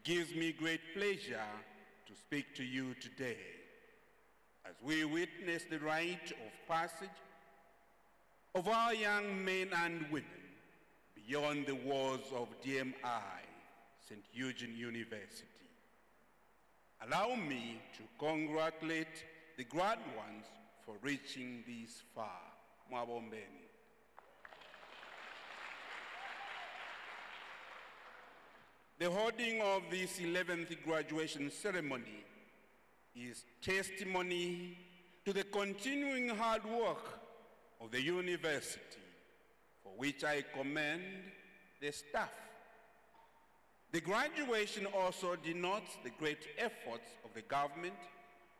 It gives me great pleasure to speak to you today as we witness the rite of passage of our young men and women beyond the walls of DMI, St. Eugene University. Allow me to congratulate the grad ones for reaching this far. Mwabombeni. The holding of this 11th graduation ceremony is testimony to the continuing hard work of the university, for which I commend the staff. The graduation also denotes the great efforts of the government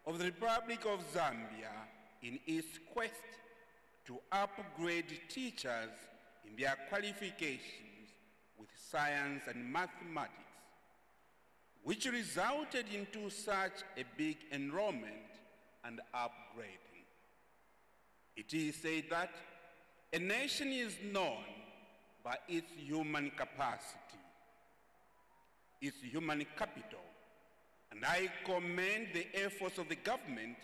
of the Republic of Zambia in its quest to upgrade teachers in their qualifications with science and mathematics, which resulted into such a big enrollment and upgrading. It is said that a nation is known by its human capacity, its human capital, and I commend the efforts of the government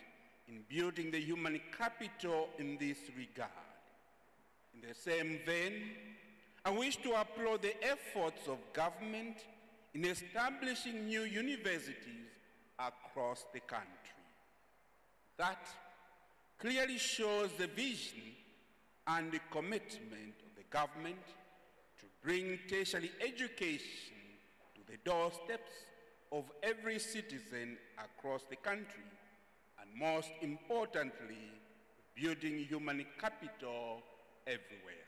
in building the human capital in this regard. In the same vein, I wish to applaud the efforts of government in establishing new universities across the country. That clearly shows the vision and the commitment of the government to bring tertiary education to the doorsteps of every citizen across the country, and most importantly, building human capital everywhere.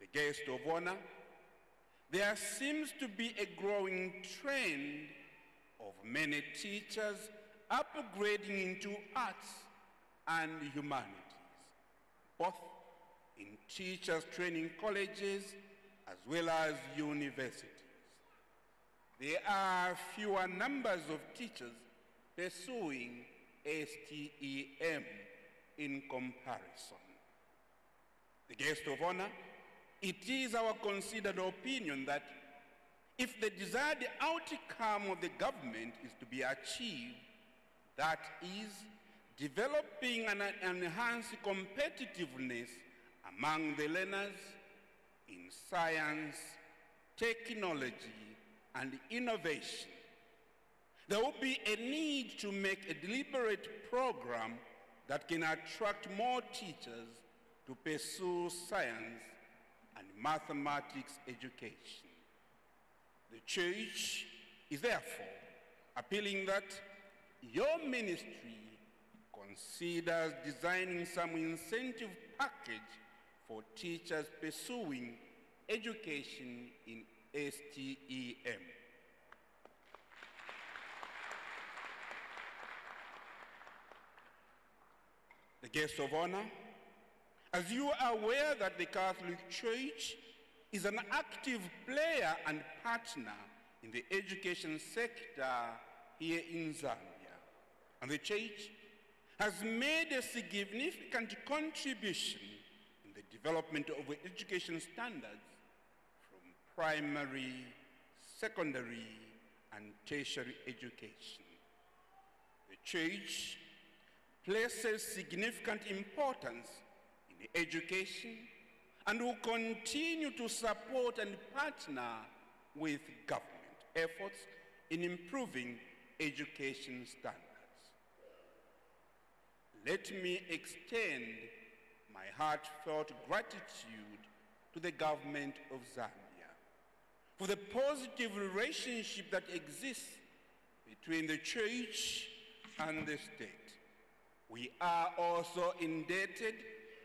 The guest of honor, there seems to be a growing trend of many teachers upgrading into arts and humanities, both in teachers training colleges as well as universities. There are fewer numbers of teachers pursuing STEM in comparison. The guest of honor, it is our considered opinion that if the desired outcome of the government is to be achieved, that is, developing an enhanced competitiveness among the learners in science, technology, and innovation, there will be a need to make a deliberate program that can attract more teachers to pursue science mathematics education. The church is therefore appealing that your ministry considers designing some incentive package for teachers pursuing education in STEM. The guest of honor, as you are aware that the Catholic Church is an active player and partner in the education sector here in Zambia, and the Church has made a significant contribution in the development of education standards from primary, secondary, and tertiary education. The Church places significant importance education and will continue to support and partner with government efforts in improving education standards. Let me extend my heartfelt gratitude to the government of Zambia for the positive relationship that exists between the church and the state. We are also indebted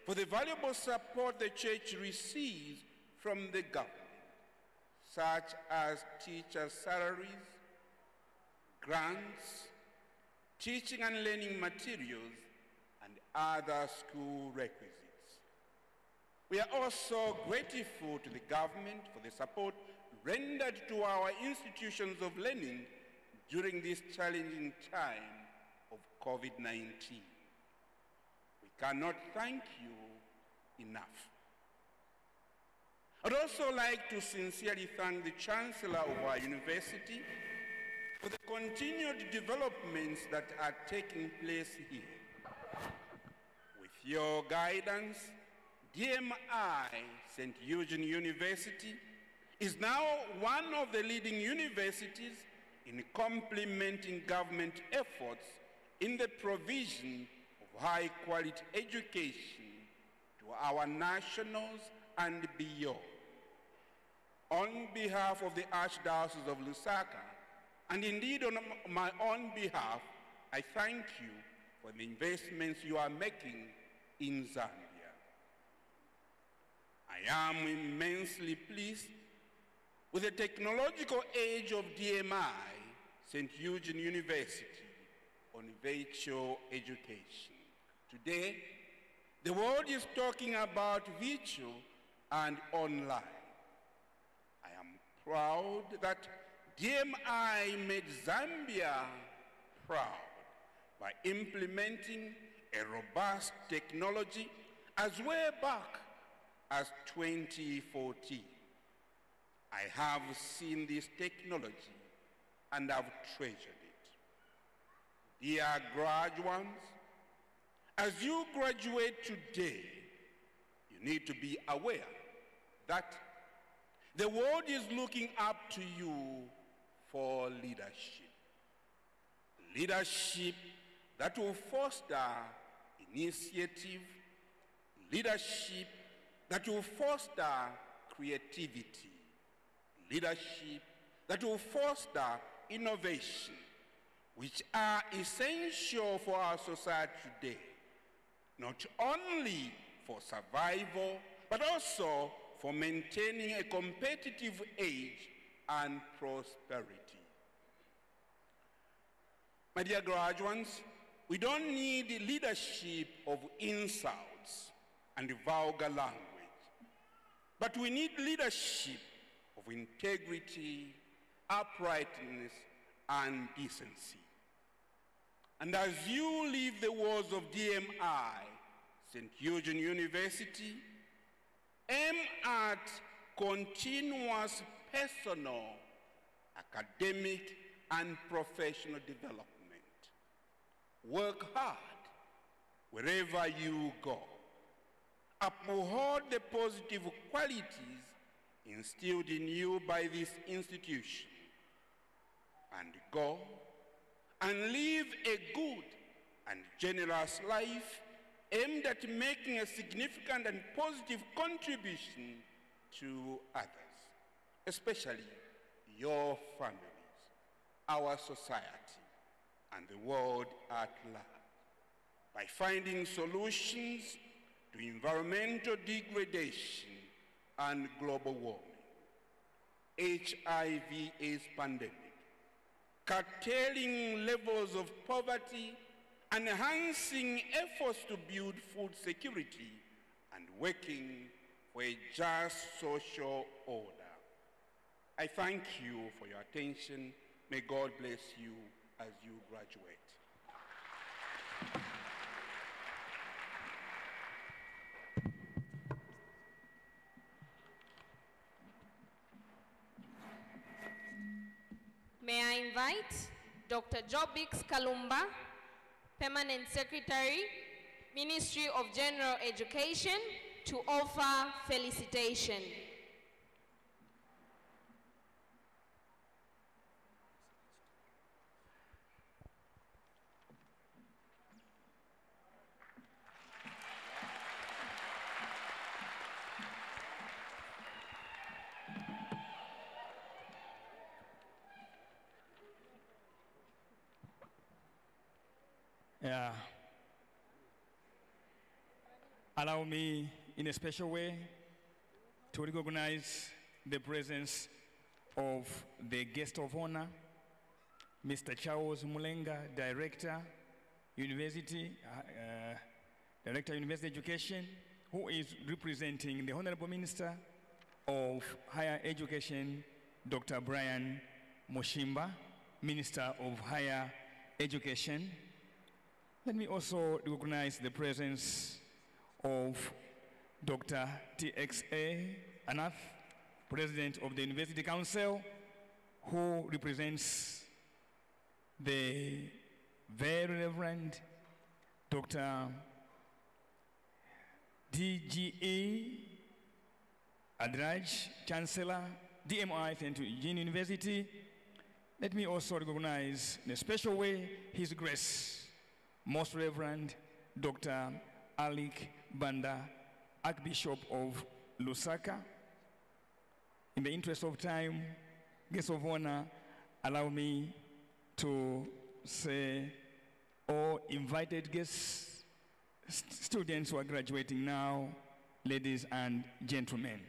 for the valuable support the church receives from the government, such as teacher salaries, grants, teaching and learning materials, and other school requisites. We are also grateful to the government for the support rendered to our institutions of learning during this challenging time of COVID-19. Cannot thank you enough. I'd also like to sincerely thank the Chancellor of our university for the continued developments that are taking place here. With your guidance, DMI St. Eugene University is now one of the leading universities in complementing government efforts in the provision high quality education to our nationals and beyond. On behalf of the Archdiocese of Lusaka, and indeed on my own behalf, I thank you for the investments you are making in Zambia. I am immensely pleased with the technological age of DMI, St. Eugene University, on virtual education. Today, the world is talking about virtual and online. I am proud that DMI made Zambia proud by implementing a robust technology as way back as 2014. I have seen this technology and have treasured it. Dear graduates, as you graduate today, you need to be aware that the world is looking up to you for leadership. Leadership that will foster initiative, leadership that will foster creativity, leadership that will foster innovation, which are essential for our society today, not only for survival, but also for maintaining a competitive age and prosperity. My dear graduates, we don't need leadership of insults and vulgar language, but we need leadership of integrity, uprightness, and decency. And as you leave the walls of DMI, St. Eugene University, aim at continuous personal, academic, and professional development. Work hard wherever you go. Uphold the positive qualities instilled in you by this institution and go and live a good and generous life aimed at making a significant and positive contribution to others, especially your families, our society, and the world at large, by finding solutions to environmental degradation and global warming, HIV AIDS pandemic, curtailing levels of poverty, enhancing efforts to build food security, and working for a just social order. I thank you for your attention. May God bless you as you graduate. May I invite Dr. Jobix Kalumba, Permanent Secretary, Ministry of General Education, to offer felicitation. Yeah. Allow me, in a special way, to recognize the presence of the guest of honor, Mr. Charles Mulenga, Director, University, uh, uh, Director, University Education, who is representing the Honorable Minister of Higher Education, Dr. Brian Mushimba, Minister of Higher Education. Let me also recognize the presence of Dr. TXA Ananth, President of the University Council, who represents the very Reverend Dr. DGE Adraj, Chancellor, DMI, St. Eugene University. Let me also recognize in a special way His Grace, Most Reverend Dr. Alick Banda, Archbishop of Lusaka. In the interest of time, guests of honor, allow me to say, all invited guests, st- students who are graduating now, ladies and gentlemen.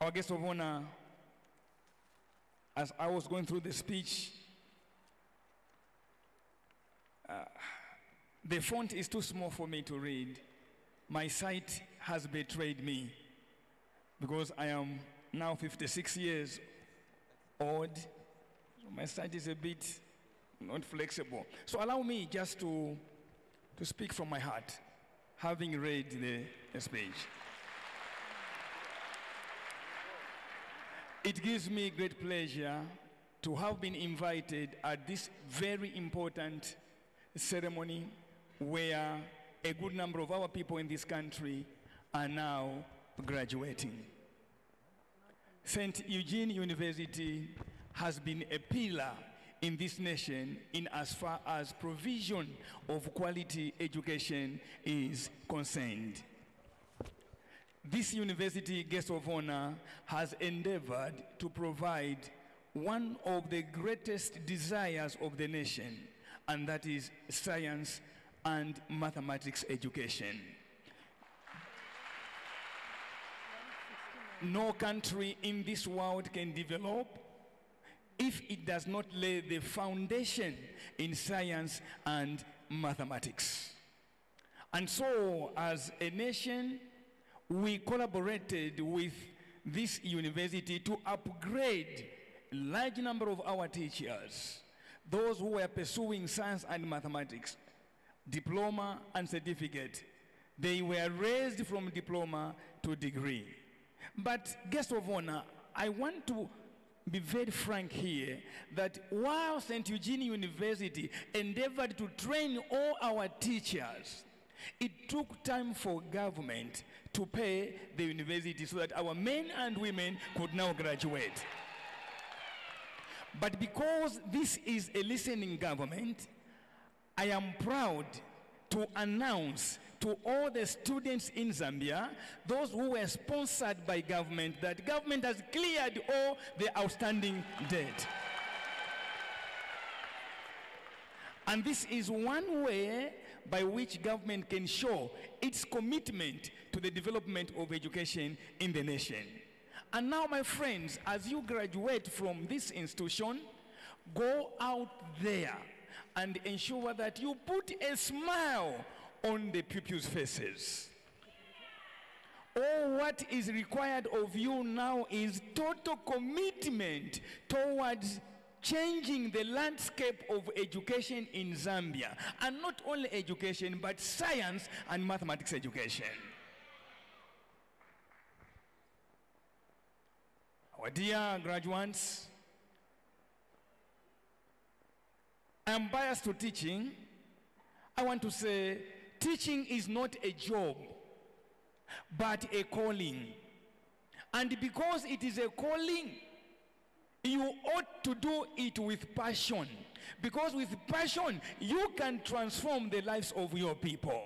Our guest of honor, as I was going through the speech, uh, the font is too small for me to read. My sight has betrayed me because I am now 56 years old. My sight is a bit not flexible. So allow me just to, to speak from my heart, having read the speech. It gives me great pleasure to have been invited at this very important ceremony where a good number of our people in this country are now graduating. St. Eugene University has been a pillar in this nation in as far as provision of quality education is concerned. This university guest of honor has endeavored to provide one of the greatest desires of the nation, and that is science and mathematics education. No country in this world can develop if it does not lay the foundation in science and mathematics. And so, as a nation, we collaborated with this university to upgrade a large number of our teachers, those who were pursuing science and mathematics, diploma and certificate. They were raised from diploma to degree. But guest of honor, I want to be very frank here that while St. Eugene University endeavored to train all our teachers, it took time for government to pay the university so that our men and women could now graduate. But because this is a listening government, I am proud to announce to all the students in Zambia, those who were sponsored by government, that government has cleared all the outstanding debt. And this is one way by which government can show its commitment to the development of education in the nation. And now, my friends, as you graduate from this institution, go out there and ensure that you put a smile on the pupils' faces. All what is required of you now is total commitment towards changing the landscape of education in Zambia. And not only education, but science and mathematics education. Our dear graduates, I'm biased to teaching. I want to say teaching is not a job, but a calling. And because it is a calling, you ought to do it with passion. Because with passion, you can transform the lives of your people.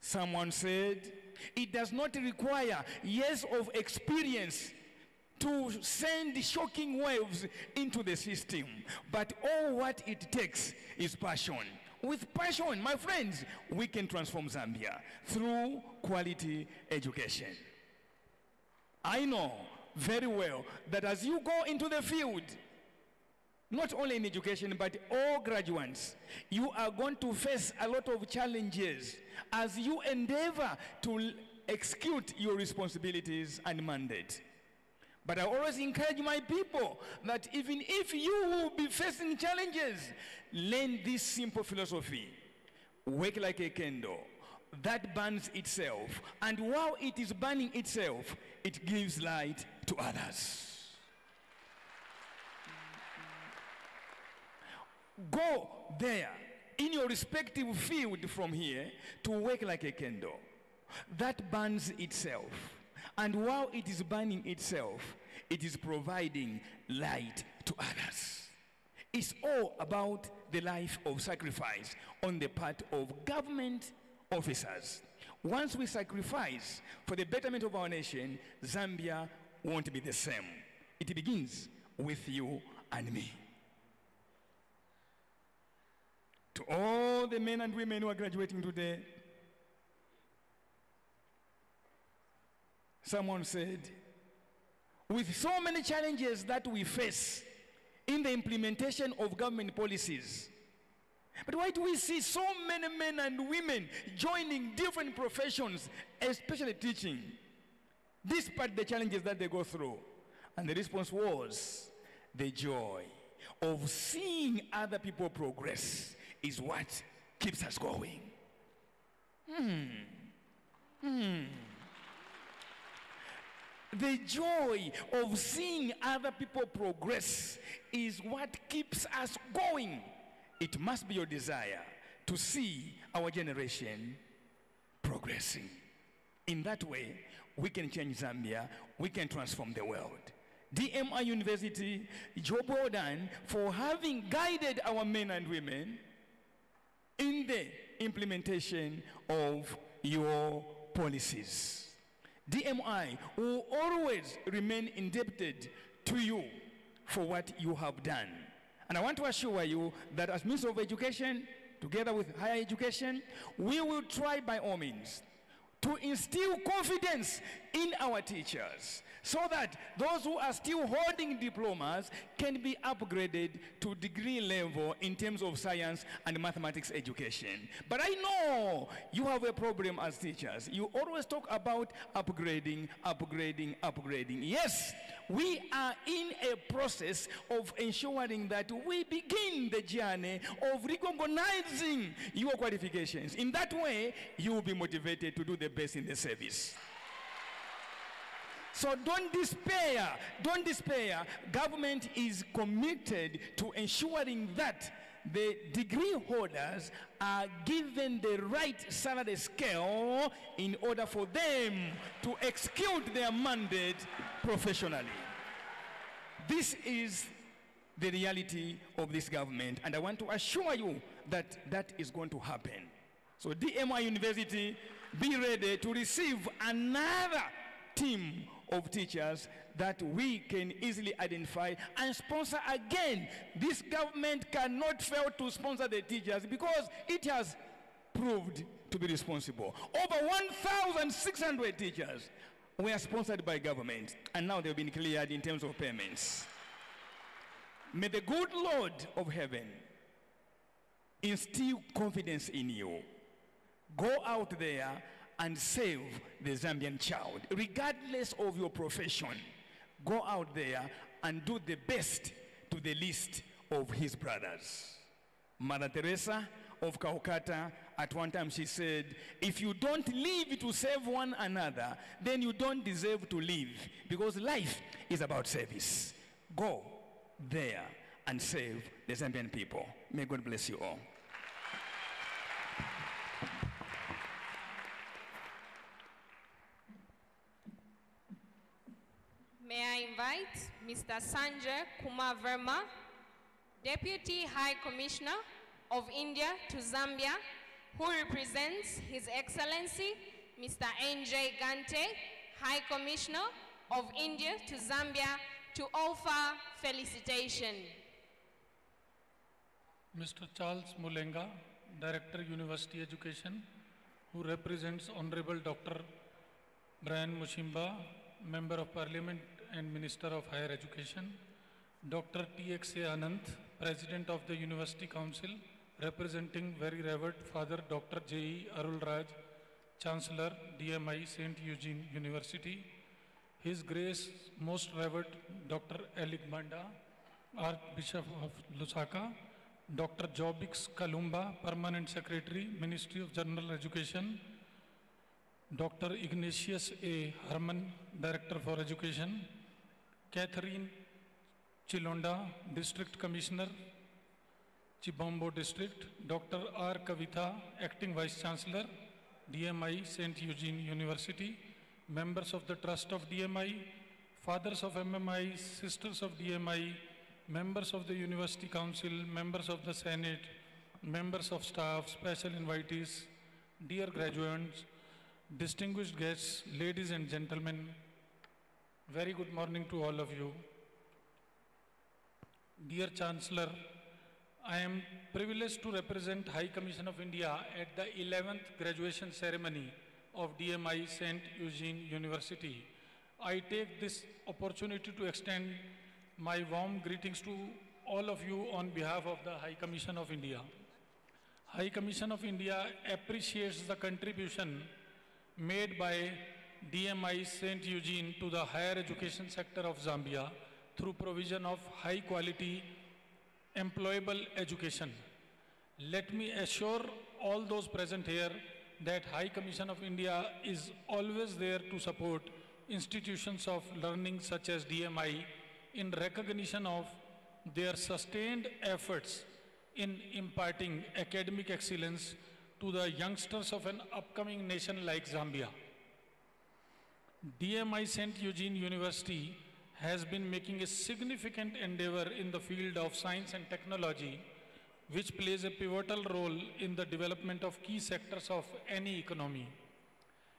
Someone said, it does not require years of experience to send shocking waves into the system, but all what it takes is passion. With passion, my friends, we can transform Zambia through quality education. I know very well that as you go into the field, not only in education, but all graduates, you are going to face a lot of challenges as you endeavor to execute your responsibilities and mandate. But I always encourage my people that even if you will be facing challenges, learn this simple philosophy work like a candle. that burns itself. And while it is burning itself, it gives light to others. Go there in your respective field from here to work like a candle. That burns itself. And while it is burning itself, it is providing light to others. It's all about the life of sacrifice on the part of government officers. Once we sacrifice for the betterment of our nation, Zambia won't be the same. It begins with you and me. To all the men and women who are graduating today, someone said, with so many challenges that we face in the implementation of government policies, but why do we see so many men and women joining different professions, especially teaching, despite the challenges that they go through? And the response was the joy of seeing other people progress is what keeps us going. Hmm. Hmm. The joy of seeing other people progress is what keeps us going. It must be your desire to see our generation progressing. In that way, we can change Zambia, we can transform the world. DMI University, job done for having guided our men and women in the implementation of your policies. DMI will always remain indebted to you for what you have done. And I want to assure you that as Minister of Education, together with higher education, we will try by all means to instill confidence in our teachers so that those who are still holding diplomas can be upgraded to degree level in terms of science and mathematics education. But I know you have a problem as teachers. You always talk about upgrading, upgrading, upgrading. Yes, we are in a process of ensuring that we begin the journey of recognizing your qualifications. In that way, you will be motivated to do the best in the service. So don't despair. Don't despair. Government is committed to ensuring that the degree holders are given the right salary scale in order for them to execute their mandate professionally. This is the reality of this government, and I want to assure you that that is going to happen. So, DMI University, be ready to receive another team of teachers that we can easily identify and sponsor again. This government cannot fail to sponsor the teachers because it has proved to be responsible. Over 1,600 teachers were sponsored by government, and now they've been cleared in terms of payments. May the good Lord of heaven instill confidence in you. Go out there and save the Zambian child, regardless of your profession. Go out there and do the best to the least of his brothers. Mother Teresa of Calcutta, at one time she said, If you don't live to save one another, then you don't deserve to live because life is about service. Go there and save the Zambian people. May God bless you all. May I invite Mr. Sanjay Kumar Verma, Deputy High Commissioner of India to Zambia, who represents His Excellency Mr. N.J. Gante, High Commissioner of India to Zambia, to offer felicitation. Mr. Charles Mulenga, Director University Education, who represents Honorable Dr. Brian Mushimba, Member of Parliament and Minister of Higher Education, Dr. T.X.A. Ananth, President of the University Council, representing very revered Father Dr. J.E. Arul Raj, Chancellor, DMI, St. Eugene University, His Grace Most Revered Dr. Alick Banda, Archbishop of Lusaka, Dr. Jobix Kalumba, Permanent Secretary, Ministry of General Education, Dr. Ignatius A. Herman, Director for Education, Catherine Chilonda district commissioner Chibombo district doctor R Kavita acting vice chancellor DMI Saint Eugene University members of the trust of DMI fathers of MMI sisters of DMI members of the university council members of the senate members of staff special invitees dear graduates distinguished guests ladies and gentlemen very good morning to all of you. Dear Chancellor, I am privileged to represent High Commission of India at the 11th graduation ceremony of DMI St. Eugene University. I take this opportunity to extend my warm greetings to all of you on behalf of the High Commission of India. High Commission of India appreciates the contribution made by DMI St. Eugene to the higher education sector of Zambia through provision of high quality employable education. Let me assure all those present here that High Commission of India is always there to support institutions of learning such as DMI in recognition of their sustained efforts in imparting academic excellence to the youngsters of an upcoming nation like Zambia. DMI St. Eugene University has been making a significant endeavor in the field of science and technology, which plays a pivotal role in the development of key sectors of any economy.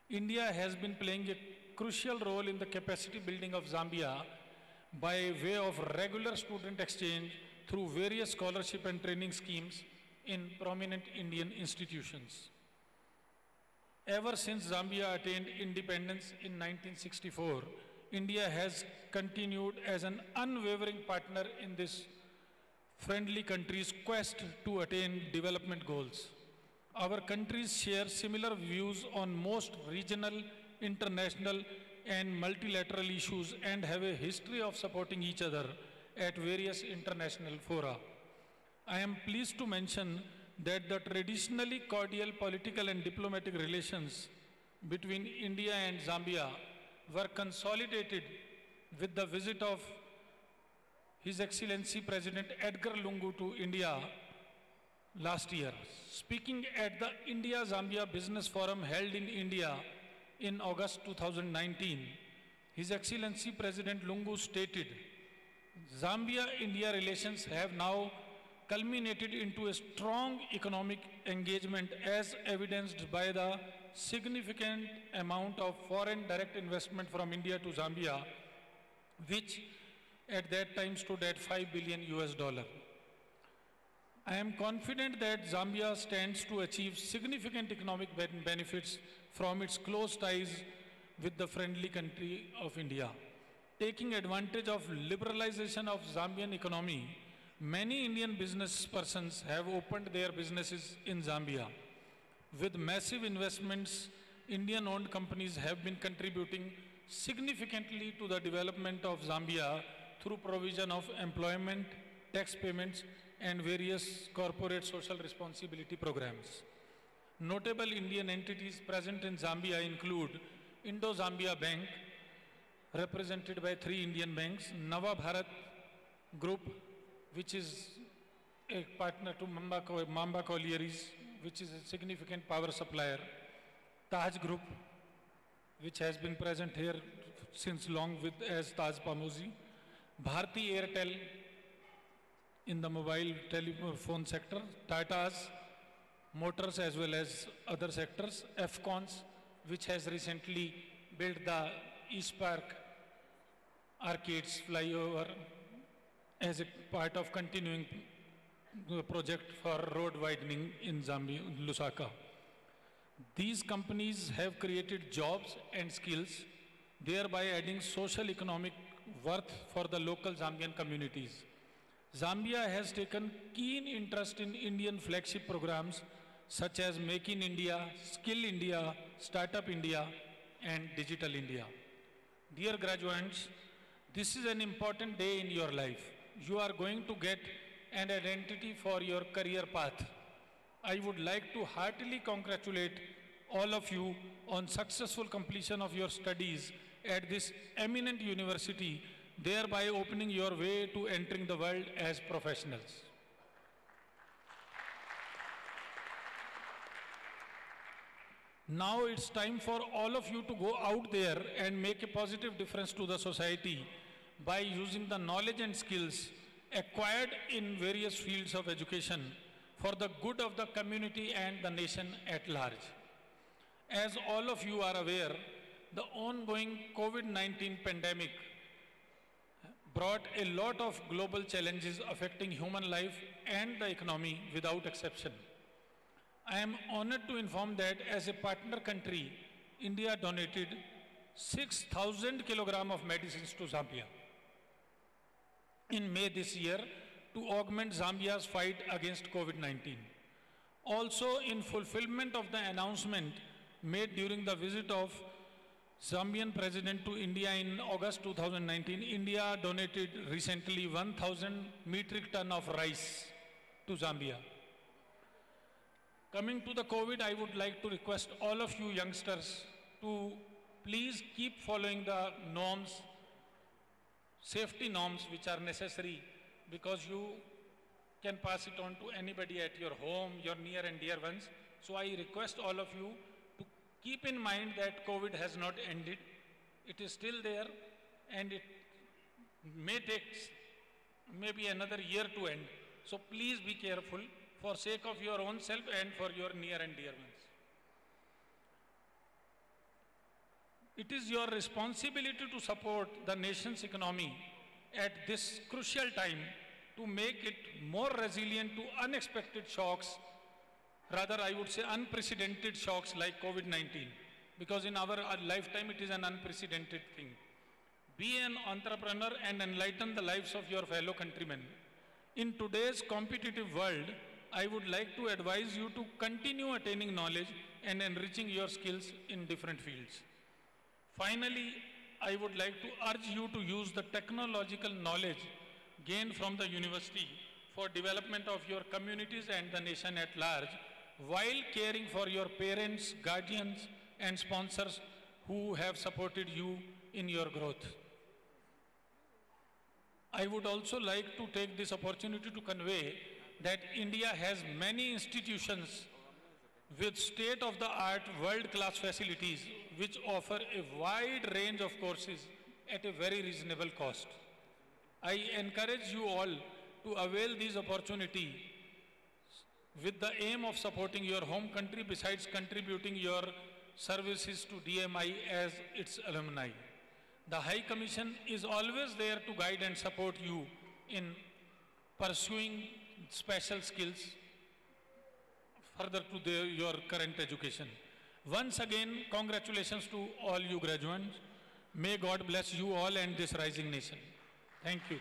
India has been playing a crucial role in the capacity building of Zambia by way of regular student exchange through various scholarship and training schemes in prominent Indian institutions. Ever since Zambia attained independence in 1964, India has continued as an unwavering partner in this friendly country's quest to attain development goals. Our countries share similar views on most regional, international, and multilateral issues and have a history of supporting each other at various international fora. I am pleased to mention that the traditionally cordial political and diplomatic relations between India and Zambia were consolidated with the visit of His Excellency President Edgar Lungu to India last year. Speaking at the India-Zambia Business Forum held in India in August 2019, His Excellency President Lungu stated, Zambia-India relations have now culminated into a strong economic engagement as evidenced by the significant amount of foreign direct investment from India to Zambia, which at that time stood at 5 billion US dollar. I am confident that Zambia stands to achieve significant economic benefits from its close ties with the friendly country of India. Taking advantage of liberalization of Zambian economy, many Indian business persons have opened their businesses in Zambia. With massive investments, Indian owned companies have been contributing significantly to the development of Zambia through provision of employment, tax payments, and various corporate social responsibility programs. Notable Indian entities present in Zambia include Indo-Zambia Bank, represented by three Indian banks, Nava Bharat Group, which is a partner to Maamba, Maamba Collieries, which is a significant power supplier, Taj Group, which has been present here since long with as Taj Pamodzi, Bharti Airtel in the mobile telephone sector, Tata's Motors as well as other sectors, AFCONS, which has recently built the East Park Arcades flyover as a part of continuing project for road widening in Zambia, Lusaka. These companies have created jobs and skills, thereby adding social economic worth for the local Zambian communities. Zambia has taken keen interest in Indian flagship programs such as Make in India, Skill India, Startup India, and Digital India. Dear graduates, this is an important day in your life. You are going to get an identity for your career path. I would like to heartily congratulate all of you on successful completion of your studies at this eminent university, thereby opening your way to entering the world as professionals. Now it's time for all of you to go out there and make a positive difference to the society by using the knowledge and skills acquired in various fields of education for the good of the community and the nation at large. As all of you are aware, the ongoing COVID-19 pandemic brought a lot of global challenges affecting human life and the economy without exception. I am honored to inform that as a partner country, India donated 6,000 kilogram of medicines to Zambia in May this year to augment Zambia's fight against COVID-19. Also, in fulfillment of the announcement made during the visit of Zambian President to India in August 2019, India donated recently 1,000 metric ton of rice to Zambia. Coming to the COVID, I would like to request all of you youngsters to please keep following the norms, safety norms which are necessary because you can pass it on to anybody at your home, your near and dear ones. So I request all of you to keep in mind that COVID has not ended. It is still there and it may take maybe another year to end. So please be careful for sake of your own self and for your near and dear ones. It is your responsibility to support the nation's economy at this crucial time to make it more resilient to unexpected shocks, rather I would say unprecedented shocks like COVID-19, because in our uh, lifetime it is an unprecedented thing. Be an entrepreneur and enlighten the lives of your fellow countrymen. In today's competitive world, I would like to advise you to continue attaining knowledge and enriching your skills in different fields. Finally, I would like to urge you to use the technological knowledge gained from the university for development of your communities and the nation at large while caring for your parents, guardians and sponsors who have supported you in your growth. I would also like to take this opportunity to convey that India has many institutions with state-of-the-art world-class facilities which offer a wide range of courses at a very reasonable cost. I encourage you all to avail this opportunity with the aim of supporting your home country besides contributing your services to DMI as its alumni. The High Commission is always there to guide and support you in pursuing special skills further to the, your current education. Once again, congratulations to all you graduates. May God bless you all and this rising nation. Thank you.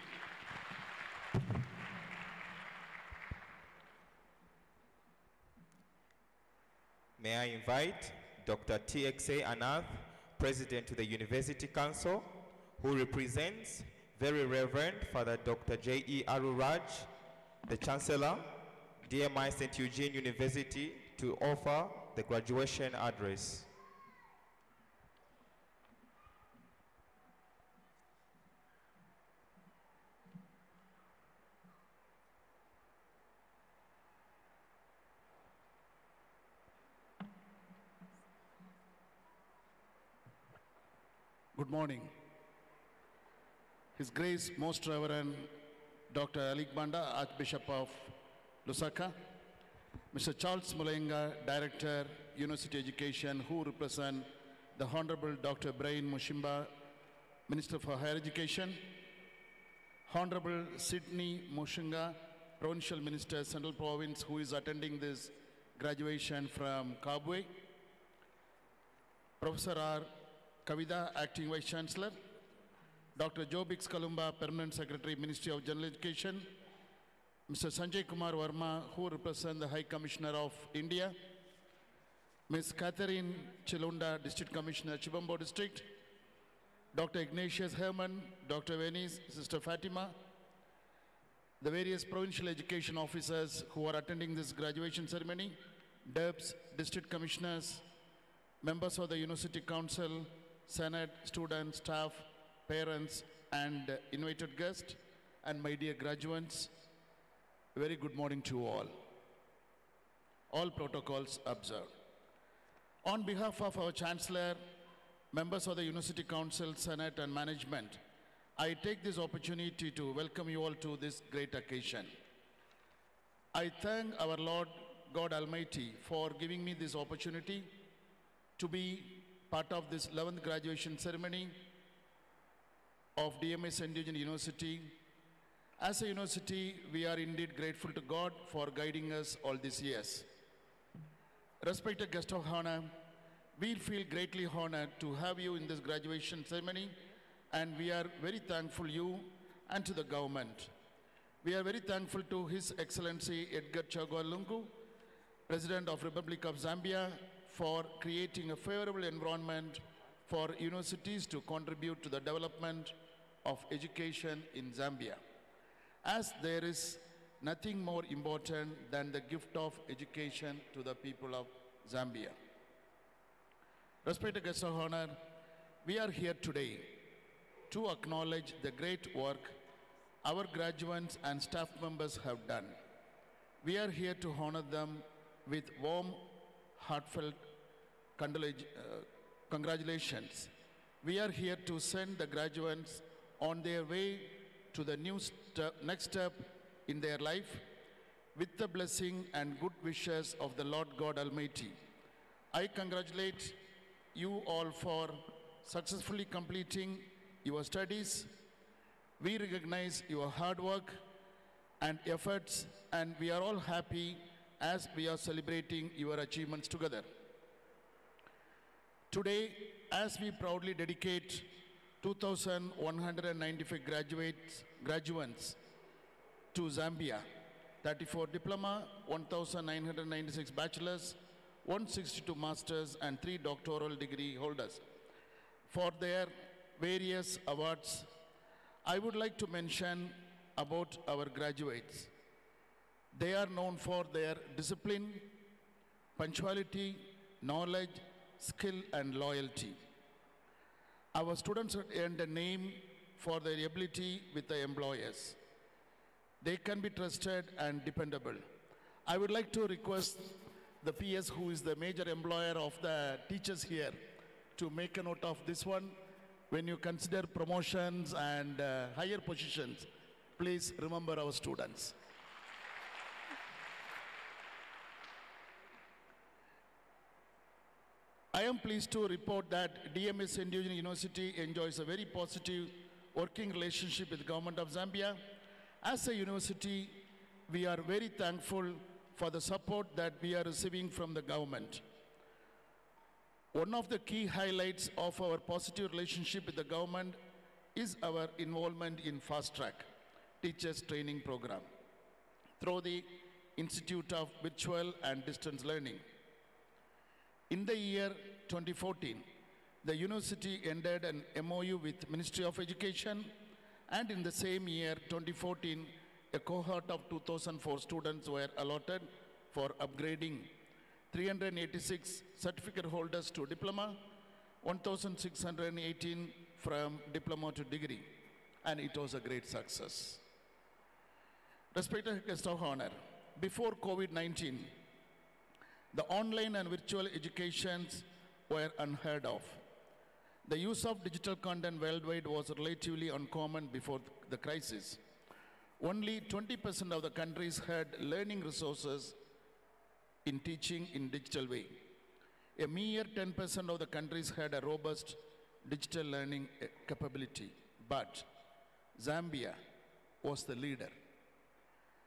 May I invite Dr. TXA Ananth, President to the University Council, who represents Very Reverend Father Dr. J.E. Arulraj, the Chancellor, DMI St. Eugene University, to offer the graduation address. Good morning. His Grace Most Reverend Dr. Alick Banda, Archbishop of Lusaka, Mr. Charles Mulenga, Director, University Education, who represent the Honorable Dr. Brian Mushimba, Minister for Higher Education, Honorable Sydney Mushanga, Provincial Minister, Central Province, who is attending this graduation from Kabwe, Professor R. Kavida, Acting Vice Chancellor, Dr. Joe Bix Kalumba, Permanent Secretary, Ministry of General Education, Mr. Sanjay Kumar Verma, who represent the High Commissioner of India, Ms. Catherine Chilunda, District Commissioner, Chibombo District, Dr. Ignatius Herman, Dr. Venice, Sister Fatima, the various provincial education officers who are attending this graduation ceremony, DEBS, District Commissioners, members of the University Council, Senate, students, staff, parents, and invited guests, and my dear graduates, very good morning to all. All protocols observed. On behalf of our Chancellor, members of the University Council, Senate, and management, I take this opportunity to welcome you all to this great occasion. I thank our Lord God Almighty for giving me this opportunity to be part of this 11th graduation ceremony of St. Eugene University. As a university, we are indeed grateful to God for guiding us all these years. Respected guest of honor, we feel greatly honored to have you in this graduation ceremony and we are very thankful to you and to the government. We are very thankful to His Excellency Edgar Chagwa Lungu, President of the Republic of Zambia, for creating a favorable environment for universities to contribute to the development of education in Zambia. As there is nothing more important than the gift of education to the people of Zambia. Respected guests of honor, we are here today to acknowledge the great work our graduates and staff members have done. We are here to honor them with warm, heartfelt uh, congratulations. We are here to send the graduates on their way to the new next step in their life with the blessing and good wishes of the Lord God Almighty. I congratulate you all for successfully completing your studies. We recognize your hard work and efforts, and we are all happy as we are celebrating your achievements together. Today, as we proudly dedicate 2,195 graduates, graduates to Zambia, 34 diploma, 1,996 bachelors, 162 masters, and three doctoral degree holders. For their various awards, I would like to mention about our graduates. They are known for their discipline, punctuality, knowledge, skill, and loyalty. Our students earned a name for their ability with the employers. They can be trusted and dependable. I would like to request the PS, who is the major employer of the teachers here, to make a note of this one. When you consider promotions and uh, higher positions, please remember our students. I am pleased to report that DMS. Eugene University enjoys a very positive working relationship with the government of Zambia. As a university, we are very thankful for the support that we are receiving from the government. One of the key highlights of our positive relationship with the government is our involvement in Fast Track Teachers Training Program through the Institute of Virtual and Distance Learning. In the year 2014, the university entered an MOU with Ministry of Education and in the same year 2014, a cohort of 2004 students were allotted for upgrading 386 certificate holders to diploma, 1,618 from diploma to degree, and it was a great success. Respected guest of honor, before COVID-19, the online and virtual educations were unheard of. The use of digital content worldwide was relatively uncommon before the crisis. Only 20% of the countries had learning resources in teaching in digital way. A mere 10% of the countries had a robust digital learning eh, capability. But Zambia was the leader.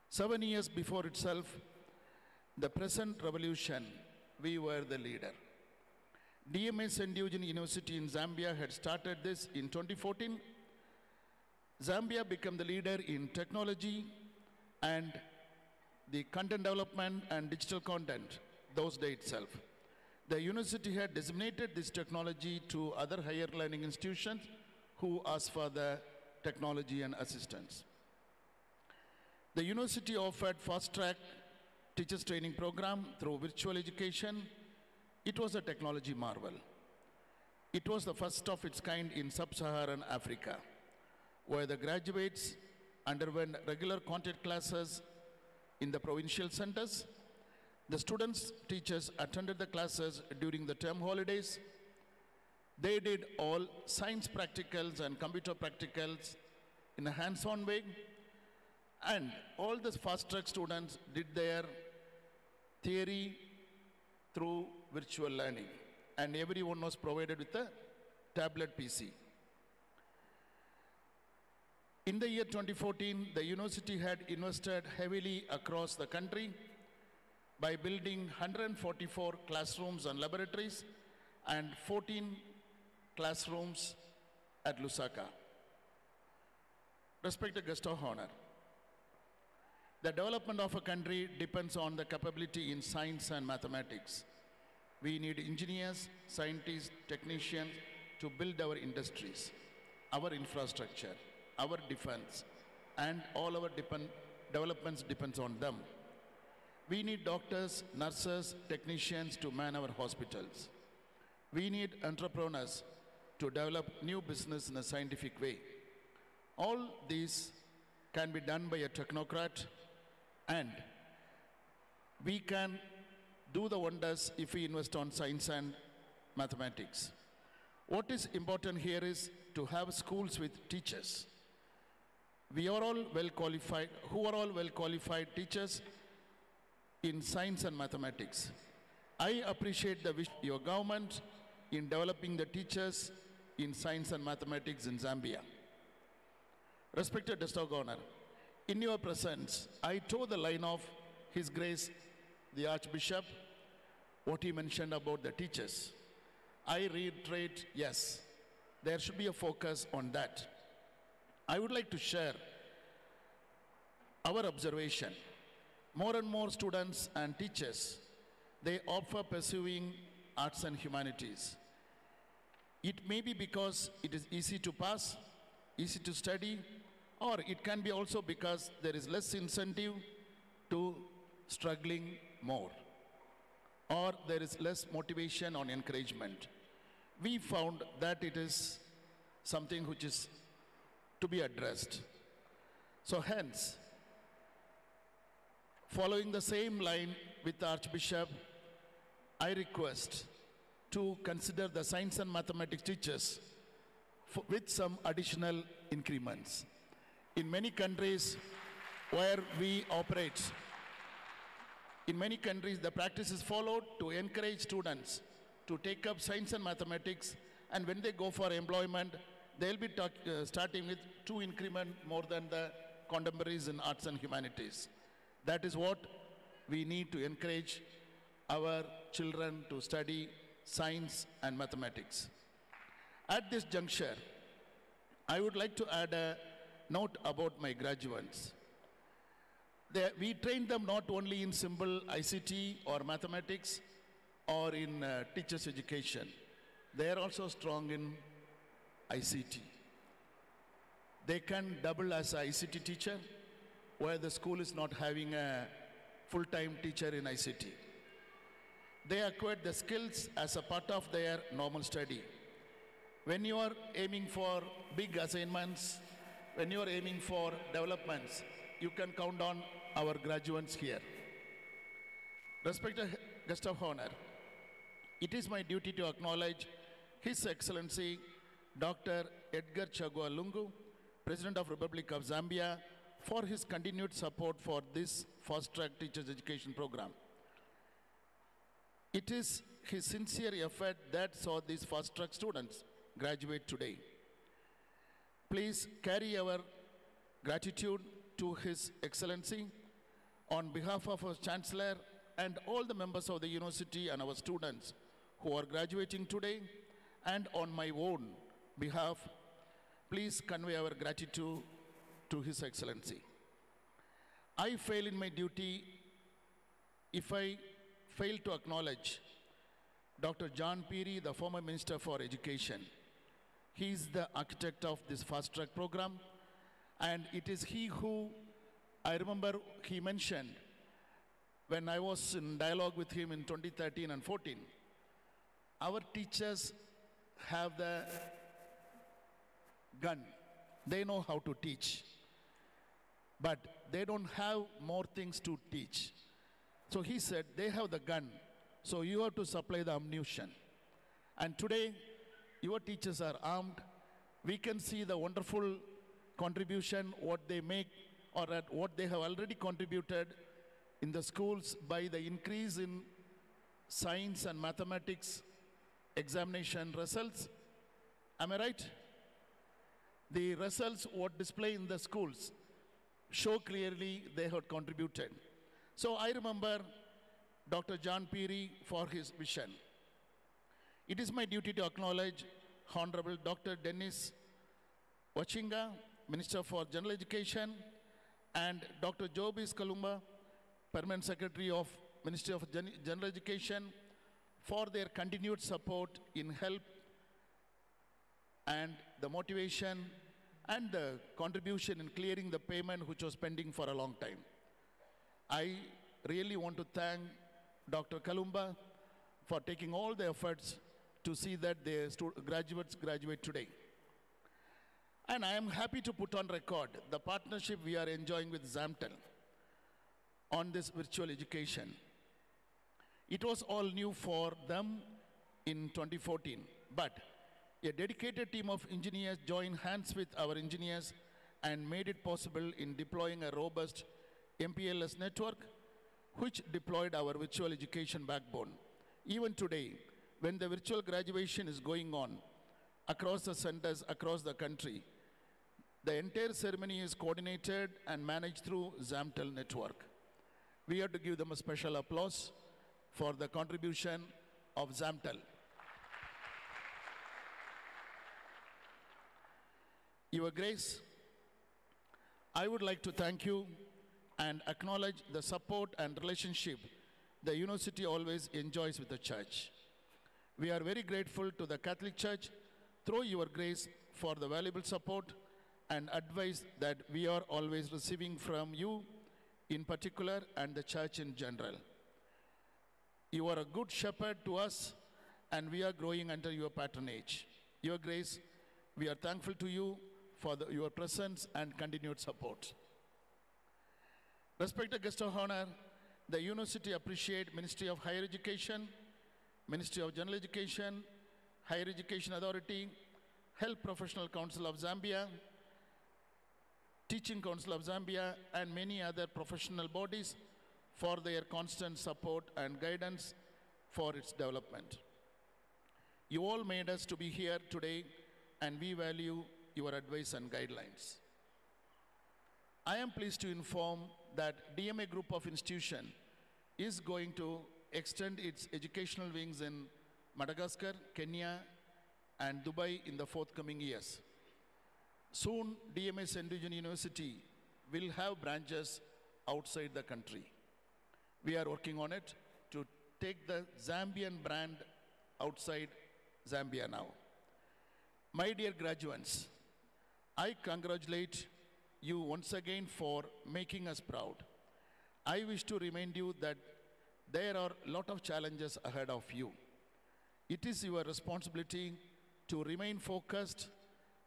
Seven years before itself, the present revolution, we were the leader. DMI St. Eugene University in Zambia had started this in 2014. Zambia became the leader in technology and the content development and digital content those days itself. The university had disseminated this technology to other higher learning institutions who asked for the technology and assistance. The university offered fast track teachers training program through virtual education. It was a technology marvel. It was the first of its kind in sub-Saharan Africa, where the graduates underwent regular content classes in the provincial centers. The students, teachers attended the classes during the term holidays. They did all science practicals and computer practicals in a hands-on way. And all the fast-track students did their theory through virtual learning. And everyone was provided with a tablet PC. In the year 2014, the university had invested heavily across the country by building 144 classrooms and laboratories and 14 classrooms at Lusaka. Respected guest of honor, the development of a country depends on the capability in science and mathematics. We need engineers, scientists, technicians to build our industries, our infrastructure, our defense, and all our depend, developments depends on them. We need doctors, nurses, technicians to man our hospitals. We need entrepreneurs to develop new business in a scientific way. All these can be done by a technocrat and we can do the wonders if we invest on science and mathematics. What is important here is to have schools with teachers. We are all well qualified, who are all well qualified teachers in science and mathematics. I appreciate the wish your government in developing the teachers in science and mathematics in Zambia. Respected District Governor, in your presence, I told the line of His Grace the Archbishop what he mentioned about the teachers. I reiterate, yes, there should be a focus on that. I would like to share our observation. More and more students and teachers, they opt for pursuing arts and humanities. It may be because it is easy to pass, easy to study, or it can be also because there is less incentive to struggling more, or there is less motivation on encouragement. We found that it is something which is to be addressed. So, hence, following the same line with Archbishop, I request to consider the science and mathematics teachers for, with some additional increments. In many countries where we operate, in many countries the practice is followed to encourage students to take up science and mathematics and when they go for employment, they'll be talk, uh, starting with two increment more than the contemporaries in arts and humanities. That is what we need to encourage our children to study science and mathematics. At this juncture, I would like to add a note about my graduates. They, we train them not only in simple ICT or mathematics or in uh, teachers education. They are also strong in ICT. They can double as an ICT teacher where the school is not having a full-time teacher in ICT. They acquired the skills as a part of their normal study. When you are aiming for big assignments, when you are aiming for developments, you can count on our graduates here. Respected guest of honor, it is my duty to acknowledge His Excellency Dr. Edgar Chagwa Lungu, President of Republic of Zambia, for his continued support for this fast-track teachers education program. It is his sincere effort that saw these fast-track students graduate today. Please carry our gratitude to His Excellency on behalf of our Chancellor and all the members of the university and our students who are graduating today and on my own behalf, please convey our gratitude to His Excellency. I fail in my duty if I fail to acknowledge Dr. John Phiri, the former Minister for Education. He is the architect of this fast track program, and it is he who, I remember he mentioned when I was in dialogue with him in 2013 and 14, our teachers have the gun. They know how to teach. But they don't have more things to teach. So he said, they have the gun. So you have to supply the ammunition. And today, your teachers are armed. We can see the wonderful contribution, what they make, or at what they have already contributed in the schools by the increase in science and mathematics examination results. Am I right? The results what display in the schools show clearly they have contributed. So I remember Dr. John Phiri for his vision. It is my duty to acknowledge Honorable Dr. Dennis Wanchinga, Minister for General Education, and Dr. Jobbicks Kalumba, Permanent Secretary of Ministry of Gen- General Education, for their continued support in help and the motivation and the contribution in clearing the payment which was pending for a long time. I really want to thank Dr. Kalumba for taking all the efforts to see that the stu- graduates graduate today. And I am happy to put on record the partnership we are enjoying with Zamtel on this virtual education. It was all new for them in 2014, but a dedicated team of engineers joined hands with our engineers and made it possible in deploying a robust MPLS network which deployed our virtual education backbone. Even today, when the virtual graduation is going on across the centers across the country, the entire ceremony is coordinated and managed through Zamtel network. We have to give them a special applause for the contribution of Zamtel. Your Grace, I would like to thank you and acknowledge the support and relationship the university always enjoys with the church. We are very grateful to the Catholic Church through your grace for the valuable support and advice that we are always receiving from you in particular and the church in general. You are a good shepherd to us and we are growing under your patronage. Your grace, we are thankful to you for the, your presence and continued support. Respected guest of honor, the university appreciate Ministry of Higher Education, Ministry of General Education, Higher Education Authority, Health Professional Council of Zambia, Teaching Council of Zambia, and many other professional bodies for their constant support and guidance for its development. You all made us to be here today, and we value your advice and guidelines. I am pleased to inform that DMI Group of Institution is going to extend its educational wings in Madagascar, Kenya, and Dubai in the forthcoming years. Soon, DMS St. University will have branches outside the country. We are working on it to take the Zambian brand outside Zambia now. My dear graduates, I congratulate you once again for making us proud. I wish to remind you that there are a lot of challenges ahead of you. It is your responsibility to remain focused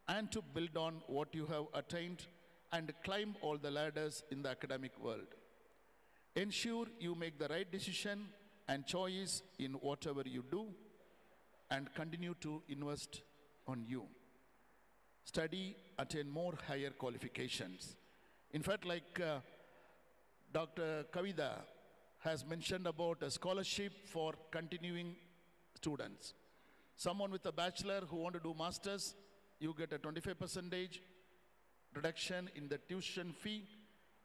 and to build on what you have attained and climb all the ladders in the academic world. Ensure you make the right decision and choice in whatever you do and continue to invest on you. Study, attain more higher qualifications. In fact, like uh, Dr. Kavitha has mentioned about a scholarship for continuing students. Someone with a bachelor who want to do masters, you get a 25 percentage reduction in the tuition fee,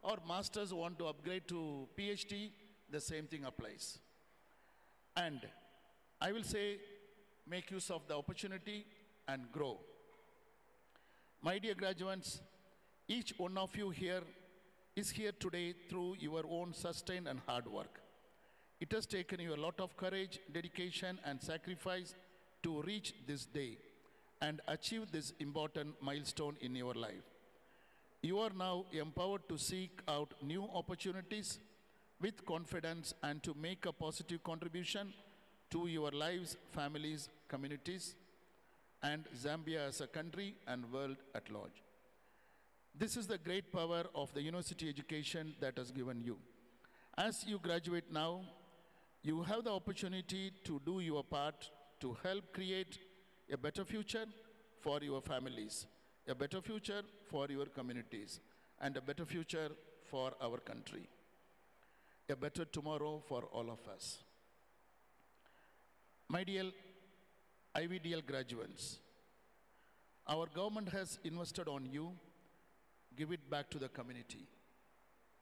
or masters want to upgrade to PhD, the same thing applies. And I will say, make use of the opportunity and grow. My dear graduates, each one of you here is here today through your own sustained and hard work. It has taken you a lot of courage, dedication, and sacrifice to reach this day and achieve this important milestone in your life. You are now empowered to seek out new opportunities with confidence and to make a positive contribution to your lives, families, communities, and Zambia as a country and world at large. This is the great power of the university education that has given you. As you graduate now, you have the opportunity to do your part to help create a better future for your families, a better future for your communities, and a better future for our country, a better tomorrow for all of us. My dear IVDL graduates, our government has invested on you. Give it back to the community.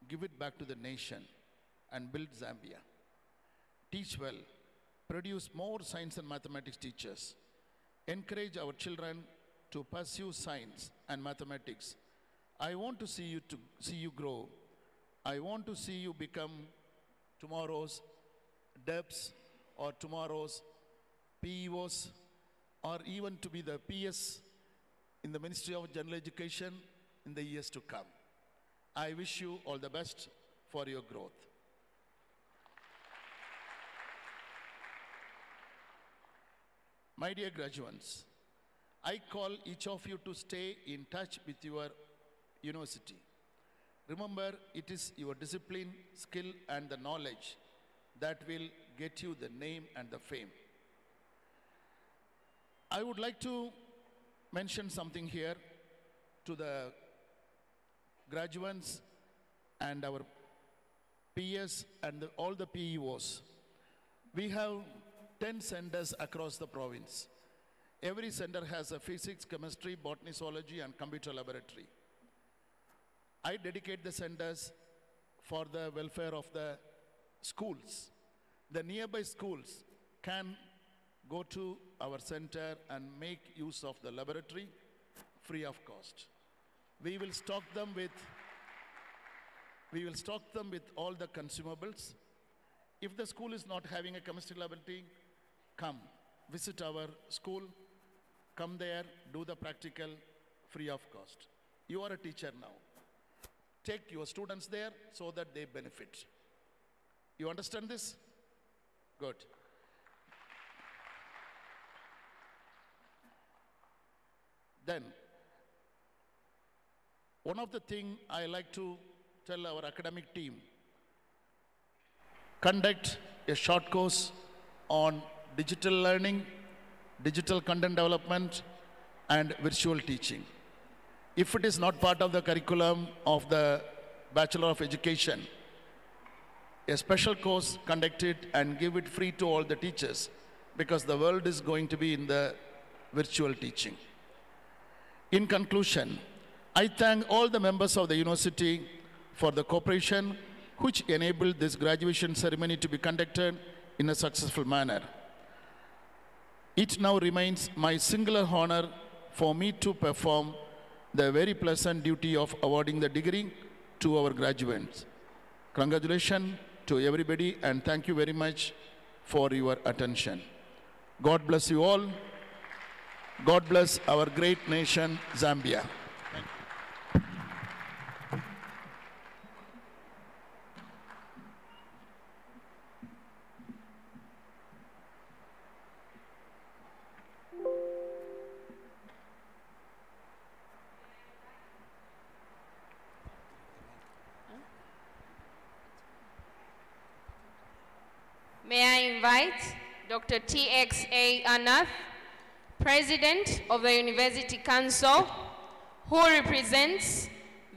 Give it back to the nation and build Zambia. Teach well. Produce more science and mathematics teachers. Encourage our children to pursue science and mathematics. I want to see you to see you grow. I want to see you become tomorrow's DEPs or tomorrow's PEOs or even to be the PS in the Ministry of General Education in the years to come. I wish you all the best for your growth. My dear graduates, I call each of you to stay in touch with your university. Remember, it is your discipline, skill, and the knowledge that will get you the name and the fame. I would like to mention something here to the graduates and our PS and the- all the PEOs. We have 10 centers across the province. Every center has a physics, chemistry, botany, zoology, and computer laboratory. I dedicate the centers for the welfare of the schools. The nearby schools can go to our center and make use of the laboratory free of cost. We will stock them with we will stock them with all the consumables. If the school is not having a chemistry laboratory, come visit our school, come there, do the practical free of cost. You are a teacher now. Take your students there so that they benefit. You understand this? Good. Then, one of the thing I like to tell our academic team, conduct a short course on digital learning, digital content development, and virtual teaching. If it is not part of the curriculum of the Bachelor of Education, a special course conducted and give it free to all the teachers because the world is going to be in the virtual teaching. In conclusion, I thank all the members of the university for the cooperation which enabled this graduation ceremony to be conducted in a successful manner. It now remains my singular honor for me to perform the very pleasant duty of awarding the degree to our graduates. Congratulations to everybody and thank you very much for your attention. God bless you all. God bless our great nation, Zambia. Dr. T.X.A. Ananth, President of the University Council, who represents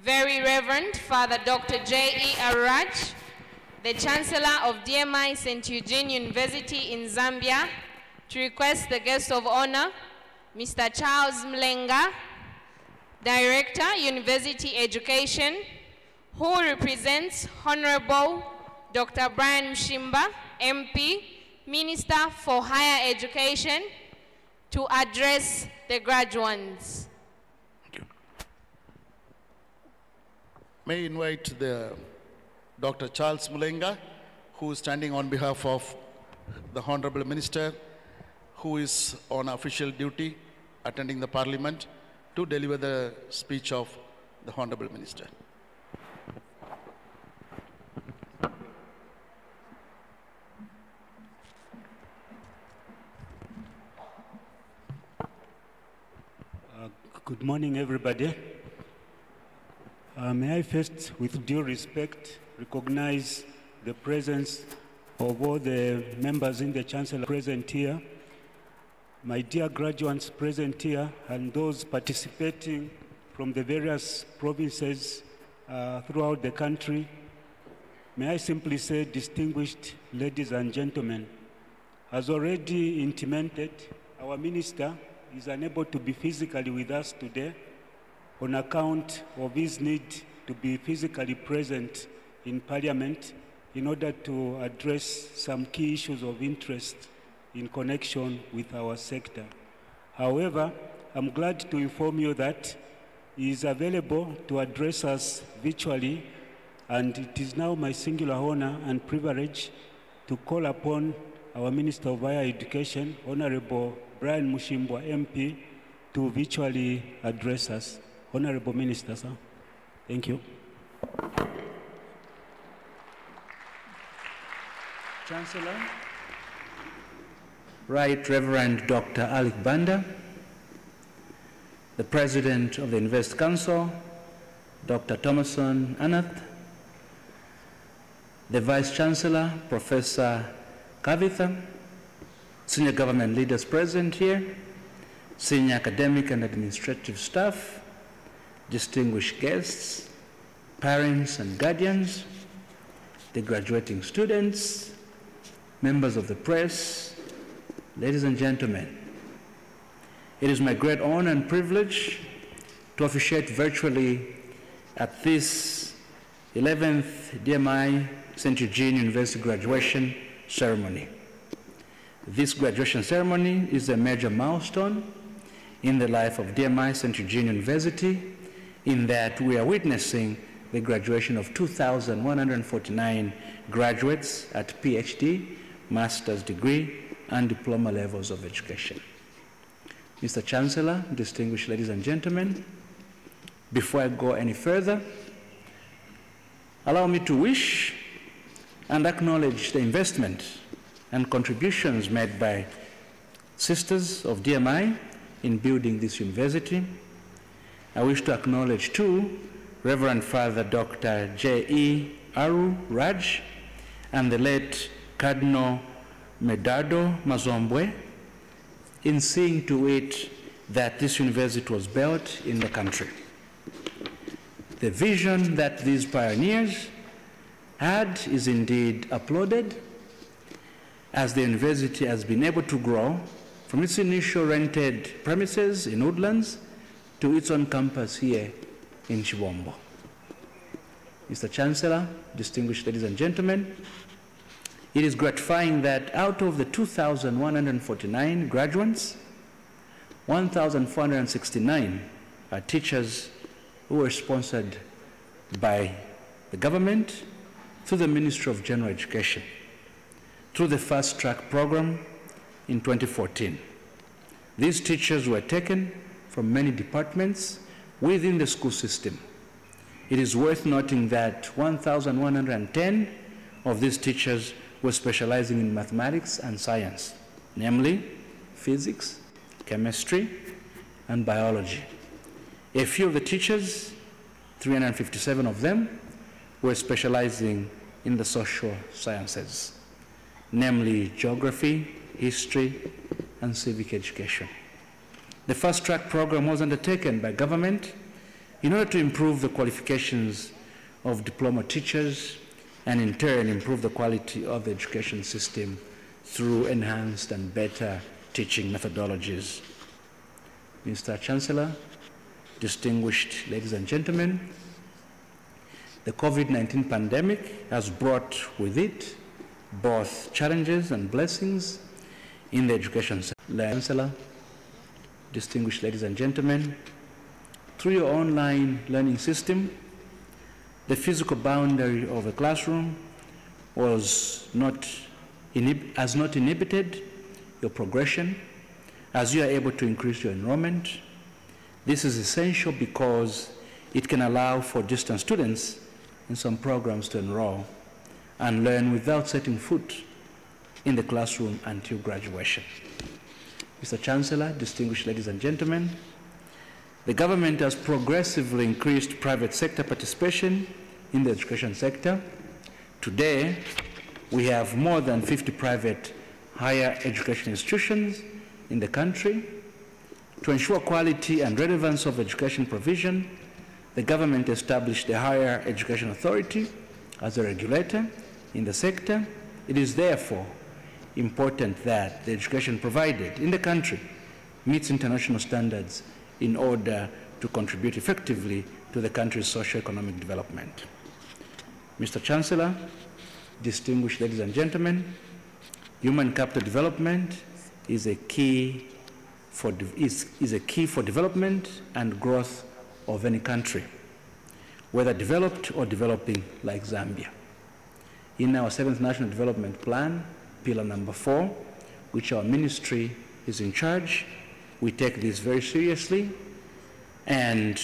Very Reverend Father Dr. J.E. Arulraj, the Chancellor of DMI St. Eugene University in Zambia, to request the guest of honor, Mr. Charles Mulenga, Director, University Education, who represents Honorable Dr. Brian Mushimba, MP, Minister for Higher Education, to address the graduates. May I invite the Dr. Charles Mulenga, who is standing on behalf of the Honorable Minister, who is on official duty attending the Parliament, to deliver the speech of the Honorable Minister. Morning, everybody. Uh, may I first, with due respect, recognize the presence of all the members in the Chancellor present here, my dear graduates present here, and those participating from the various provinces uh, throughout the country. May I simply say, distinguished ladies and gentlemen, as already intimated, our minister is unable to be physically with us today on account of his need to be physically present in Parliament in order to address some key issues of interest in connection with our sector. However, I'm glad to inform you that he is available to address us virtually, and it is now my singular honor and privilege to call upon our Minister of Higher Education, Honorable Brian Mushimba MP, to virtually address us. Honorable Minister, sir. Thank you. Chancellor. Right Reverend Dr. Alick Banda, the President of the Invest Council, Dr. Thomason Ananth, the Vice Chancellor, Professor Kavitha, senior government leaders present here, senior academic and administrative staff, distinguished guests, parents and guardians, the graduating students, members of the press, ladies and gentlemen. It is my great honor and privilege to officiate virtually at this 11th DMI St. Eugene University graduation ceremony. This graduation ceremony is a major milestone in the life of DMI St. Eugene University in that we are witnessing the graduation of 2,149 graduates at PhD, master's degree, and diploma levels of education. Mr. Chancellor, distinguished ladies and gentlemen, before I go any further, allow me to wish and acknowledge the investment and contributions made by sisters of DMI in building this university. I wish to acknowledge too Reverend Father Dr. J.E. Aru Raj and the late Cardinal Medardo Mazombwe in seeing to it that this university was built in the country. The vision that these pioneers had is indeed applauded as the university has been able to grow from its initial rented premises in Woodlands to its own campus here in Chibombo. Mr. Chancellor, distinguished ladies and gentlemen, it is gratifying that out of the 2,149 graduates, 1,469 are teachers who were sponsored by the government through the Ministry of General Education through the Fast Track program in 2014. These teachers were taken from many departments within the school system. It is worth noting that 1,110 of these teachers were specializing in mathematics and science, namely physics, chemistry, and biology. A few of the teachers, 357 of them, were specializing in the social sciences, namely geography, history, and civic education. The fast track program was undertaken by government in order to improve the qualifications of diploma teachers and in turn improve the quality of the education system through enhanced and better teaching methodologies. Mr. Chancellor, distinguished ladies and gentlemen, the COVID-19 pandemic has brought with it both challenges and blessings in the education sector. Chancellor, distinguished ladies and gentlemen, through your online learning system, the physical boundary of a classroom was not has not inhibited your progression as you are able to increase your enrollment. This is essential because it can allow for distant students in some programs to enroll and learn without setting foot in the classroom until graduation. Mr. Chancellor, distinguished ladies and gentlemen, The government has progressively increased private sector participation in the education sector. Today, we have more than 50 private higher education institutions in the country. To ensure quality and relevance of education provision, the government established the Higher Education Authority as a regulator in the sector. It is therefore important that the education provided in the country meets international standards in order to contribute effectively to the country's socio-economic development. Mr. Chancellor, distinguished ladies and gentlemen, human capital development is a key for, is, is a key for development and growth of any country, whether developed or developing like Zambia. In our seventh national development plan, pillar number four, which our ministry is in charge, we take this very seriously. And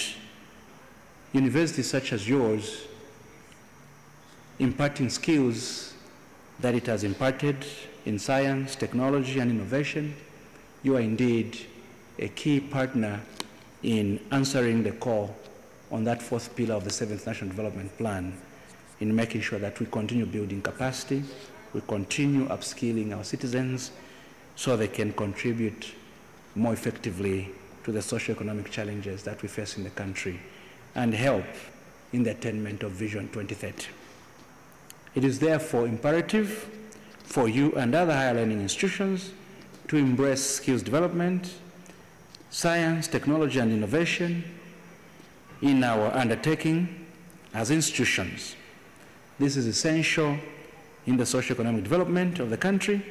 universities such as yours imparting skills that it has imparted in science, technology, and innovation, you are indeed a key partner in answering the call on that fourth pillar of the seventh national development plan in making sure that we continue building capacity, we continue upskilling our citizens so they can contribute more effectively to the socio-economic challenges that we face in the country and help in the attainment of Vision 2030. It is therefore imperative for you and other higher learning institutions to embrace skills development, science, technology, and innovation in our undertaking as institutions. This is essential in the socio-economic development of the country,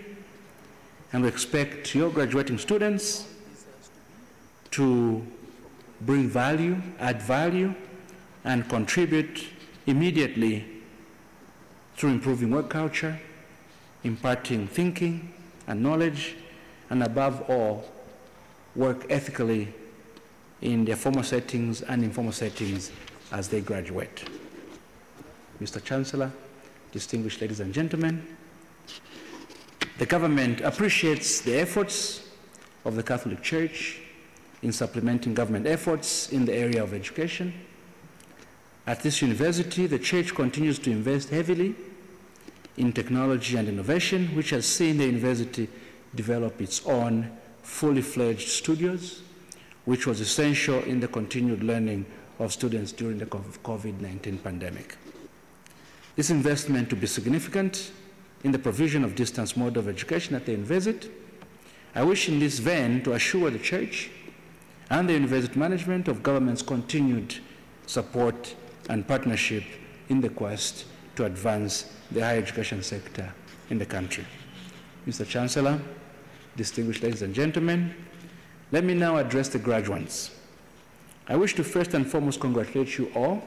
and we expect your graduating students to bring value, add value, and contribute immediately through improving work culture, imparting thinking and knowledge, and above all, work ethically in their formal settings and informal settings as they graduate. Mr. Chancellor, distinguished ladies and gentlemen, the government appreciates the efforts of the Catholic Church in supplementing government efforts in the area of education. At this university, the Church continues to invest heavily in technology and innovation, which has seen the university develop its own fully fledged studios, which was essential in the continued learning of students during the COVID-19 pandemic. This investment to be significant in the provision of distance mode of education at the university. I wish in this vein to assure the Church and the university management of government's continued support and partnership in the quest to advance the higher education sector in the country. Mr. Chancellor, distinguished ladies and gentlemen, let me now address the graduates. I wish to first and foremost congratulate you all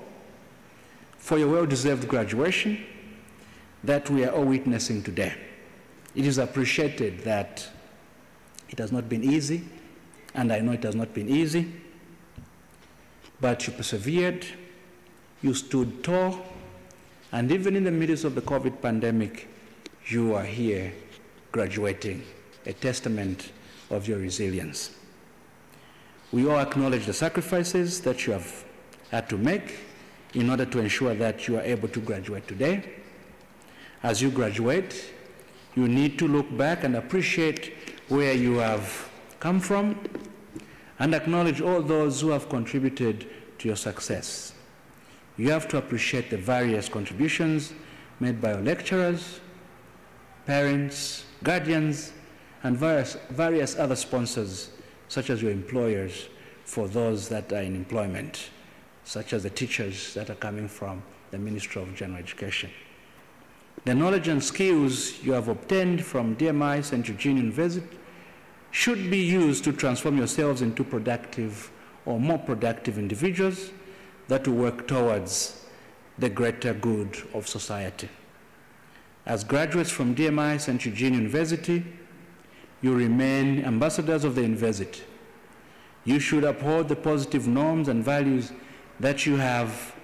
for your well-deserved graduation that we are all witnessing today. It is appreciated that it has not been easy, and I know it has not been easy, but you persevered, you stood tall, and even in the midst of the COVID pandemic, you are here graduating, a testament of your resilience. We all acknowledge the sacrifices that you have had to make in order to ensure that you are able to graduate today. As you graduate, you need to look back and appreciate where you have come from and acknowledge all those who have contributed to your success. You have to appreciate the various contributions made by your lecturers, parents, guardians, and various, various other sponsors, such as your employers, for those that are in employment, such as the teachers that are coming from the Ministry of General Education. The knowledge and skills you have obtained from DMI St. Eugene University should be used to transform yourselves into productive or more productive individuals that will work towards the greater good of society. As graduates from DMI St. Eugene University, you remain ambassadors of the university. You should uphold the positive norms and values that you have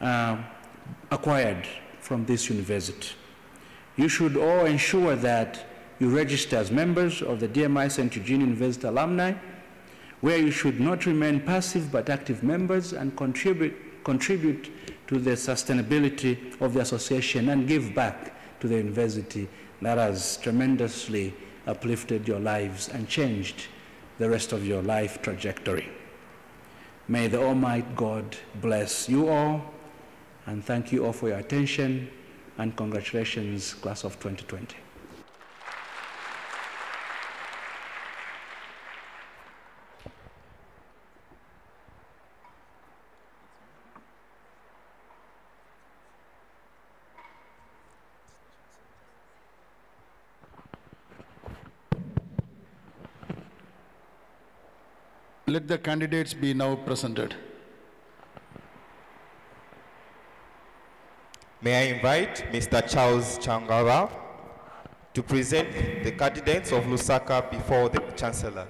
uh, acquired from this university. You should all ensure that you register as members of the DMI St. Eugene University alumni where you should not remain passive but active members and contribute, contribute to the sustainability of the association and give back to the university that has tremendously uplifted your lives and changed the rest of your life trajectory. May the Almighty God bless you all and thank you all for your attention and congratulations, class of 2020. The candidates be now presented. May I invite Mr. Charles Changara to present the candidates of Lusaka before the Chancellor.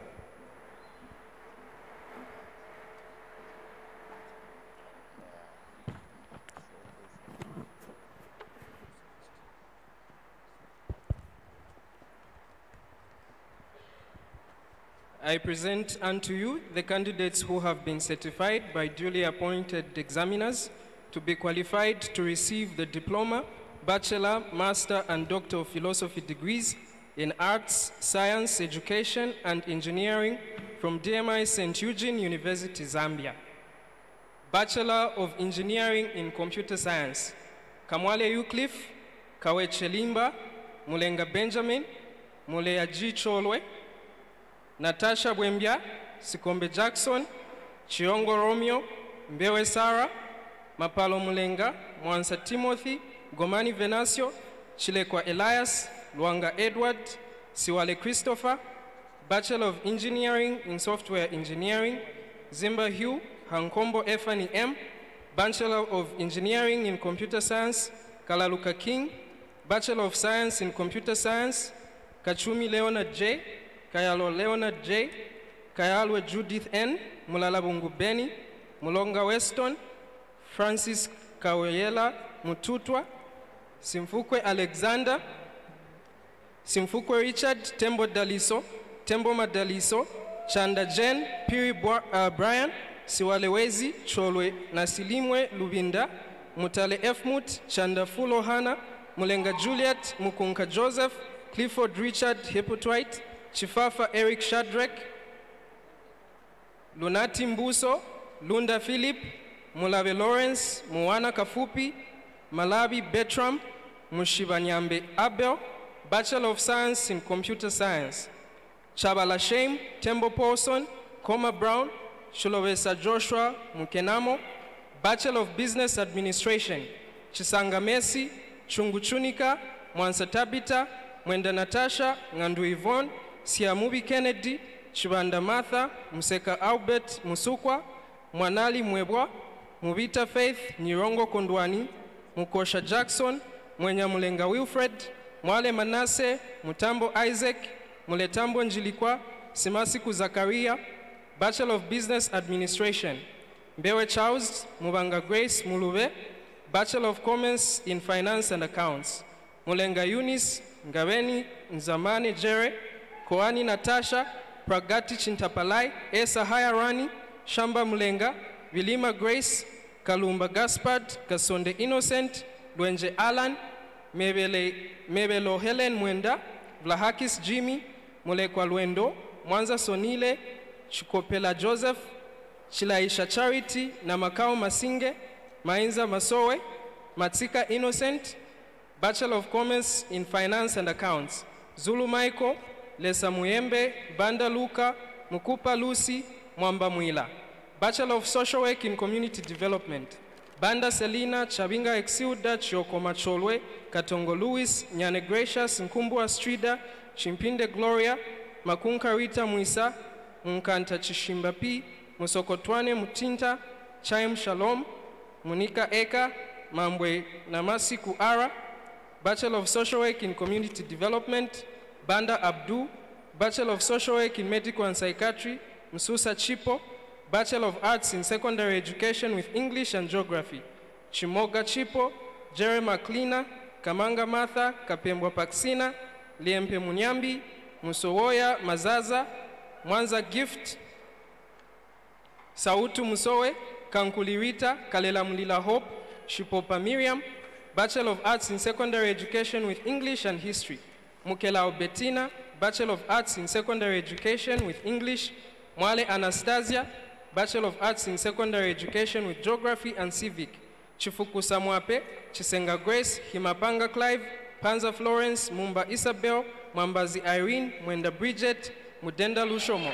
I present unto you the candidates who have been certified by duly appointed examiners to be qualified to receive the diploma, bachelor, master, and doctor of philosophy degrees in arts, science, education, and engineering from DMI St. Eugene University, Zambia. Bachelor of Engineering in Computer Science, Kamwale Eucliffe, Kawe Chelimba, Mulenga Benjamin, Muleya G. Cholwe, Natasha Bwembya, Sikombe Jackson, Chiongo Romeo, Mbewe Sara, Mapalo Mulenga, Mwansa Timothy, Gomani Venasio, Chilekwa Elias, Luanga Edward, Siwale Christopher, Bachelor of Engineering in Software Engineering, Zimba Hugh, Hankombo Efani M, Bachelor of Engineering in Computer Science, Kalaluka King, Bachelor of Science in Computer Science, Kachumi Leonard J, Kayalo Leonard J, Kayalwe Judith N, Mulalabungu beni. Mulonga Weston, Francis Kaweyela Mututwa, Simfukwe Alexander, Simfukwe Richard Tembo Daliso, Tembo Madaliso, Chanda Jen, Bwa- uh, Brian, Siwalewezi Cholwe na Silimwe Lubinda, Mutale Efmut, Chanda fulohana Mulenga Juliet, Mukunka Joseph, Clifford Richard Hepatwite, Chifafa Eric Shadrack, Lunati Mbuso, Lunda Philip, Mulave Lawrence, Muwana Kafupi, Malabi betram Mushibanyambe Abel, Bachelor of Science in Computer Science. Chabala Shame, Tembo Paulson, koma Brown, Shulovesa Joshua Mukenamo, Bachelor of Business Administration. Chisanga Messi, Chunguchunika, Mwansa Tabita, Mwenda Natasha, Ngandu Yvonne, Siamubi Kennedy, Chibanda Martha, Museka Albert Musukwa, Mwanali Mwebwa, Mubita Faith, Nyirongo Kondwani, Mukosha Jackson, Mwenyamulenga Wilfred, Mwale Manase, Mutambo Isaac, Muletambo Njilikwa, Simasiku Zakaria, Bachelor of Business Administration. Mbewe Charles, Mubanga Grace Mulube, Bachelor of Commerce in Finance and Accounts. Mulenga Eunice, Ngaweni Nzamane Jere, Koani Natasha, Pragati Chintapalai, Esa Hayarani, Shamba Mulenga, Vilima Grace, Kalumba Gaspard, Kasonde Innocent, Lwenje Alan, Mebele, Mebelo Helen Mwenda, Vlahakis Jimmy, Mulekwa Lwendo, Mwanza Sonile, Chikopela Joseph, Chilaisha Charity na Makao Masinge, Mainza Masowe, Matsika Innocent, Bachelor of Commerce in Finance and Accounts, Zulu Michael, Lesa Muyembe, Banda Luka, Mukupa Lucy, Mwamba Mwila. Bachelor of Social Work in Community Development, Banda Selina, Chabinga Exilda, Chioko Macholwe, Katongo Louis, Nyane Gracious, Nkumbwa Strida, Chimpinde Gloria, Makunka Rita Mwisa, Munkanta Chishimba P, Musokotwane Mutinta, Chaim Shalom, Munika Eka, Mambwe Namasi Kuara, Bachelor of Social Work in Community Development, Banda Abdu, Bachelor of Social Work in Medical and Psychiatry, Msusa Chipo, Bachelor of Arts in Secondary Education with English and Geography, Chimoga Chipo, Jerry Maclina, Kamanga Martha, Kapembwa Paksina, Liempe Munyambi, Musowoya Mazaza, Mwanza Gift, Sautu Musowe, Kankuli Rita, Kalela Mulila Hope, Shipopa Miriam, Bachelor of Arts in Secondary Education with English and History. Mukelao Bettina, Bachelor of Arts in Secondary Education with English. Mwale Anastasia, Bachelor of Arts in Secondary Education with Geography and Civic. Chifuku Samwape, Chisenga Grace, Himapanga Clive, Panza Florence, Mumba Isabel, Mwambazi Irene, Mwenda Bridget, Mudenda Lushomo.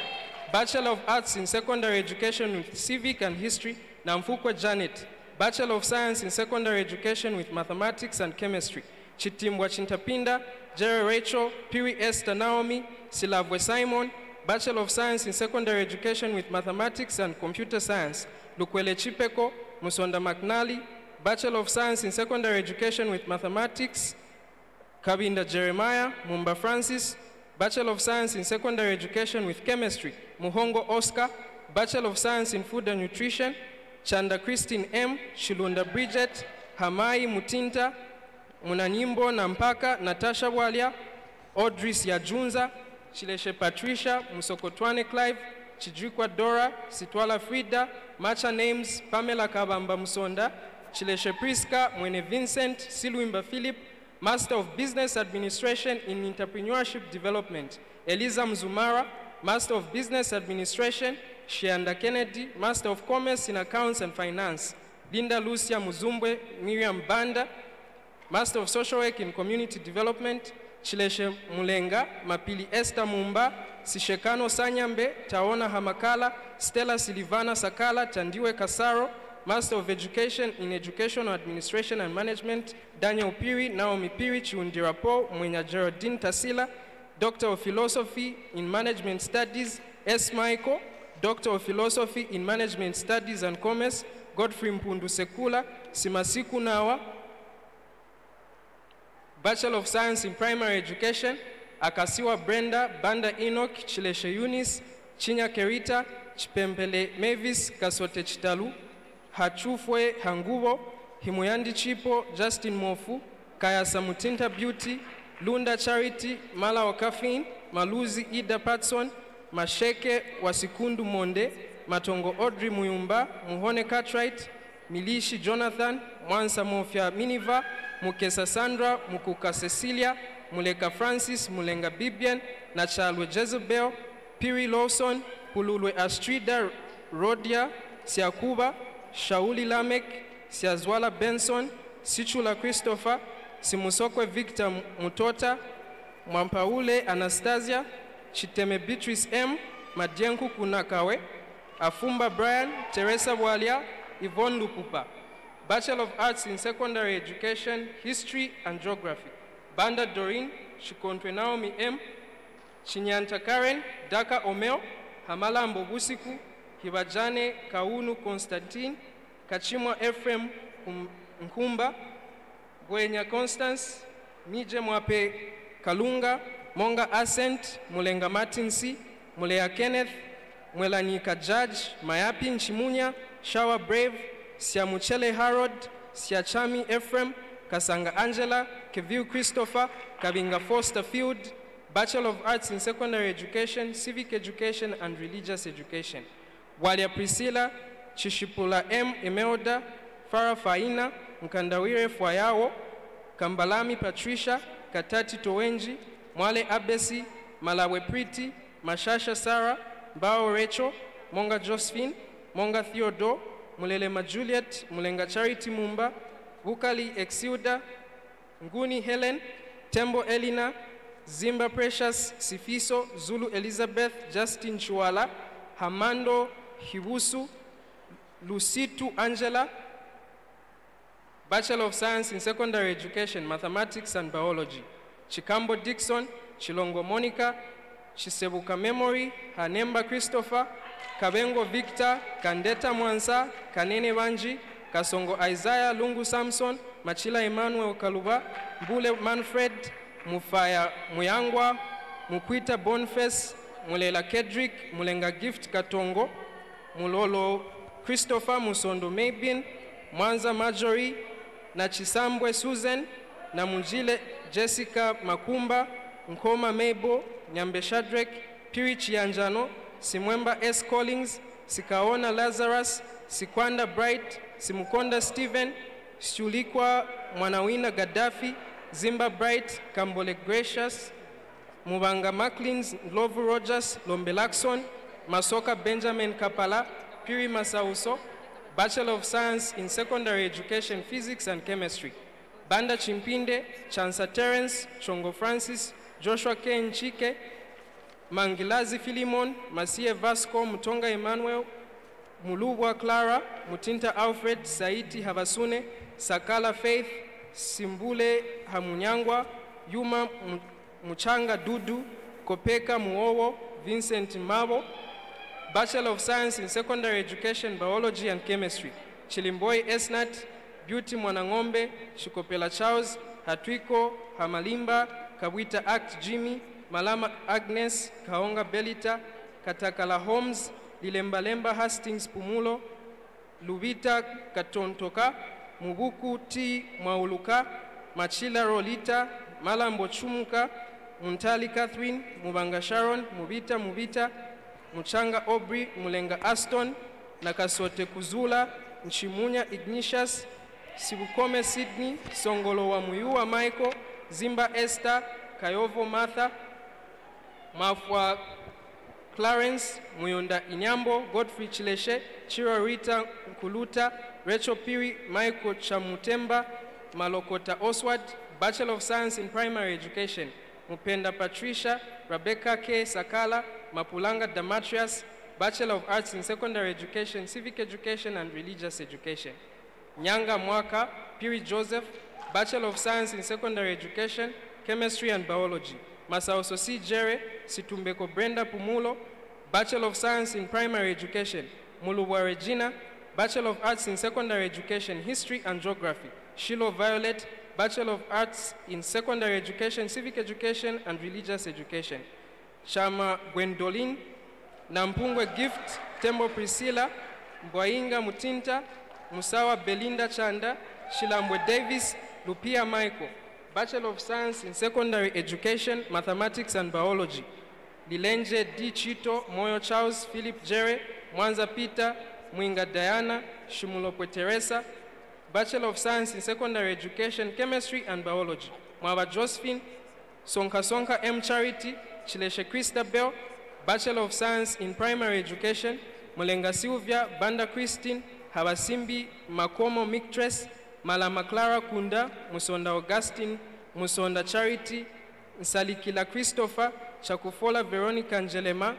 Bachelor of Arts in Secondary Education with Civic and History, Namfukwe Janet. Bachelor of Science in Secondary Education with Mathematics and Chemistry. Chitimbwa Chintapinda, Jerry Rachel, Piri Esther Naomi, Silavwe Simon, Bachelor of Science in Secondary Education with Mathematics and Computer Science. Lukwele Chipeko, Musonda McNally, Bachelor of Science in Secondary Education with Mathematics, Kabinda Jeremiah, Mumba Francis, Bachelor of Science in Secondary Education with Chemistry, Muhongo Oscar, Bachelor of Science in Food and Nutrition, Chanda Christine M, Shilunda Bridget, Hamai Mutinta, Munanyimbo Nampaka, Natasha Bwalya, Audris Yajunza, Chileshe Patricia, Musokotwane Clive, Chijikwa Dora, Sitwala Frida, Macha Names, Pamela Kabamba Musonda, Chileshe Priska, Mwene Vincent, Silwimba Philip, Master of Business Administration in Entrepreneurship Development, Eliza Mzumara, Master of Business Administration, Shianda Kennedy, Master of Commerce in Accounts and Finance, Linda Lucia Muzumbwe, Miriam Banda, Master of Social Work in Community Development, Chileshe Mulenga, Mapili Esther Mumba, Sishekano Sanyambe, Taona Hamakala, Stella Silivana Sakala, Tandiwe Kasaro, Master of Education in Educational Administration and Management, Daniel Piri, Naomi Piri, Chiundirapo, Mwenya Geraldine Tasila, Doctor of Philosophy in Management Studies, S. Michael, Doctor of Philosophy in Management Studies and Commerce, Godfrey Mpundu Sekula, Simasiku Nawa, Bachelor of Science in Primary Education, Akasiwa Brenda, Banda Enoch, Chileshe Eunice, Chinya Kerita, Chipembele Mavis, Kasote Chitalu, Hachufwe Hangubo, Himuyandi Chipo, Justin Mofu, Kaya Samutinta Beauty, Lunda Charity, Mala Wakafin, Maluzi Ida Patson, Masheke Wasikundu Monde, Matongo Audrey Muyumba, Muhone Cartwright, Milishi Jonathan, Mwansa Mofia Miniva, Mukesa Sandra, Mukuka Cecilia, Muleka Francis, Mulenga Bibian, Nachalwe Jezebel, Piri Lawson, Pululwe Astrida Rodia, Siakuba, Shauli Lamek, Siazwala Benson, Sichula Christopher, Simusokwe Victor Mutota, Mwampaule Anastasia, Chiteme Beatrice M, Madienku Kunakawe, Afumba Brian, Teresa Walia, Yvonne Lupupa. Bachelor of Arts in Secondary Education, History and Geography. Banda Doreen, Shikontwe Naomi M, Chinyanta Karen, Daka Omeo, Hamala Mbobusiku, Hibajane Kaunu Constantine, Kachimwa Ephraim Kum- Nkumba, Gwenya Constance, Mije Mwape Kalunga, Monga Ascent, Mulenga Martin C, Mulea Kenneth, Mwelanika Judge, Mayapi Nchimunya, Shawa Brave, Siamuchele Harold, Siachami Ephraim, Kasanga Angela, Keviu Christopher, Kabinga Foster Field, Bachelor of Arts in Secondary Education, Civic Education and Religious Education. Walia Priscilla, Chishipula M. Emelda, Farah Faina, Mkandawire Fwayawo, Kambalami Patricia, Katati Towenji, Mwale Abesi, Malawe Priti, Mashasha Sarah, Bao Rachel, Monga Josephine, Monga Theodore, Mulelema Juliet, Mulenga Charity Mumba, Bukali Exilda, Nguni Helen, Tembo Elina, Zimba Precious, Sifiso, Zulu Elizabeth, Justin Chuala, Hamando Hibusu, Lucitu Angela, Bachelor of Science in Secondary Education, Mathematics and Biology, Chikambo Dixon, Chilongo Monica, Chisebuka Memory, Hanemba Christopher, Kabengo Victor, Kandeta Mwansa, Kanene Wanji, Kasongo Isaiah Lungu Samson, Machila Emmanuel Kaluba, Mbule Manfred, Mufaya Muyangwa, Mukwita Boniface, Mulela Kedrick, Mulenga Gift Katongo, Mulolo Christopher Musondo mabin Mwanza Marjorie, na Chisambwe Susan, na Munjile Jessica Makumba, Nkoma Mabel, Nyambe Shadrack, Pirich Chianjano, Simwemba S. Collins, Sikaona Lazarus, Sikwanda Bright, Simukonda Stephen, Shulikwa Mwanawina Gaddafi, Zimba Bright, Kambole Gracious, Mubanga Macklins, Lovu Rogers, Lombe Lakson, Masoka Benjamin Kapala, Piri Masauso, Bachelor of Science in Secondary Education, Physics and Chemistry. Banda Chimpinde, Chansa Terence, Chongo Francis, Joshua K. Nchike, Mangilazi Philemon, Masie Vasco, Mutonga Emmanuel, Mulubwa Clara, Mutinta Alfred, Saiti Havasune, Sakala Faith, Simbule Hamunyangwa, Yuma Muchanga Dudu, Kopeka Muowo, Vincent Mabo, Bachelor of Science in Secondary Education, Biology and Chemistry. Chilimboi Esnat, Beauty Mwanang'ombe, Shikopela Charles, Hatwiko, Hamalimba, Kabwita Act Jimmy, Malama Agnes, Kaonga Belita, Katakala Holmes, Lilembalemba Hastings Pumulo, Lubita Katontoka, Mubuku T. Mwauluka, Machila Rolita, Malambo Chumuka, Muntali Catherine, Mubanga Sharon, Mubita Mubita, Muchanga Aubrey, Mulenga Aston, Nakasote Kuzula, Nchimunya Ignatius, Sibukome Sydney, Songolo wa Muyua Michael, Zimba Esther, Kayovo Martha, Mafwa Clarence Muyonda Inyambo, Godfrey Chileshe, Chiro Rita Nkuluta, Rachel Piri, Michael Chamutemba, Malokota Oswald, Bachelor of Science in Primary Education, Mupenda Patricia, Rebecca K. Sakala, Mapulanga Demetrius, Bachelor of Arts in Secondary Education, Civic Education and Religious Education. Nyanga Mwaka, Piri Joseph, Bachelor of Science in Secondary Education, Chemistry and Biology. Masaoso Sosi Jere, Situmbeko Brenda Pumulo, Bachelor of Science in Primary Education. Mulubwa Regina, Bachelor of Arts in Secondary Education, History and Geography. Shiloh Violet, Bachelor of Arts in Secondary Education, Civic Education and Religious Education. Chama Gwendolyn, Nampungwe Gift, Tembo Priscilla, Mbwainga Mutinta, Musawa Belinda Chanda, Shilambwe Davis, Lupia Michael, Bachelor of Science in Secondary Education, Mathematics and Biology. Lilenje D. Chito, Moyo Charles, Philip Jere, Mwanza Peter, Mwinga Diana, Shumulopwe Teresa, Bachelor of Science in Secondary Education, Chemistry and Biology. Mwaba Josephine, Sonka Sonka M. Charity, Chileshe Christabel, Bachelor of Science in Primary Education, Mulenga Sylvia, Banda Christine, Habasimbi, Makomo Mictres, Malama Clara Kunda, Musonda Augustine, Musonda Charity, Nsalikila Christopher, Chakufola Veronica Njelema,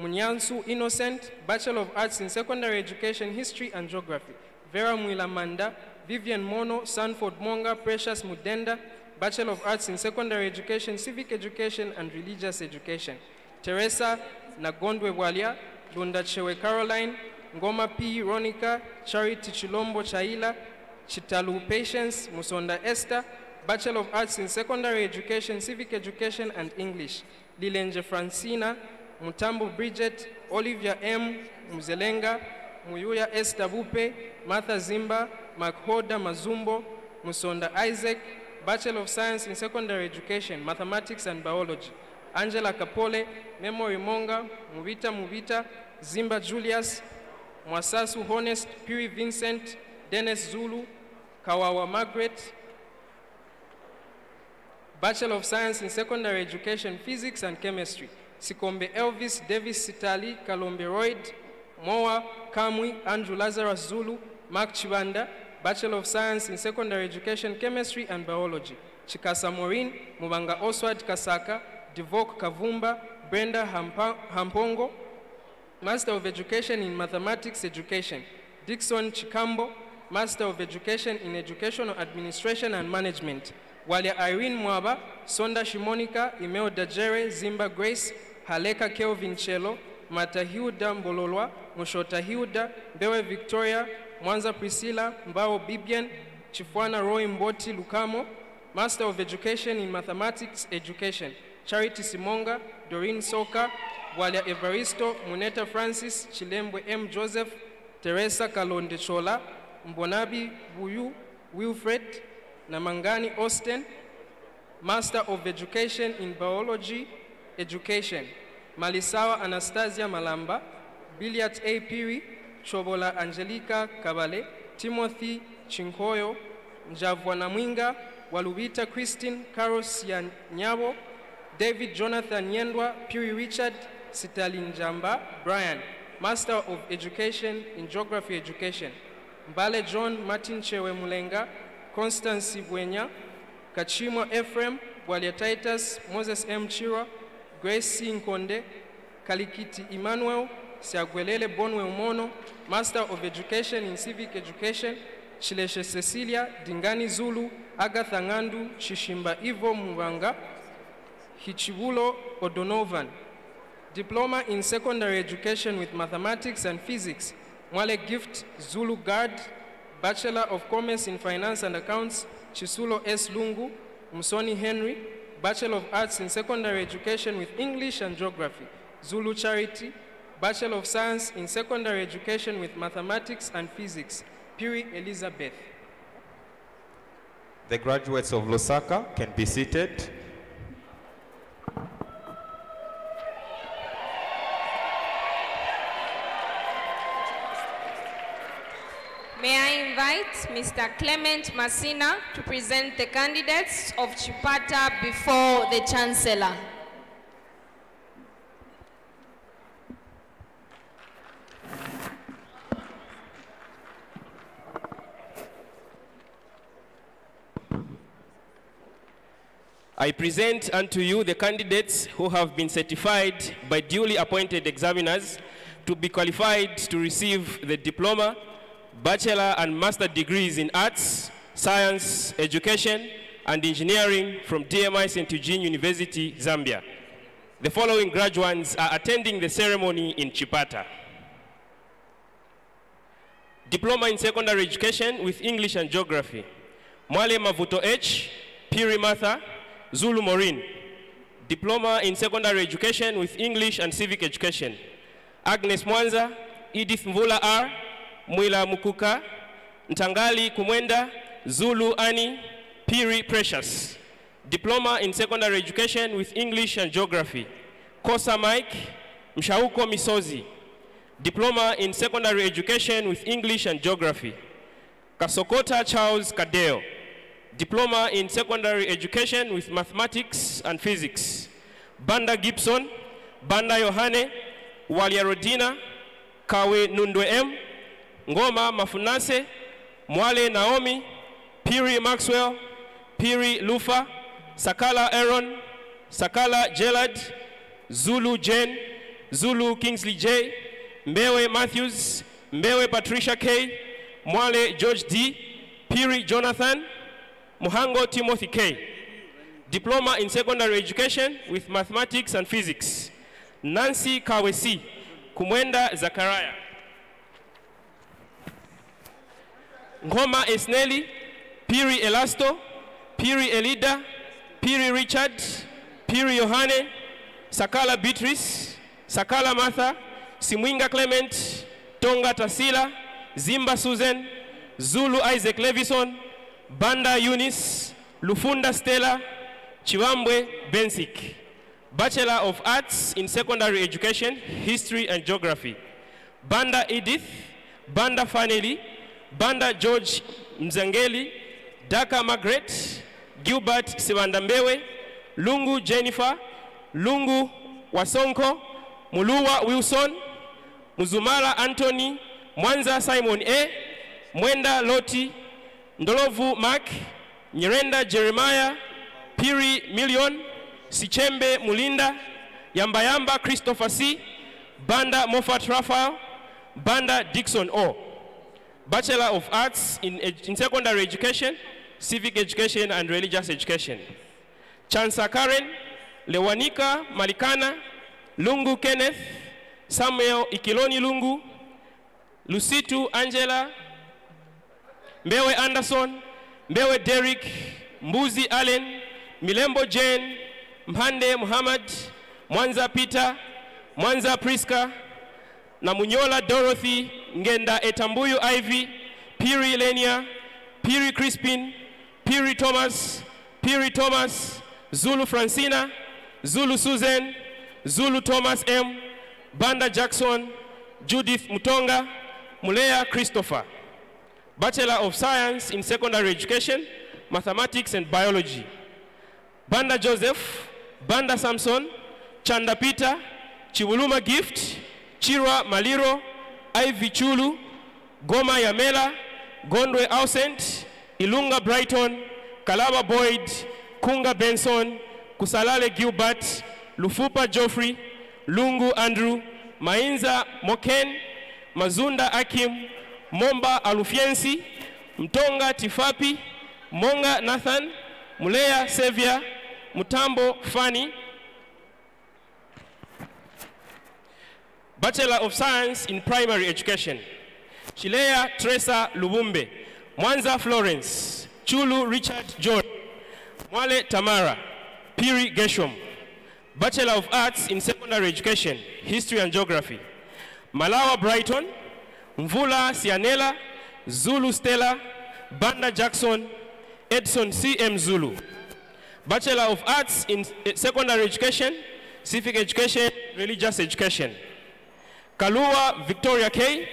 Munyansu Innocent, Bachelor of Arts in Secondary Education, History and Geography. Vera Mwilamanda, Vivian Mono, Sanford Monga, Precious Mudenda, Bachelor of Arts in Secondary Education, Civic Education and Religious Education. Teresa Nagondwe Walia, Lunda Chewe Caroline, Ngoma P. Ronica, Charity Chilombo Chaila, Chitalu Patience, Musonda Esther, Bachelor of Arts in Secondary Education, Civic Education and English. Lilenje Francina, Mutambu Bridget, Olivia M. Muzelenga, Muyuya Esther Bupe, Martha Zimba, Makhoda Mazumbo, Musonda Isaac, Bachelor of Science in Secondary Education, Mathematics and Biology. Angela Kapole, Memory Monga, Muvita Muvita, Zimba Julius, Mwasasu Honest, Piri Vincent, Dennis Zulu, Kawawa Margaret, Bachelor of Science in Secondary Education, Physics and Chemistry. Sikombe Elvis, Davis Sitali, Kalombe Royd, Moa, Kamwi, Andrew Lazarus Zulu, Mark Chibanda, Bachelor of Science in Secondary Education, Chemistry and Biology. Chikasa Maureen, Mubanga Oswald Kasaka, Divok Kavumba, Brenda Hampa- Hampongo, Master of Education in Mathematics Education. Dixon Chikambo, Master of Education in Educational Administration and Management. Walia Irene Mwaba, Sonda Shimonika, Imeo Dajere, Zimba Grace, Haleka Kelvin Chelo, Matahiuda Mbololwa, Mushota Hiuda, Bewe Victoria, Mwanza Priscilla, Mbao Bibian, Chifwana Roy Mboti Lukamo, Master of Education in Mathematics Education. Charity Simonga, Doreen Soka, Walia Evaristo, Muneta Francis, Chilembwe M. Joseph, Teresa Kalonde Chola, Mbonabi Buyu, Wilfred, Namangani Austin, Master of Education in Biology Education. Malisawa Anastasia Malamba, Billiat A. Phiri, Chobola Angelica Kabale, Timothy Chinkoyo, Njavwa Namwinga, Walubita Christine, Carlos Nyabo, David Jonathan Nyendwa, Phiri Richard, Sitalin Jamba, Brian, Master of Education in Geography Education, Mbale John Martin Chewe Mulenga, Constance Bwenya, Kachimo Ephraim, Bwalia Titus, Moses M. Chira, Grace. Nkonde, Kalikiti Emmanuel, Siagwelele Bonwe Umono, Master of Education in Civic Education, Chileshe Cecilia, Dingani Zulu, Agatha Ngandu, Chishimba Ivo Mubanga, Hichibulo Odonovan. Diploma in Secondary Education with Mathematics and Physics, Mwale Gift Zulu Guard, Bachelor of Commerce in Finance and Accounts, Chisulo S. Lungu, Musoni Henry, Bachelor of Arts in Secondary Education with English and Geography, Zulu Charity, Bachelor of Science in Secondary Education with Mathematics and Physics, Phiri Elizabeth. The graduates of Lusaka can be seated. May I invite Mr. Clement Masina to present the candidates of Chipata before the Chancellor. I present unto you the candidates who have been certified by duly appointed examiners to be qualified to receive the diploma, bachelor and master degrees in arts, science, education, and engineering from DMI St. Eugene University, Zambia. The following graduates are attending the ceremony in Chipata. Diploma in Secondary Education with English and Geography. Mwale Mavuto H, Phiri Martha, Zulu Maureen. Diploma in Secondary Education with English and Civic Education. Agnes Mwanza, Edith Mvula R, Mwila Mukuka, Ntangali Kumwenda, Zulu Ani, Piri Precious. Diploma in Secondary Education with English and Geography. Kosa Mike, Mshauko Misozi. Diploma in Secondary Education with English and Geography. Kasokota Charles Kadeo. Diploma in Secondary Education with Mathematics and Physics. Banda Gibson, Banda Yohane, Walia Rodina, Kawe Nundwe M, Ngoma Mafunase, Mwale Naomi, Piri Maxwell, Piri Lufa, Sakala Aaron, Sakala Gerald, Zulu Jane, Zulu Kingsley J, Mbewe Matthews, Mbewe Patricia K, Mwale George D, Piri Jonathan, Muhango Timothy K. Diploma in Secondary Education with Mathematics and Physics. Nancy Kawesi, Kumwenda Zakaria. Ngoma Esneli, Piri Elasto, Piri Elida, Piri Richard, Piri Yohane, Sakala Beatrice, Sakala Martha, Simwinga Clement, Tonga Tasila, Zimba Susan, Zulu Isaac Levison, Banda Eunice, Lufunda Stella, Chiwambwe Bensik. Bachelor of Arts in Secondary Education, History and Geography. Banda Edith, Banda Faneli, Banda George Mzangeli, Daka Margaret, Gilbert Sibandambewe, Lungu Jennifer, Lungu Wasonko, Muluwa Wilson, Muzumala Anthony, Mwanza Simon A, Mwenda Loti, Ndolovu Mark, Nyerenda Jeremiah, Piri Million, Sichembe Mulinda, Yambayamba Christopher C, Banda Moffat Raphael, Banda Dixon O. Bachelor of Arts in, in Secondary Education, Civic Education and Religious Education. Chansa Karen, Lewanika Malikana, Lungu Kenneth, Samuel Ikiloni Lungu, Lusitu Angela, Mbewe Anderson, Mbewe Derek, Mbuzi Allen, Milembo Jane, Mhande Muhammad, Mwanza Peter, Mwanza Priska, na Munyola Dorothy, Ngenda Etambuyu Ivy, Piri Lenia, Piri Crispin, Piri Thomas, Piri Thomas, Zulu Francina, Zulu Susan, Zulu Thomas M, Banda Jackson, Judith Mutonga, Mulea Christopher. Bachelor of Science in Secondary Education, Mathematics and Biology. Banda Joseph, Banda Samson, Chanda Peter, Chiwuluma Gift, Chirwa Maliro, Ivy Chulu, Goma Yamela, Gondwe Ausent, Ilunga Brighton, Kalaba Boyd, Kunga Benson, Kusalale Gilbert, Lufupa joffrey Lungu Andrew, Mainza Moken, Mazunda Akim, Momba Alufiensi, Mtonga Tifapi, Monga Nathan, Mulea Sevia, Mutambo Fani, Bachelor of Science in Primary Education. Shilea Teresa Lubumbe, Mwanza Florence, Chulu Richard John, Mwale Tamara, Phiri Geshom. Bachelor of Arts in Secondary Education, History and Geography. Malawa Brighton, Mvula Sianela, Zulu Stella, Banda Jackson, Edson C.M. Zulu. Bachelor of Arts in Secondary Education, Civic Education, Religious Education. Kalua Victoria K,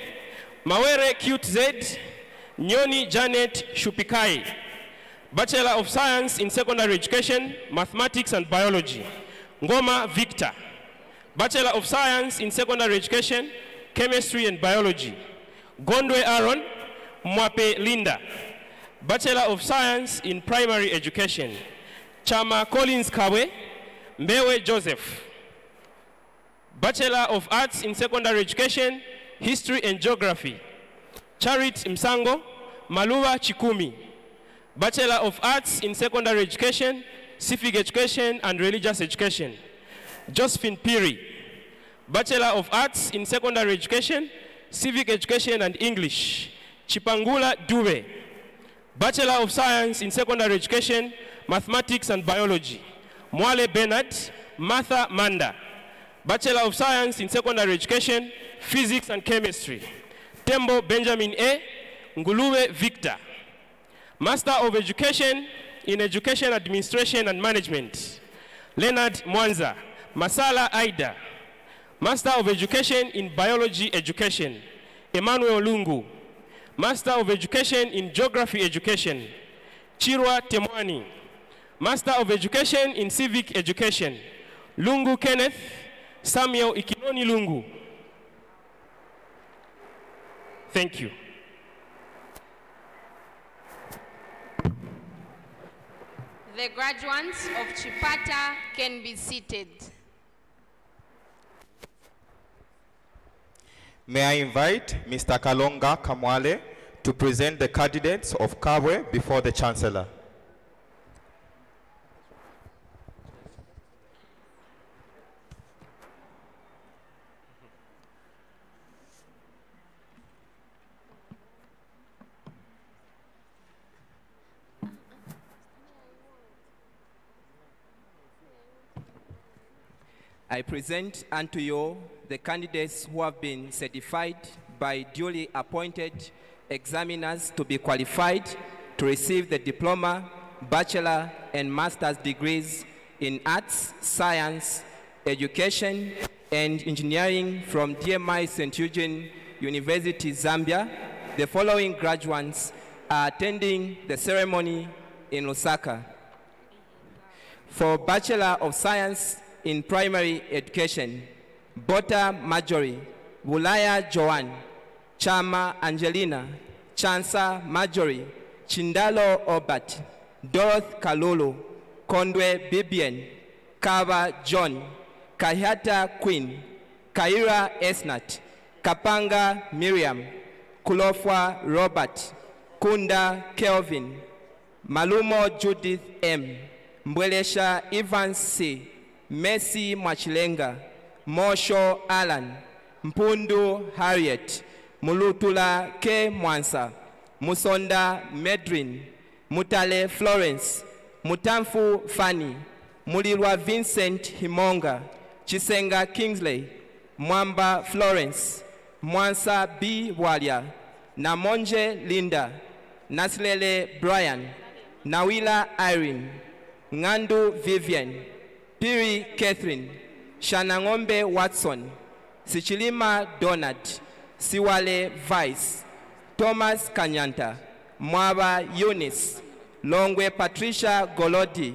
Mawere QTZ, Nyoni Janet Shupikai. Bachelor of Science in Secondary Education, Mathematics and Biology. Ngoma Victor. Bachelor of Science in Secondary Education, Chemistry and Biology. Gondwe Aaron, Mwape Linda. Bachelor of Science in Primary Education. Chama Collins Kawe, Mbewe Joseph. Bachelor of Arts in Secondary Education, History and Geography. Charit Msango, Maluwa Chikumi. Bachelor of Arts in Secondary Education, Civic Education and Religious Education. Josephine Phiri. Bachelor of Arts in Secondary Education, Civic Education and English. Chipangula Dube. Bachelor of Science in Secondary Education, Mathematics and Biology. Mwale Bernard, Martha Manda. Bachelor of Science in Secondary Education, Physics and Chemistry. Tembo Benjamin A. Nguluwe Victor. Master of Education in Education Administration and Management. Leonard Mwanza. Masala Aida. Master of Education in Biology Education. Emmanuel Lungu. Master of Education in Geography Education. Chirwa Temwani. Master of Education in Civic Education. Lungu Kenneth. Samuel Ikinoni Lungu. Thank you. The graduates of Chipata can be seated. May I invite Mr. Kalonga Kamwale to present the candidates of Kabwe before the Chancellor. I present unto you the candidates who have been certified by duly appointed examiners to be qualified to receive the diploma, bachelor, and master's degrees in arts, science, education, and engineering from DMI St. Eugene University, Zambia. The following graduates are attending the ceremony in Osaka. For Bachelor of Science in Primary Education, Bota Marjorie, Bulaya Joan, Chama Angelina, Chansa Marjorie, Chindalo Obat, Doroth Kalulu, Kondwe Bibian, Kava John, Kahyata Queen, Kaira Esnat, Kapanga Miriam, Kulofwa Robert, Kunda Kelvin, Malumo Judith M, Mbwelesha Evans C, Messi Mwachilenga, Mosho Alan, Mpundu Harriet, Mulutula K. Mwansa, Musonda Medrin, Mutale Florence, Mutamfu Fani, Mulirwa Vincent Himonga, Chisenga Kingsley, Mwamba Florence, Mwansa B. Walia, Namonje Linda, Naslele Brian, Nawila Irene, Ngandu Vivian, Phiri Catherine, Shanangombe Watson, Sichilima Donald, Siwale Vice, Thomas Kanyanta, Mwaba Eunice, Longwe Patricia Golodi,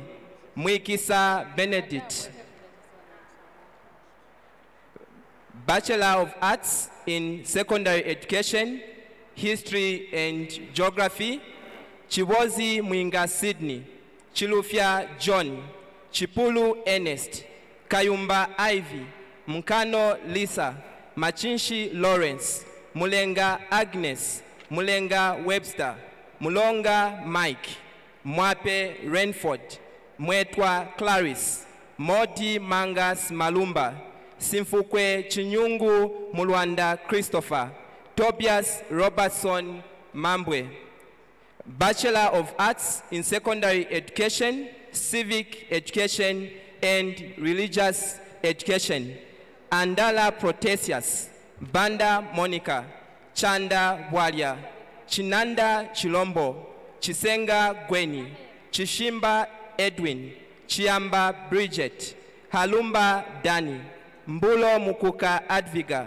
Mwikisa Benedict. Bachelor of Arts in Secondary Education, History and Geography, Chiwozi Mwinga Sydney, Chilufya John, Chipulu Ernest, Kayumba Ivy, Mkano Lisa, Machinshi Lawrence, Mulenga Agnes, Mulenga Webster, Mulonga Mike, Mwape Renford, Mwetwa Clarice, Moti Mangas Malumba, Simfukwe Chinyungu Mulwanda Christopher, Tobias Robertson Mambwe. Bachelor of Arts in Secondary Education, Civic Education, and Religious Education. Andala Protesius, Banda Monica, Chanda Walia, Chinanda Chilombo, Chisenga Gweni, Chishimba Edwin, Chiamba Bridget, Halumba Dani, Mbulo Mukuka Adviga,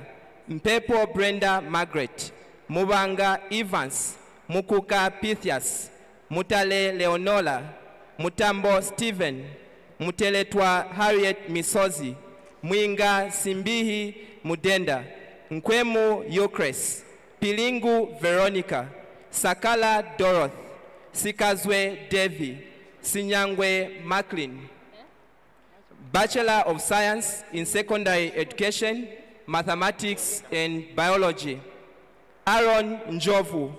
Mpepo Brenda Margaret, Mubanga Evans, Mukuka Pythias, Mutale Leonola, Mutambo Steven, Muteletwa Harriet Misozi, Mwinga Simbihi Mudenda, Nkwemu Yokres, Pilingu Veronica, Sakala Doroth, Sikazwe Devi, Sinyangwe maclin Bachelor of Science in Secondary Education, Mathematics and Biology. Aaron Njovu,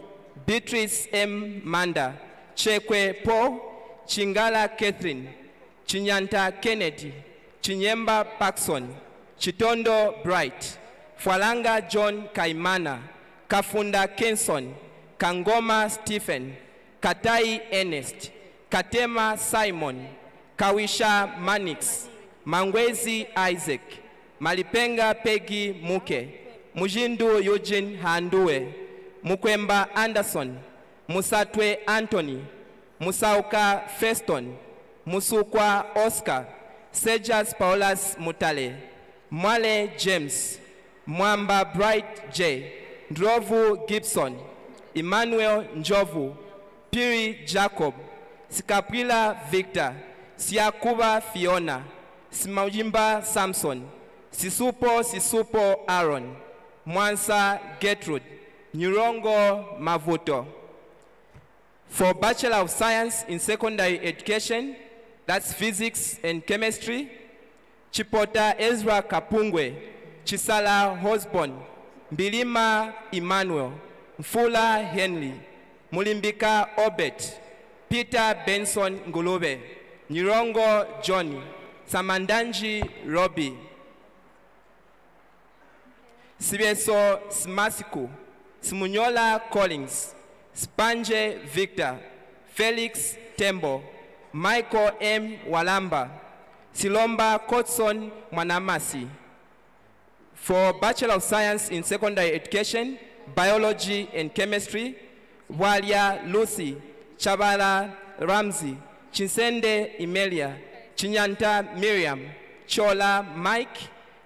Beatrice M. Manda, Chekwe Paul, Chingala Catherine, Chinyanta Kennedy, Chinyemba Paxson, Chitondo Bright, Fwalanga John Kaimana, Kafunda Kenson, Kangoma Stephen, Katai Ernest, Katema Simon, Kawisha Manix, Mangwezi Isaac, Malipenga Peggy Muke, Mujindu Eugene Handue, Mukwemba Anderson, Musatwe Anthony, Musauka Feston, Musukwa Oscar, Sejas Paulas Mutale, Mwale James, Mwamba Bright J, Ndrovu Gibson, Emmanuel Njovu, Piri Jacob, Sikapila Victor, Siakuba Fiona, Simaujimba Samson, Sisupo Sisupo Aaron, Mwansa Gertrude, Nyurongo Mavuto. For Bachelor of Science in Secondary Education, that's Physics and Chemistry, Chipota Ezra Kapungwe, Chisala Hosborn, Mbilima Emmanuel, Mfula Henry, Mulimbika Obet, Peter Benson Ngulube, Nyirongo Johnny, Samandanji Robbie, Sibieso Smasiku, Simunyola Collins, Spanje Victor, Felix Tembo, Michael M. Walamba, Silomba Kotson Mwanamasi. For Bachelor of Science in Secondary Education, Biology and Chemistry, Walia Lucy, Chabala Ramsey, Chinsende Emilia, Chinyanta Miriam, Chola Mike,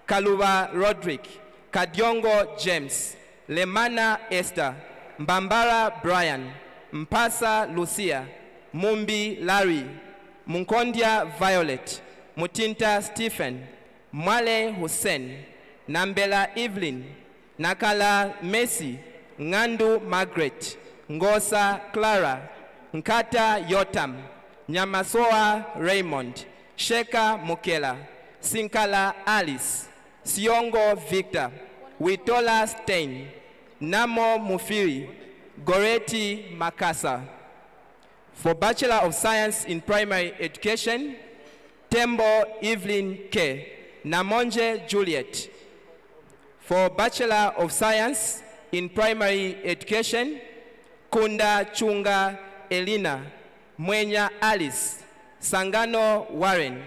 Kaluba Roderick, Kadiongo James, Lemana Esther, Mbambara Brian, Mpasa Lucia, Mumbi Larry, Munkondia Violet, Mutinta Stephen, Mwale Hussein, Nambela Evelyn, Nakala Messi, Ngandu Margaret, Ngosa Clara, Nkata Yotam, Nyamasoa Raymond, Sheka Mukela, Sinkala Alice, Siongo Victor, Witola Stein, Namo Mufiri, Goreti Makasa. For Bachelor of Science in Primary Education, Tembo Evelyn K. Namonje Juliet. For Bachelor of Science in Primary Education, Kunda Chunga Elina, Mwenya Alice, Sangano Warren.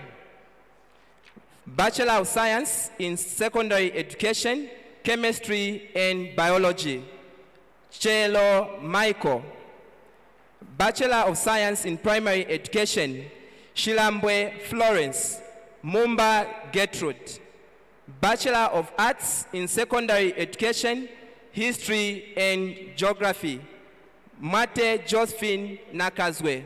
Bachelor of Science in Secondary Education, Chemistry and Biology, Chelo Michael. Bachelor of Science in Primary Education, Shilambwe Florence, Mumba Gertrude. Bachelor of Arts in Secondary Education, History and Geography, Mate Josephine Nakazwe.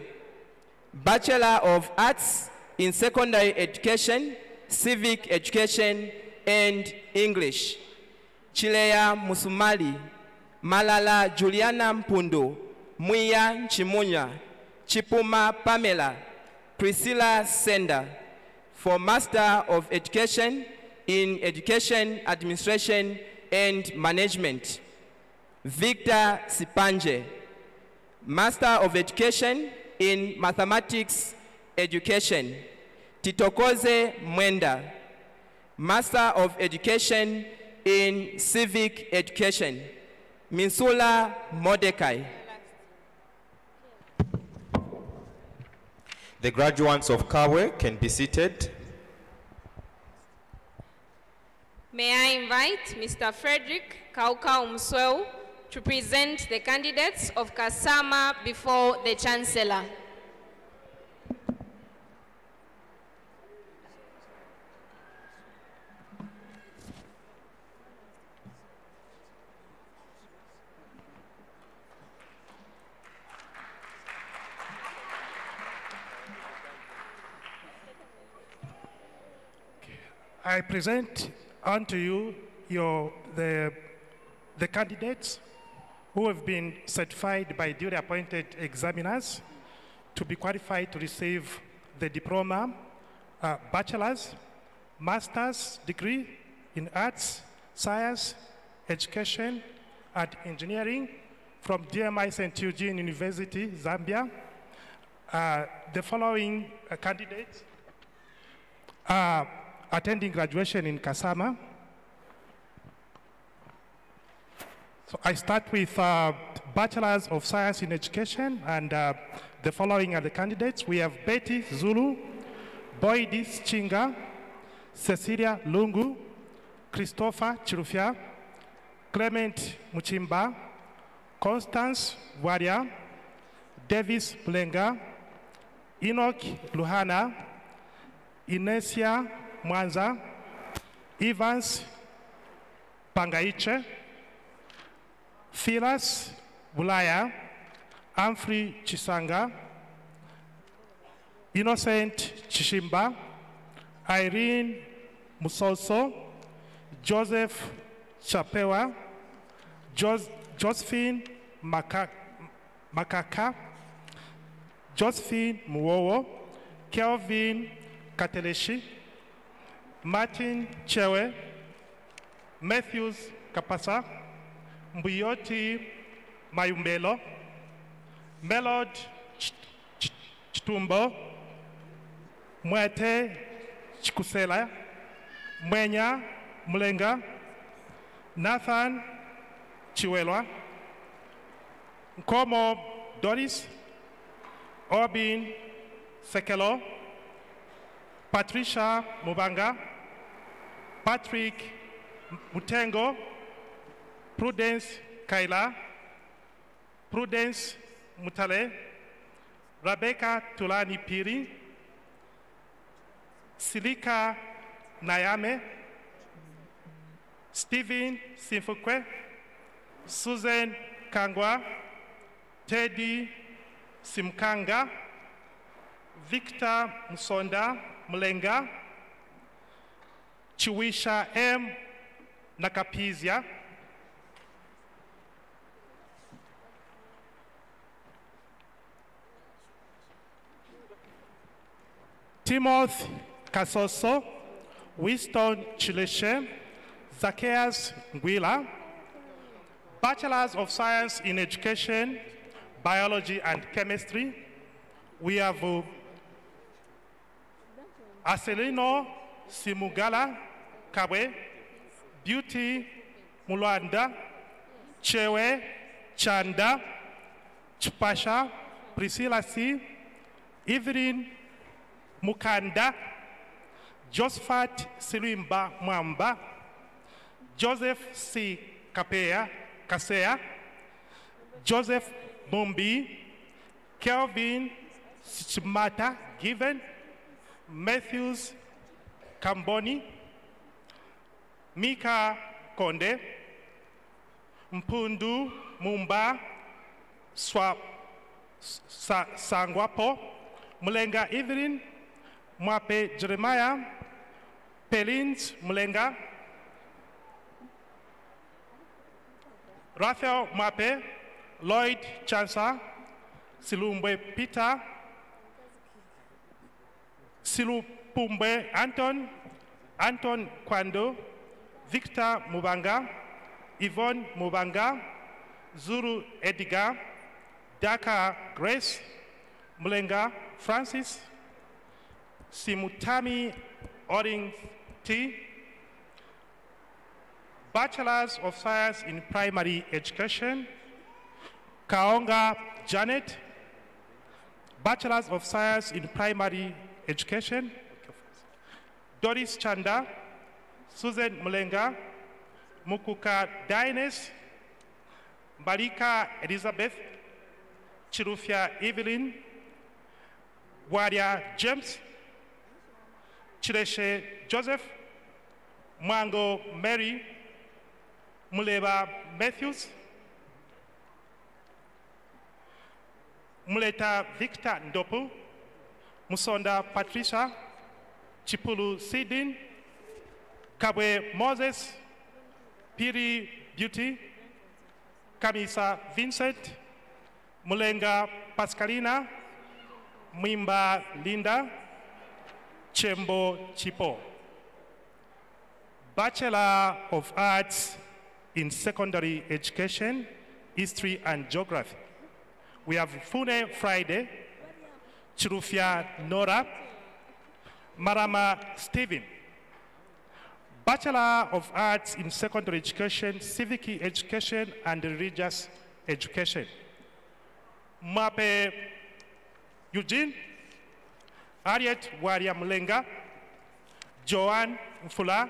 Bachelor of Arts in Secondary Education, Civic Education and English, Chilea Musumali, Malala Juliana Mpundu, Mwiya Nchimunya, Chipuma Pamela, Priscilla Sender, for Master of Education in Education Administration and Management. Victor Sipanje, Master of Education in Mathematics Education. Titokoze Mwenda, Master of Education in Civic Education. Minsula Mordecai. The graduates of Kabwe can be seated. May I invite Mr. Frederick Kaukau Msweu to present the candidates of Kasama before the Chancellor. I present unto you your, the, the candidates who have been certified by duly appointed examiners to be qualified to receive the diploma, uh, bachelor's, master's degree in arts, science, education, and engineering from DMI St. Eugene University, Zambia. Uh, the following uh, candidates are attending graduation in Kasama. So I start with uh, Bachelor's of Science in Education, and uh, the following are the candidates. We have Betty Zulu, Boydis Chinga, Cecilia Lungu, Christopher Chirufia, Clement Muchimba, Constance Waria, Davis Blenga, Enoch Luhana, Inesia Mwanza, Evans Pangaiche, Philas Bulaya, Humphrey Chisanga, Innocent Chishimba, Irene Musoso, Joseph Chapewa, Jos- Josephine Maka- Makaka, Josephine Muowo, Kelvin Kateleshi, Martin Chewe, Matthews Kapasa, Mbuyoti Mayumbelo, Melod Ch- Ch- Chitumbo, Mwete Chikusela, Mwenya Mulenga, Nathan Chiwelwa, Nkomo Doris, Obin Sekelo, Patricia Mubanga, Patrick Mutengo, Prudence Kaila, Prudence Mutale, Rebecca Tulani Phiri, Silika Nayame, Stephen Simfukwe, Susan Kangwa, Teddy Simkanga, Victor Msonda Mlenga, Chiwisha M. Nakapizia, Timothy Kasoso, Winston Chileshe, Zacchaeus Nguila, Bachelors of Science in Education, Biology and Chemistry. We have uh, Aselino Simugala Kabwe, Beauty Mulwanda, Chewe Chanda, Chupasha, Priscilla C, Evelyn Mukanda, Josephat Silimba Mwamba, Joseph C. Kapea, Kasea, Joseph Mumbi, Kelvin Chimata Given, Matthews Kamboni, Mika Konde, Mpundu Mumba Swa, Sa, Sangwapo, Mulenga Evelyn, Mwape Jeremiah, Pelins Mulenga, Raphael Mwape, Lloyd Chansa, Silumbwe Peter, Silupumbe Anton, Anton Kwando, Victor Mubanga, Yvonne Mubanga, Zuru Edgar, Daka Grace, Mulenga Francis, Simutami Oring T, Bachelors of Science in Primary Education, Kaonga Janet, Bachelors of Science in Primary Education, Doris Chanda, Susan Mulenga, Mukuka Dines, Malika Elizabeth, Chirufia Evelyn, Waria James, Chireshe Joseph, Mwango Mary, Muleba Matthews, Muleta Victor Ndopu, Musonda Patricia, Chipulu Sidin, Kabwe Moses, Phiri Beauty, Kamisa Vincent, Mulenga Pascalina, Mwimba Linda, Chembo Chipo. Bachelor of Arts in Secondary Education, History and Geography. We have Fune Friday, Chirufia Nora, Marama Stephen. Bachelor of Arts in Secondary Education, Civic Education and Religious Education. Mape Eugene, Harriet Waria Mulenga, Joanne Mfula,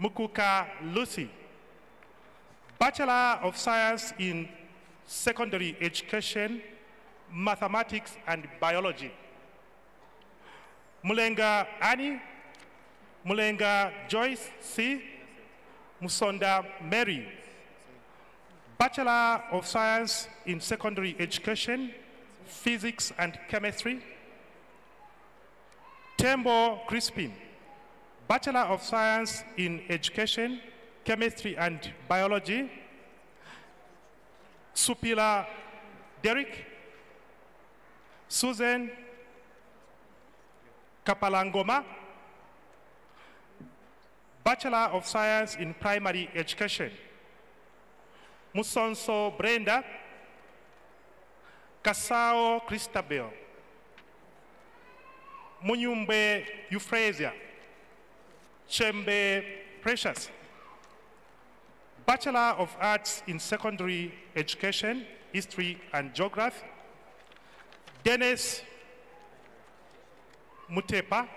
Mukuka Lucy. Bachelor of Science in Secondary Education, Mathematics and Biology. Mulenga Annie, Mulenga Joyce C. Musonda Mary. Bachelor of Science in Secondary Education, Physics and Chemistry. Tembo Crispin. Bachelor of Science in Education, Chemistry and Biology. Supila Derek. Susan Kapalangoma. Bachelor of Science in Primary Education. Musonso Brenda. Kasao Christabel. Munyumbe Euphrasia. Chembe Precious. Bachelor of Arts in Secondary Education, History and Geography. Dennis Mutepa.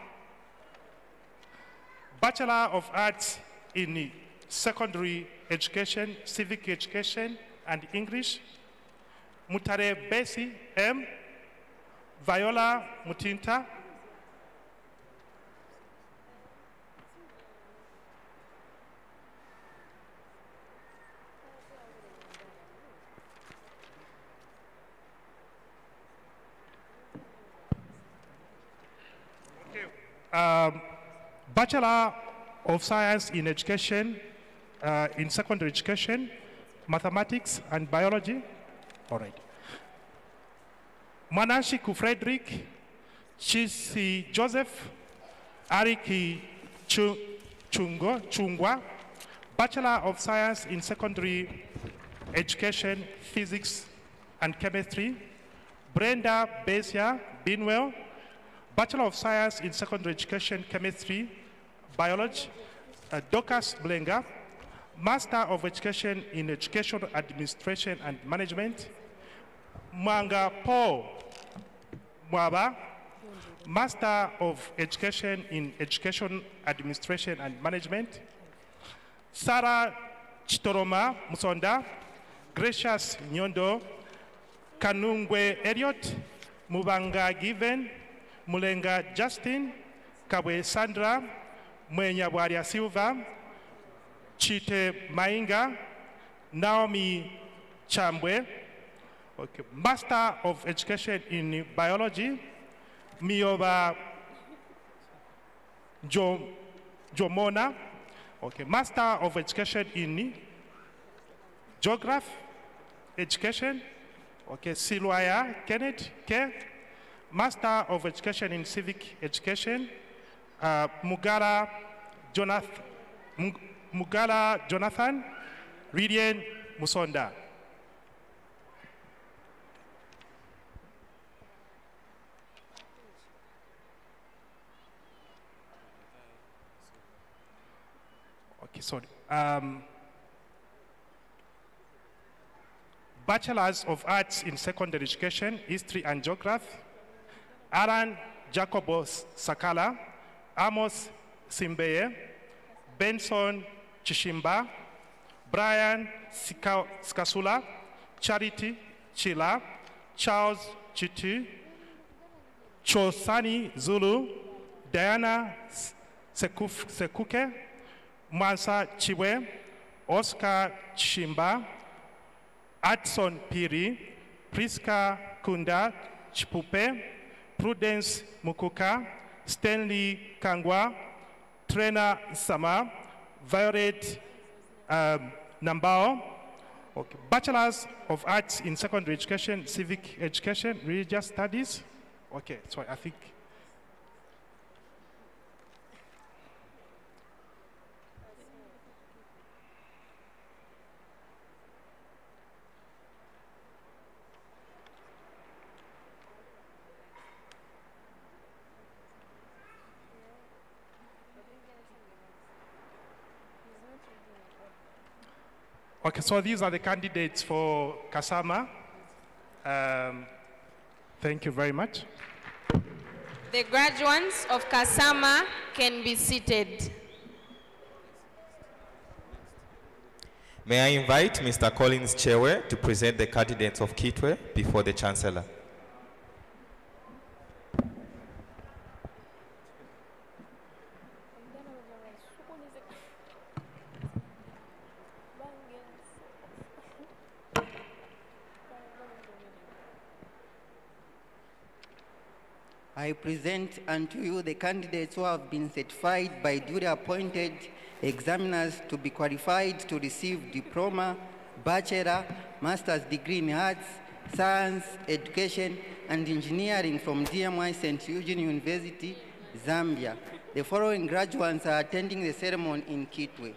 Bachelor of Arts in Secondary Education, Civic Education and English. Mutare Besi M. Viola Mutinta. Um, Bachelor of Science in Education, uh, in Secondary Education, Mathematics and Biology. All right. Manashiku Frederick, Chisi Joseph, Ariki Chu- Chungo, Chungwa, Bachelor of Science in Secondary Education, Physics and Chemistry, Brenda Besia Binwell, Bachelor of Science in Secondary Education, Chemistry, Biology, uh, Dorcas Blenga, Master of Education in Education Administration and Management, Mwanga Paul Mwaba, Master of Education in Education Administration and Management, Sarah Chitoroma Musonda, Gracious Nyondo, Kanungwe Elliot, Mubanga Given, Mulenga Justin, Kabwe Sandra, Mwenya Bwaria Silva, Chite Mainga, Naomi Chambwe, okay, Master of Education in Biology, Mioba jo, Jomona, okay, Master of Education in Geography, Education, okay, Silwaya Kenneth K, Master of Education in Civic Education, uh, Mugala Jonathan, Mugala Jonathan, Ridian Musonda. Okay, sorry. Um, Bachelors of Arts in Secondary Education, History and Geography, Alan Jacobos Sakala, Amos Simbeye, Benson Chishimba, Brian Skasula, Charity Chila, Charles Chitu, Chosani Zulu, Diana Sekuf- Sekuke, Mansa Chiwe, Oscar Chimba, Adson Phiri, Priska Kunda Chipupe, Prudence Mukuka, Stanley Kangwa, Trena Sama, Violet um, Nambao, okay. Bachelors of Arts in Secondary Education, Civic Education, Religious Studies. Okay, so I think Okay, so these are the candidates for Kasama. Um, thank you very much. The graduates of Kasama can be seated. May I invite Mr. Collins Chewe to present the candidates of Kitwe before the Chancellor. I present unto you the candidates who have been certified by duly appointed examiners to be qualified to receive diploma, bachelor, master's degree in arts, science, education, and engineering from DMI St. Eugene University, Zambia. The following graduates are attending the ceremony in Kitwe.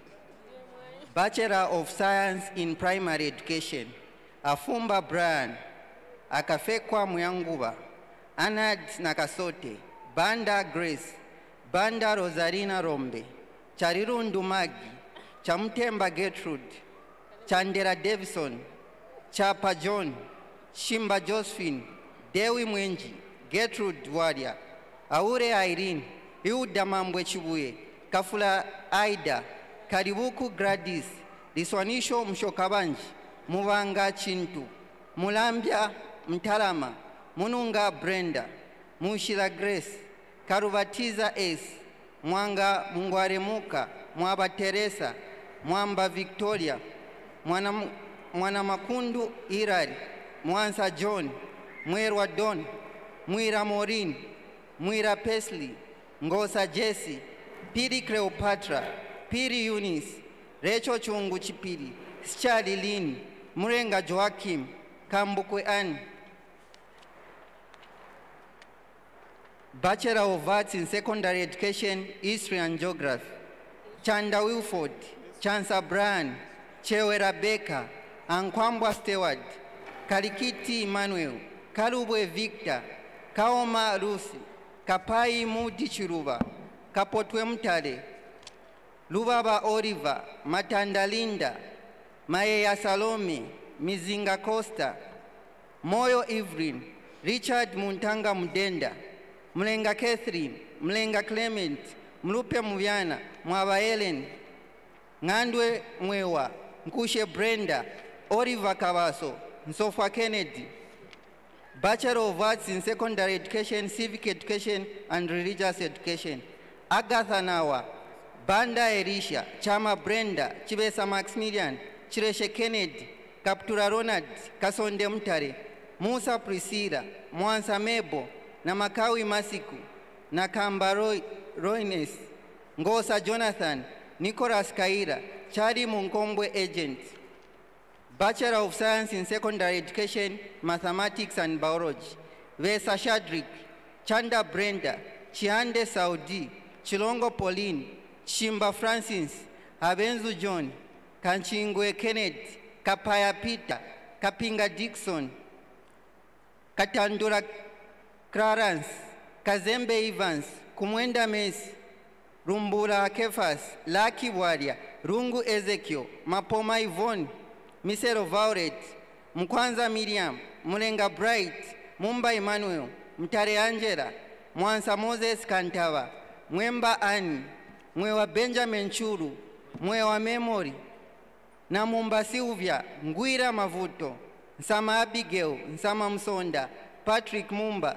Bachelor of Science in Primary Education, Afumba Brian, Akafekwa Muyanguba, Anad Nakasote, Banda Grace, Banda Rosarina Rombe, Charirundu Magi, Chamtemba Gertrude, Chandera Davison, Chapa John, Shimba Josephine, Dewi Mwenji, Gertrude Waria, Aure Irene, Iuda Mambwe Chibuye, Kafula Aida, Karibuku gradis Liswanisho Mshokabanji, Muvanga Chintu, Mulambya Mtalama, Mununga Brenda, Mushira Grace, Karubatiza Ace, Mwanga Mungwaremuka, Mwaba Teresa, Mwamba Victoria, Mwana, Mwana Makundu Irari, Mwansa John, Mwerwa Don, Mwira morin Mwira Pesley, Ngosa Jesse, Piri Cleopatra, Piri Eunice, recho Chungu Chipiri, Schali lini Murenga Joachim, Kambukwe Anne, Bachelor of Arts in Secondary Education, History and Geography. Chanda Wilford, Chansa Brian, Chewera Baker, Ankwambwa Stewart, Kalikiti Emmanuel, Kalubwe Victor, Kaoma Lucy, Kapai Mudi Chiruba, Kapotwe Mtale, Lubaba Oliver, Matanda Linda, Mayeya Salome, Mizinga Costa, Moyo Evelyn, Richard Muntanga Mudenda, Mlenga Catherine, Mlenga Clement, Mlupe Muvyana, Mwaba Ellen, Ng'andwe Mwewa, Nkushe Brenda, Oliver Kabaso, Nsofwa Kennedy, Bachelor of Arts in Secondary Education, Civic Education, and Religious Education. Agatha Nawa, Banda Erisha, Chama Brenda, Chibesa Maximilian, Chireshe Kennedy, Kaptura Ronald, Kasonde Mtare, Musa Priscilla, Mwansa Mebo, na Makawi Masiku, na Kamba Roines, Ngosa Jonathan, Nicholas Kaira, Chari Munkombwe Agent, Bachelor of Science in Secondary Education, Mathematics and Biology, Vesa Shadrick, Chanda Brenda, Chiande Saudi, Chilongo Pauline, Chimba Francis, Abenzu John, Kanchingwe Kenneth, Kapaya Peter, Kapinga Dixon, Katandura Clarence, Kazembe Evans, Kumwenda Messi, Rumbula Kefas, Lucky Waria, Rungu Ezekiel, Mapoma Yvonne, Misero Violet, Mkwanza Miriam, Mulenga Bright, Mumba Emmanuel, Mtare Angela, Mwansa Moses Kantava, Mwemba Ani, Mwewa Benjamin Churu, Mwewa Memory, na Mumba Silvia, Ngwira Mavuto, Nsama Abigail, Nsama Msonda, Patrick Mumba,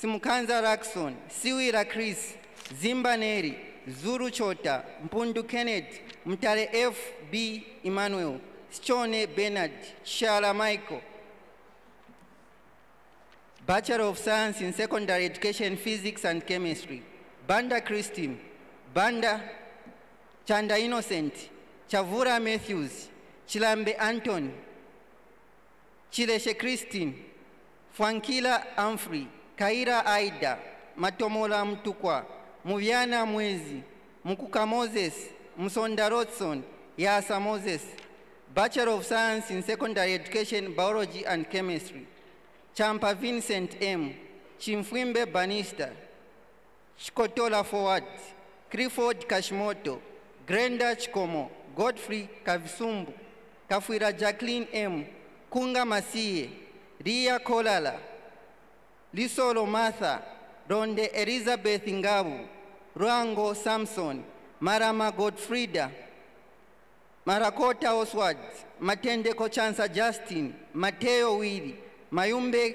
Simukanza Rakson, Siwira Chris, Zimba Neri, Zuru Chota, Mpundu Kenneth, Mtare F. B. Emmanuel, Stone Bernard, shara Michael, Bachelor of Science in Secondary Education, Physics and Chemistry, Banda Christine, Banda Chanda Innocent, Chavura Matthews, Chilambe Anton, Chileshe Christine, Fwankila Humphrey, Kaira Aida, Matomola Mtukwa, Muvyana Mwezi, Mukuka Moses, Msonda Rodson, Yasa Moses, Bachelor of Science in Secondary Education, Biology and Chemistry, Champa Vincent M, Chimfwimbe Banista, Chikotola Forward, Clifford Kashimoto, Grenda Chikomo, Godfrey Kavisumbu, Kafwira Jacqueline M, Kunga Masiye, Ria Kolala, Lisolo Martha, Ronde Elizabeth Ngabu, Ruango Samson, Marama Godfrida, Marakota Oswald, Matende Kochansa Justin, Mateo wili Mayumbe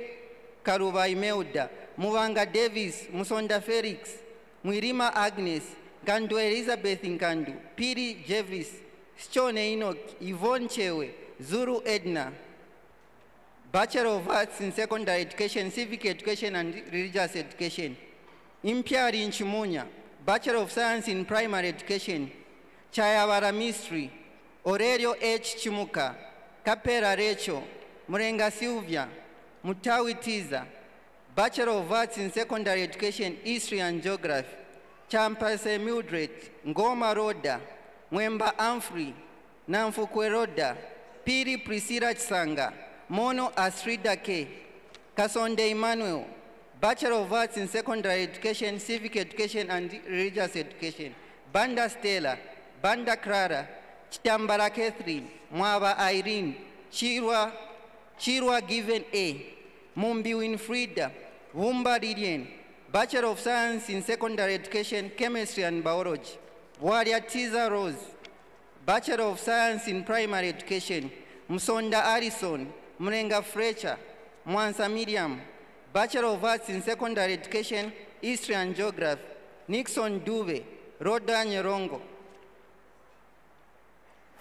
Karuba imeuda Muvanga Davis, Musonda Felix, Mwirima Agnes, Gandu Elizabeth Ngandu, Piri Jevis, Sichone Enoch, Yvonne Chewe, Zuru Edna, Bachelor of Arts in Secondary Education, Civic Education and Religious Education, Impiari Nchimunya, Bachelor of Science in Primary Education, Chayawara Mystery, Aurelio H. Chimuka, Kapera Rachel, Murenga Sylvia, Mutawi Tiza, Bachelor of Arts in Secondary Education, History and Geography, Champase Mildred, Ngoma Roda, Mwemba Humphrey, Namfukwe Roda, Phiri Priscilla Chisanga, Mono Astrida K, Kasonde Emmanuel, Bachelor of Arts in Secondary Education, Civic Education and Religious Education, Banda Stella, Banda Clara, Chitambara Catherine, Mwaba Irene, Chirwa, Chirwa Given A, Mumbi Winfrida, Wumba Lilian, Bachelor of Science in Secondary Education, Chemistry and Biology, Waria Tiza Rose, Bachelor of Science in Primary Education, Msonda Harrison, Mrenga Fletcher, Mwansa Miriam, Bachelor of Arts in Secondary Education, History and Geography, Nixon Dube, Roda Nyerongo,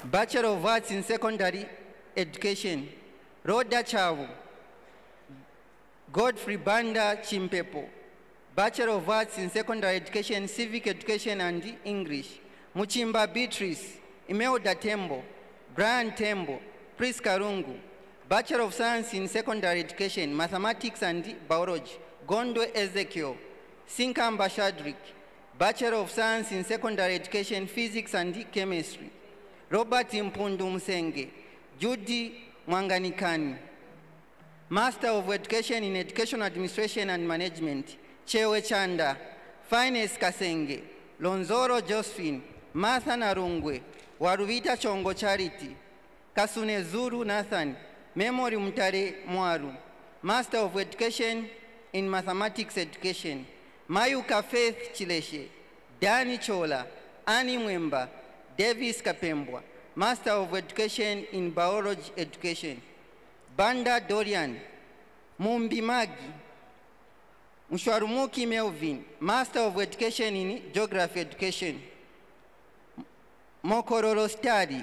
Bachelor of Arts in Secondary Education, Roda Chavu, Godfrey Banda Chimpepo, Bachelor of Arts in Secondary Education, Civic Education and English, Muchimba Beatrice, Imelda Tembo, Brian Tembo, Priska Rungu, Bachelor of Science in Secondary Education, Mathematics and Biology, Gondwe Ezekiel, Sinkamba Shadrick, Bachelor of Science in Secondary Education, Physics and Chemistry, Robert Mpundu Msenge, Judy Mwanganikani, Master of Education in Education Administration and Management, Chewe Chanda, Fines Kasenge, Lonzoro Josephine, Martha Narungwe, Waruvita Chongo Charity, Kasune Zuru Nathan, Memory Mutare Mwaru, Master of Education in Mathematics Education, Mayuka Faith Chileshe, Dani Chola, ani Mwemba, Davis Kapembwa, Master of Education in Biology Education, Banda Dorian, Mumbi Magi, Mshwarumuki Melvin, Master of Education in Geography Education, Mokororo Study,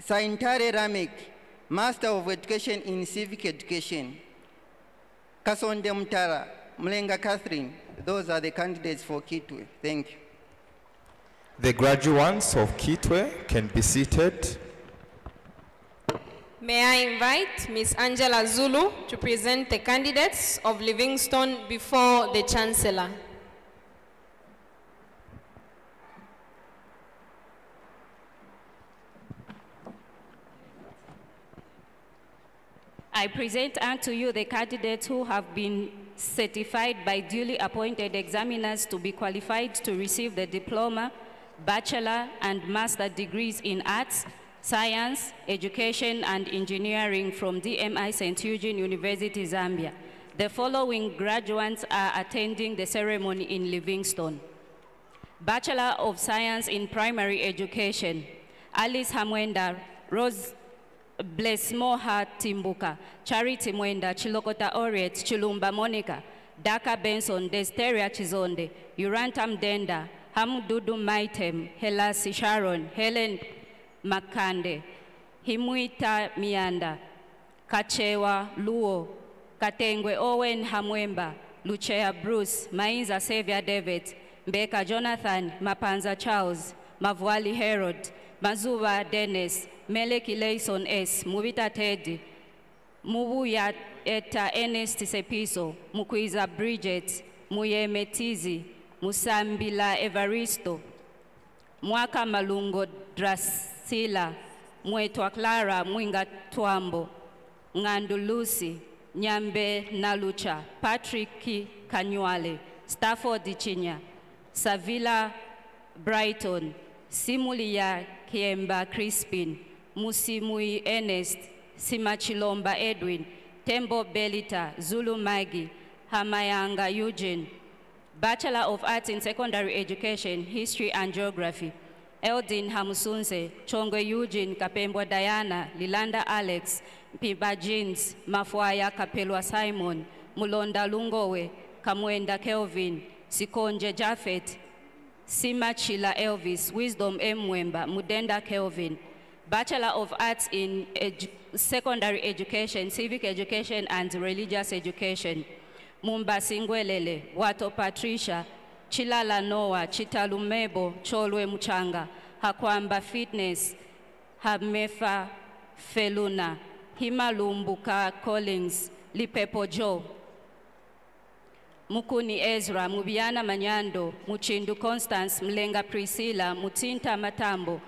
Saintare Ramek, Master of Education in Civic Education. Kasonde Mtara, Mlenga Catherine, those are the candidates for Kitwe. Thank you. The graduates of Kitwe can be seated. May I invite Ms. Angela Zulu to present the candidates of Livingstone before the Chancellor. I present unto you the candidates who have been certified by duly appointed examiners to be qualified to receive the diploma, bachelor, and master degrees in arts, science, education, and engineering from DMI St. Eugene University, Zambia. The following graduates are attending the ceremony in Livingstone. Bachelor of Science in Primary Education, Alice Hamwenda, Rose Blessmoha Timbuka, Charity Mwenda, Chilokota Oriet, Chilumba Monica, Daka Benson, Desteria Chizonde, Urantam Denda, Hamdudu Maitem, Helasi Sharon, Helen Makande, Himuita Mianda, Kachewa Luo, Katengwe Owen Hamwemba, Luchea Bruce, Mainza Xavier David, Mbeka Jonathan, Mapanza Charles, Mavwali Herod, Mazuba Dennis, Meleki Leison S, Mubita Ted, Mubuya Eta Ernest Sepiso, Mukwiza Bridget, Muyemetizi, Musambila Evaristo, Mwaka Malungo Drasila, Mwetwa Clara Mwinga Twambo, Ngandu Lucy, Nyambe Nalucha, Patrick Kanywale, Stafford Chinya, Savila Brighton, Simulia Kiemba Crispin, Musimui Ernest, Simachilomba Edwin, Tembo Belita, Zulu Magi, Hamayanga Eugene, Bachelor of Arts in Secondary Education, History and Geography, Eldin Hamusunse, Chongwe Eugene, Kapembwa Diana, Lilanda Alex, Piba Jeans, Mafuaya Kapelwa Simon, Mulonda Lungowe, Kamwenda Kelvin, Sikonje Jafet, Simachila Elvis, Wisdom Mwemba, Mudenda Kelvin, Bachelor of Arts in Edu Secondary Education, Civic Education and Religious Education, Mumba Singwelele, Wato Patricia, Chilala Noah, Chitalumebo, Cholwe Muchanga, Hakwamba Fitness, Hamefa Feluna, Himalumbuka Collins, Lipepo Joe, Mukuni Ezra, Mubiana Manyando, Muchindu Constance, Mlenga Priscilla, Mutinta Matambo,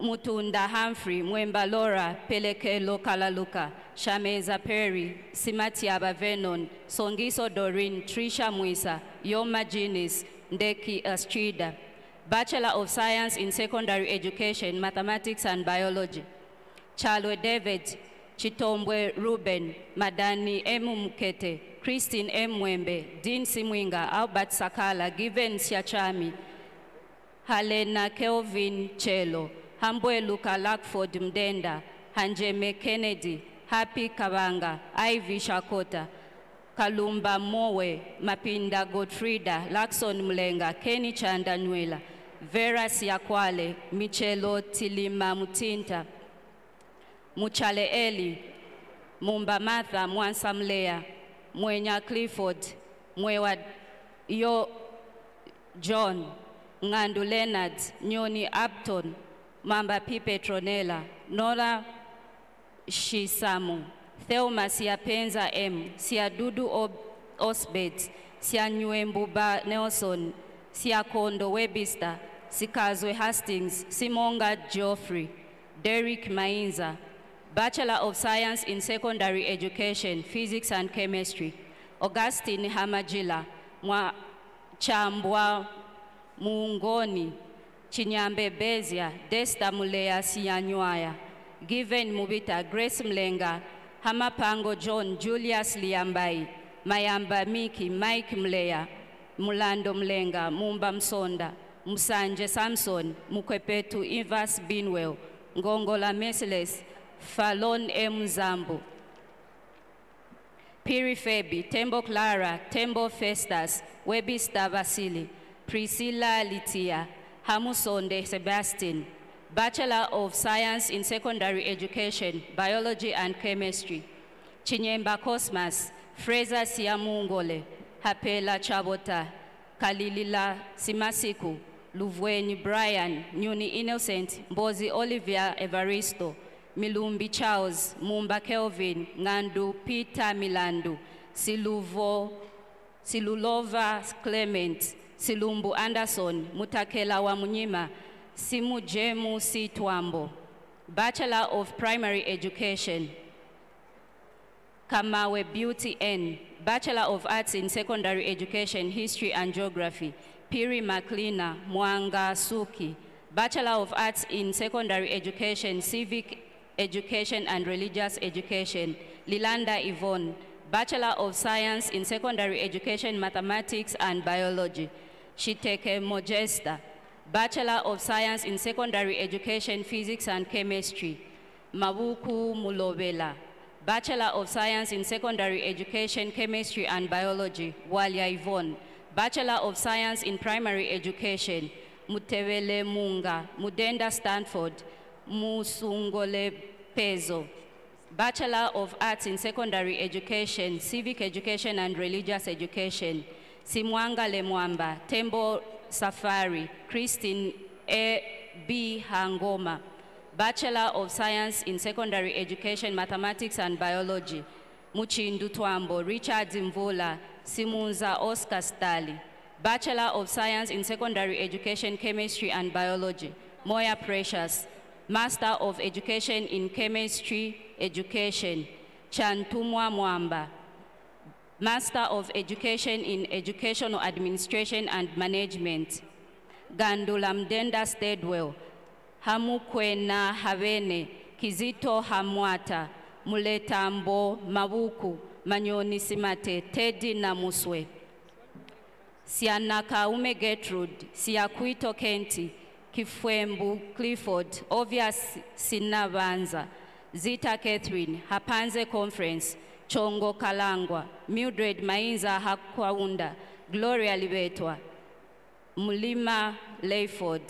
Mutunda Humphrey, Mwemba Laura, Pelekelo Kalaluka, Shameza Perry, Simatiaba Venon, Songiso Doreen, Trisha Mwisa, Yoma Jinis, Ndeki Astrida, Bachelor of Science in Secondary Education, Mathematics and Biology, Chalwe David, Chitombwe Ruben, Madani M. Mkete, Christine M. Mwembe, Dean Simwinga, Albert Sakala, Given Siachami, halena Kelvin Chelo, Hambwe Luka Lackford Mdenda, Hanjeme Kennedy, Happy Kabanga, Ivy Shakota, Kalumba Mowe, Mapinda Godfrida, Lakson Mlenga, Kenny Chanda Nwela, Vera Siakwale, Michelo Tilima Mutinta, Muchale Eli, Mumba Martha Mwansa Mlea, Mwenya Clifford, Mwewa Yo John, Ngandu Leonard, Nyoni Upton, Mamba P. Petronella, Nora Shisamu, Thelma Siapenza M, Siadudu dudu Osbet, Sianyuembuba Nelson, Siakondo Webista, Sikazwe Hastings, Simonga Geoffrey, Derek Mainza, Bachelor of Science in Secondary Education, Physics and Chemistry, Augustine Hamajila, Mwa Chambwa Mungoni, Chinyambe Bezia, Desta Mulea Sianywaya, Given Mubita, Grace Mlenga, Hamapango John, Julius Liambai, Mayamba Miki, Mike Mlea, Mulando Mlenga, Mumba Msonda, Musanje Samson, Mukwepetu Ivas Binwell, Ngongola Merciless, Falon M. Zambo, Phiri Febi, Tembo Clara, Tembo Festus, Webista Vasili, Priscilla Litia, Hamusonde Sebastian, Bachelor of Science in Secondary Education, Biology and Chemistry. Chinyemba Cosmas, Fraser Siamungole, Hapela Chabota, Kalilila Simasiku, Luvweni Brian, Nyuni Innocent, Mbozi Olivia Evaristo, Milumbi Charles, Mumba Kelvin, Ngandu Peter Milandu, Siluvo, Silulova Clement, Silumbu Anderson, Mutakela Wamunyima, Simujemu Sitwambo. Bachelor of Primary Education, Kamawe Beauty N, Bachelor of Arts in Secondary Education, History and Geography, Phiri Maklina Mwanga Suki, Bachelor of Arts in Secondary Education, Civic Education and Religious Education, Lilanda Yvonne, Bachelor of Science in Secondary Education, Mathematics and Biology, Shiteke Mojesta, Bachelor of Science in Secondary Education, Physics and Chemistry, Mabuku Mulobela, Bachelor of Science in Secondary Education, Chemistry and Biology, Walia Yvonne, Bachelor of Science in Primary Education, Mutewele Munga, Mudenda Stanford, Musungole Pezo, Bachelor of Arts in Secondary Education, Civic Education and Religious Education, Simwanga Lemwamba, Tembo Safari, Christine A. B. Hangoma, Bachelor of Science in Secondary Education, Mathematics and Biology, Muchindu Twambo, Richard Zimvula, Simunza Oscar Stali, Bachelor of Science in Secondary Education, Chemistry and Biology, Moya Precious, Master of Education in Chemistry Education, Chantumwa Mwamba, Master of Education in Educational Administration and Management, Gandula Mdenda Stedwell, Hamukwena Havene, Kizito Hamwata, Muletambo Mabuku, Manyoni Simate, Teddy Namuswe, Sianakaume Gertrude, Siakuito Kenti, Kifwembu Clifford, Obvious Sinabanza, Zita Catherine, Hapanze Conference, Chongo Kalangwa, Mildred Mainza Hakwaunda, Gloria Libetwa, Mulima Layford,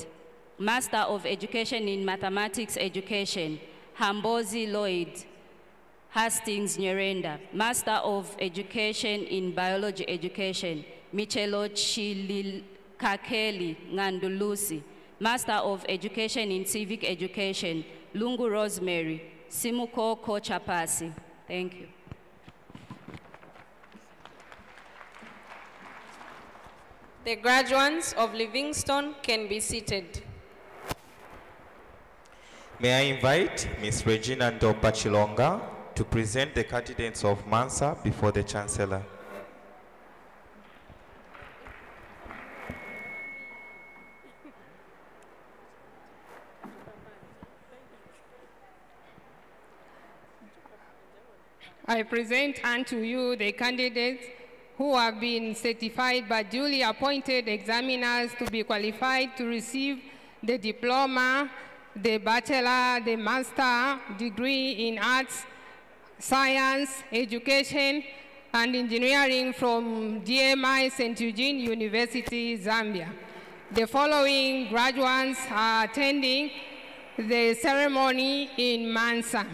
Master of Education in Mathematics Education, Hambozi Lloyd, Hastings Nyerenda, Master of Education in Biology Education, Michelo Chililkakeli Ngandulusi, Master of Education in Civic Education, Lungu Rosemary, Simuko Kochapasi. Thank you. The graduates of Livingstone can be seated. May I invite Ms. Regina Ndopa Chilonga to present the candidates of Mansa before the Chancellor. I present unto you the candidates who have been certified by duly appointed examiners to be qualified to receive the diploma, the bachelor, the master degree in arts, science, education, and engineering from DMI St. Eugene University, Zambia. The following graduates are attending the ceremony in Mansa.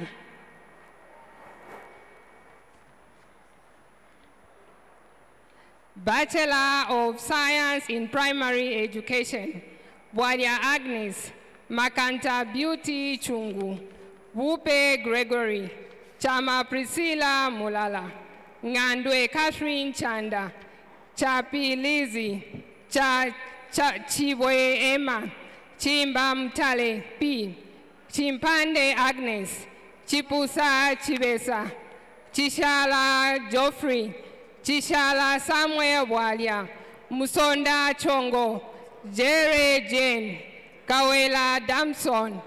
Bachelor of Science in Primary Education, Bwalia Agnes, Makanta Beauty Chungu, Wupe Gregory, Chama Priscilla Mulala, Ngandwe Catherine Chanda, Chapi Lizzie, Cha, Cha Chibwe Emma, Chimba Mtale P, Chimpande Agnes, Chipusa Chibesa, Chishala Geoffrey, Chishala Samuel Bwalia, Musonda Chongo, jere Jane, Kawela Damson,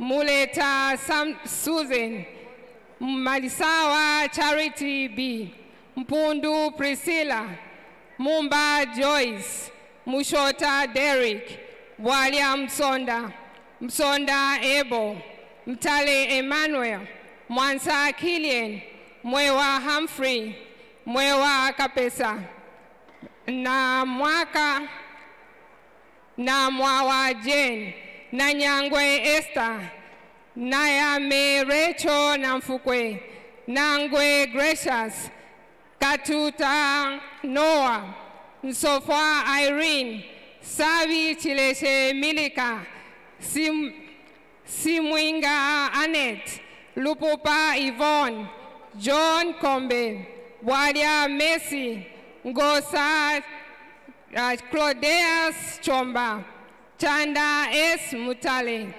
Muleta Sam Susan, Malisawa Charity B, Mpundu Priscilla, Mumba Joyce, Mushota Derek, Bwalia Msonda, Msonda Ebo, Mtale Emmanuel, Mwansa Killian, Mwewa Humphrey, Mwewa Kapesa. Na mwaka na Namwawa Jane, Nanyangwe Esther, na Rachel na Nangwe Gracious, Katuta noa Nsofwa Irene, Savi Chileshe Milika, Sim, Simwinga Annette, Lupupa Yvonne, John Kombe, Wadia Messi, Ngosa uh, Claudius Chomba, Chanda S. Mutale.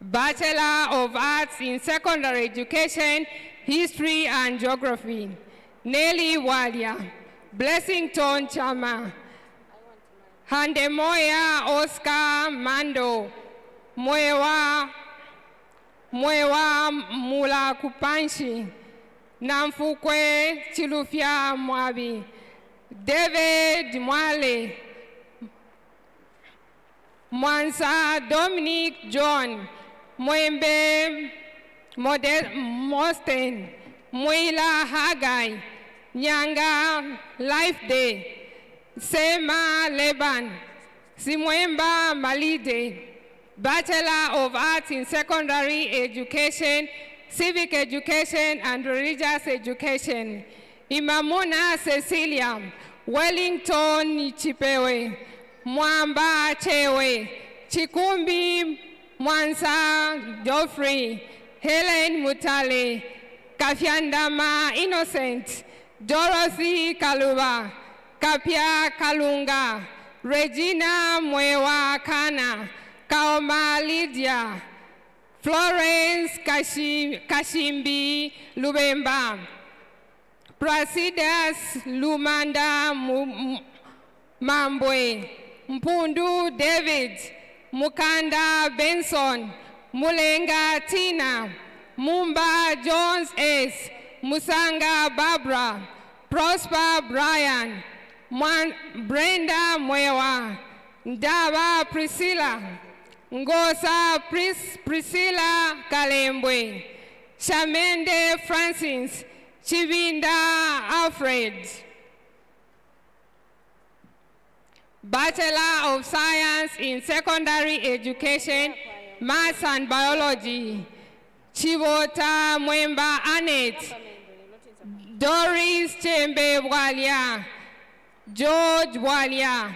Bachelor of Arts in Secondary Education, History and Geography, Nelly Walia, Blessington Chama, Handemoya Oscar Mando, Mwewa, Mwewa Mula Kupanshi, Namfukwe chilufya Mwabi, David Mwale, Mwansa Dominic John, Mwembe Mosten, Mwila Hagai, Nyanga Life Day, Sema Leban, Simwemba Malide, Bachelor of Arts in Secondary Education, Civic Education and Religious Education, Imamuna Cecilia, Wellington Chipewe, Mwamba Chewe, Chikumbi Mwansa Geoffrey, Helen Mutale, Kafyandama Innocent, Dorothy Kaluba, Kapia Kalunga, Regina Mwewa Kana, Kaoma Lydia, Florence Kashi, Kashimbi Lubemba, Prasidas Lumanda Mambwe, Mpundu David, Mukanda Benson, Mulenga Tina, Mumba Jones S, Musanga Barbara, Prosper Brian, Mwan, Brenda Mwewa, Ndaba Priscilla, Ngosa Pris, Priscilla Kalembwe, Shamende Francis, Chivinda Alfred. Bachelor of Science in Secondary Education, Maths and Biology, Chivota Mwemba Annette, Doris Chembe Walia, George Walia,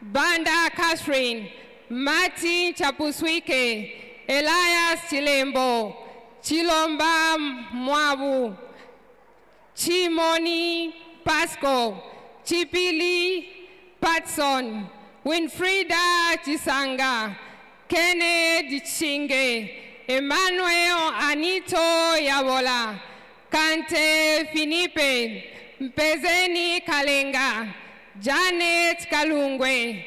Banda Catherine, Martin Chapuswike, Elias Chilembo, Chilomba Mwabu, Chimoni Pasco, Chipili Patson, Winfrida Chisanga, Kenneth Chinge, Emmanuel Anito Yabola, Kante Finipe, Mpezeni Kalenga, Janet Kalungwe,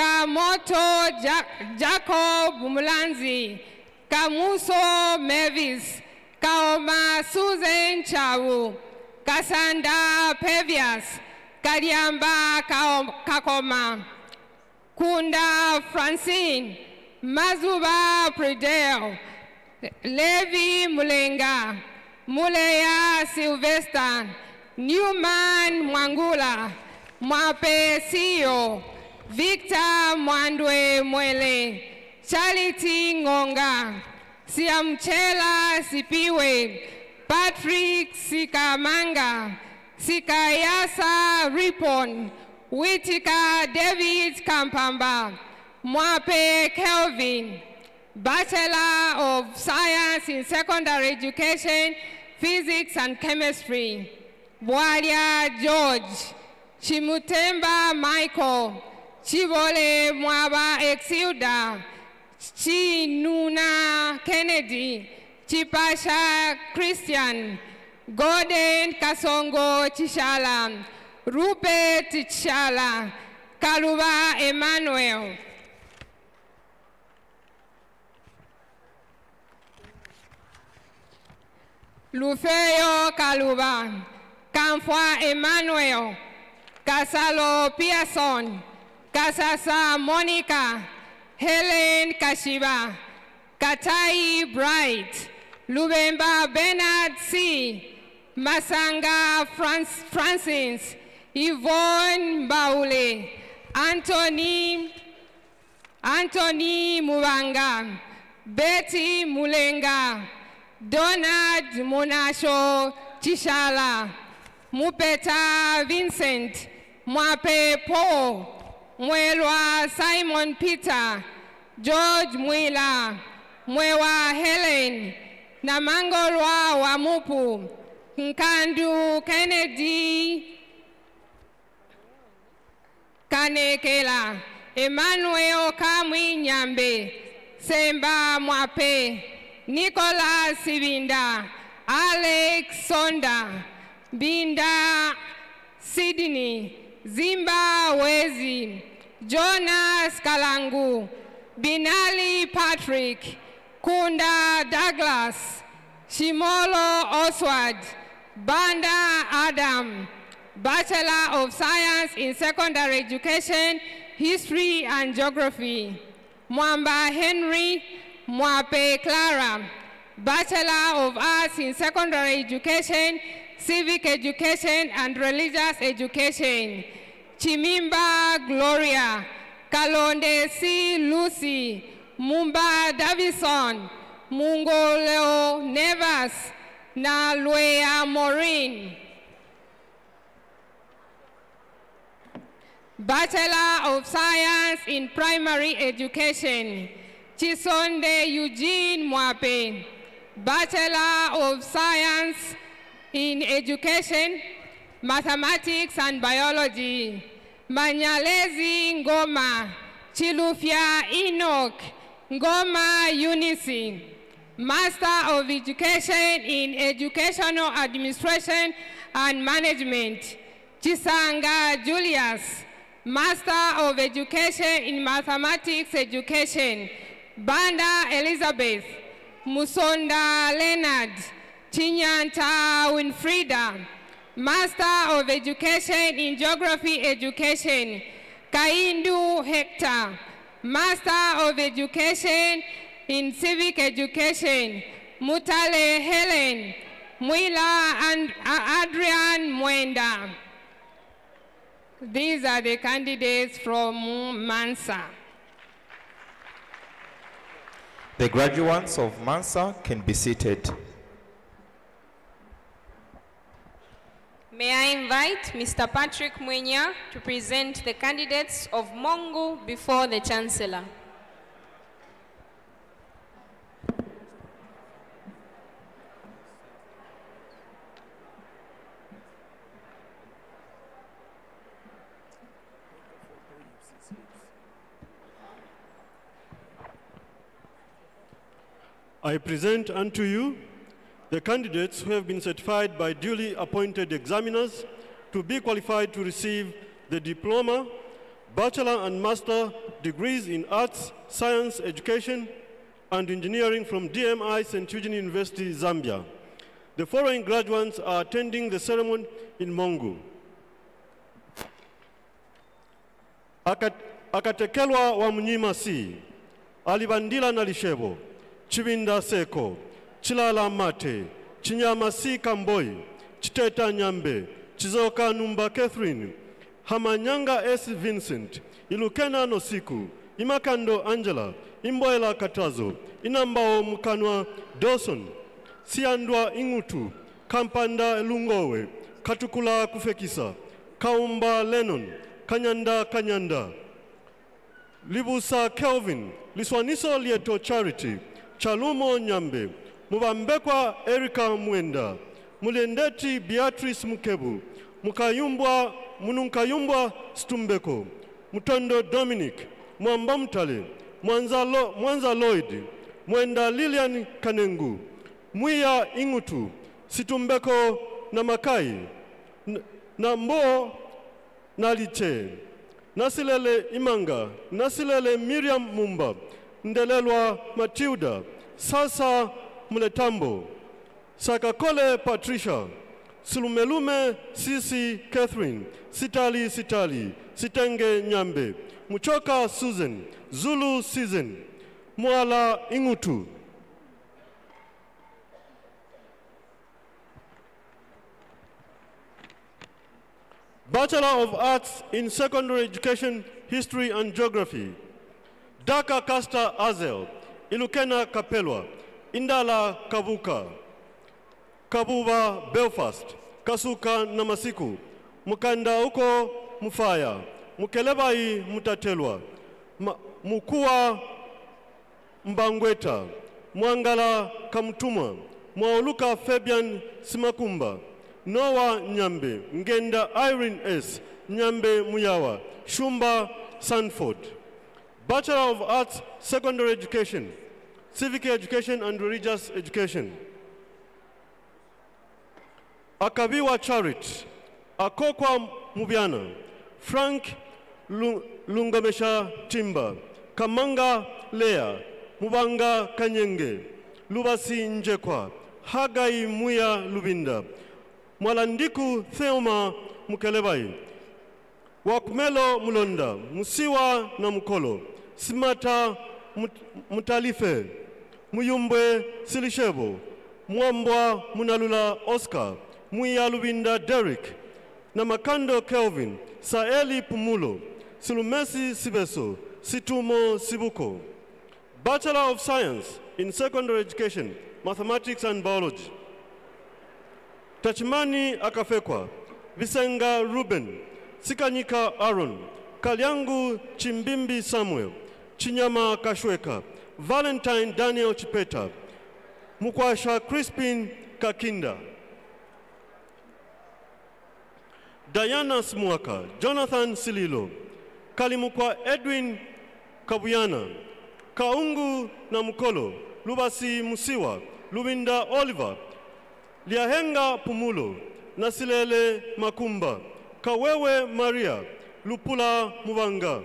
Kamoto ja Jacob Mulanzi, Kamuso Mavis, Kaoma Susan Chawu, Kasanda Pevias, Kariamba Kakoma, Kunda Francine, Mazuba prudel Levi Mulenga, Muleya Sylvester, Newman Mwangula, Mwape Sio, Victor Mwandwe Mwele, Charity Ngonga, Siamchela Sipiwe, Patrick Sikamanga, Sikayasa Ripon, Whitaker David Kampamba, Mwape Kelvin, Bachelor of Science in Secondary Education, Physics and Chemistry, Bwalia George, Chimutemba Michael, Chibole Mwaba Exilda, Chinuna Kennedy, Chipasha Christian, Gordon Kasongo Chishala, Rupert Chishala, Kaluba Emmanuel. lufeo Kaluba, Kamfwa Emmanuel, kasalo Pearson, Casasa Monica, Helen Kashiba, Katai Bright, Lubemba Bernard C., Masanga Franc- Francis, Yvonne Baule, Anthony, Anthony Mubanga, Betty Mulenga, Donald Monasho Chishala, Mupeta Vincent, Mwape Paul, Mwelwa Simon Peter, George Mwila, Mwewa Helen, Namangolwa Wamupu, Nkandu Kennedy, Kanekela, Emmanuel Kamwi Nyambe, Semba Mwape, Nicolas Sibinda, Alex Sonda, Binda Sydney, Zimba Wezi, Jonas Kalangu, Binali Patrick, Kunda Douglas, Shimolo Oswald, Banda Adam, Bachelor of Science in Secondary Education, History and Geography. Mwamba Henry Mwape Clara, Bachelor of Arts in Secondary Education, Civic Education and Religious Education. Chimimba Gloria, Kalonde C. Lucy, Mumba Davison, Mungoleo Nevas, Nalwea Maureen. Bachelor of Science in Primary Education, Chisonde Eugene Mwape, Bachelor of Science in Education, Mathematics and Biology, Manyalezi Ngoma, Chilufya Enoch, Ngoma Eunice, Master of Education in Educational Administration and Management, Chisanga Julius, Master of Education in Mathematics Education, Banda Elizabeth, Musonda Leonard, Chinyanta Winfrida, Master of Education in Geography Education, Kaindu Hector, Master of Education in Civic Education, Mutale Helen, Mwila and Adrian Mwenda. These are the candidates from Mansa. The graduates of Mansa can be seated. May I invite Mr. Patrick Mwenya to present the candidates of Mongu before the Chancellor. I present unto you the candidates who have been certified by duly appointed examiners to be qualified to receive the diploma, bachelor and master degrees in arts, science, education, and engineering from DMI St. Eugene University, Zambia. The following graduates are attending the ceremony in Mongu. Akat, akatekelwa wa mnyima si alibandila na lishebo chibinda seko chilala mate chinyama si kamboi chiteta nyambe chizoka numba catherine. Hamanyanga s. Vincent ilukena nosiku imakando angela imboela katazo inambao mkanwa dawson. Siandwa ing'utu kampanda lungowe katukula kufekisa kaumba lennon kanyanda kanyanda. Libusa kelvin liswaniso lieto charity chalumo nyambe mubambekwa erika mwenda. Mulendeti beatrice mukebu. Mukayumbwa mununkayumbwa stumbeko. Mutondo dominic. Mwamba mutale. Mwanza, Lo, mwanza lloyd. Mwenda lilian kanengu. Mwiya ing'utu. Situmbeko na makai. Na mbo na liche. Nasilele imanga. Nasilele miriam mumba. Ndelelwa matilda. Sasa mletambo. Sakakole patricia. Silumelume sisi catherine. Sitali sitali. Sitenge nyambe. Muchoka susan. Zulu season. Mwala ing'utu. Bachelor of Arts in Secondary Education, History and Geography. Daka Kasta Azel, Ilukena Kapelwa, Indala Kabuka, Kabuba Belfast, Kasuka Namasiku, Mukanda uko Mufaya, Mukelebai Mutatelwa, Mukua Mbangweta, Mwangala Kamtuma, Mwauluka Fabian Simakumba, Noa Nyambe, Ngenda Irene S, Nyambe Muyawa, Shumba Sanford. Bachelor of Arts, Secondary Education, Civic Education and Religious Education. Akabiwa Charit, Akokwa Mubiana, Frank Lu- Lungamesha Timba, Kamanga Lea, Mubanga Kanyenge, Lubasi Njekwa, Hagai Muya Lubinda, Mwalandiku Theoma Mukelebai, Wakmelo Mulonda, Musiwa na Mukolo, Simata Mutalife, Muyumbwe Silishebo, Mwambwa Munalula Oscar, muyalubinda Derek, na Makando Kelvin, Saeli Pumulo, Silumesi Sibeso, Situmo Sibuko. Bachelor of Science in Secondary Education, Mathematics and Biology. Tachimani Akafekwa, Visenga Ruben, Sikanyika Aaron, Kalyangu Chimbimbi Samuel, Chinyama Kashweka, Valentine Daniel Chipeta, Mukwasha Crispin Kakinda, Diana Smwaka, Jonathan Sililo, Kalimukwa Edwin Kabuyana, Kaungu na Mukolo, Lubasi Musiwa, Lubinda Oliver, Liahenga Pumulo, Nasilele Makumba, Kawewe Maria, Lupula Muvanga,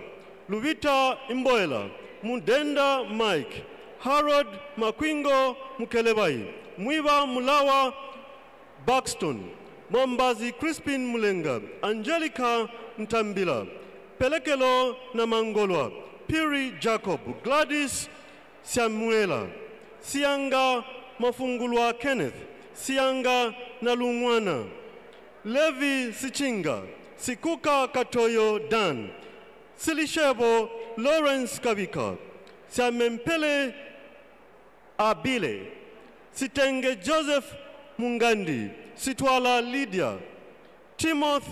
Luvita Imboela, Mundenda Mike, Harold Makwingo Mukelebai, Mwiva Mulawa Buxton, Mombazi Crispin Mulenga, Angelica Mtambila, Pelekelo Namangolwa, Piri Jacob, Gladys Samuela, Sianga Mafungulwa Kenneth, Sianga Nalungwana, Levi Sichinga, Sikuka Katoyo Dan, Silishebo Lawrence Kavika, Siamempele Abile, Sitenge Joseph Mungandi, Sitwala Lydia, Timoth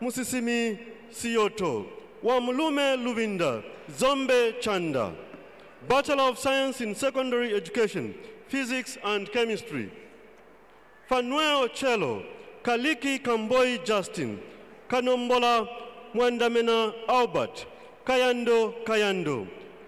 Musisimi Sioto, Wamulume Luvinda, Zombe Chanda, Bachelor of Science in Secondary Education, Physics and Chemistry, Fanuel Chelo, Kaliki Kamboi Justin, Kanombola Mwandamena Albert, Kayando Kayando,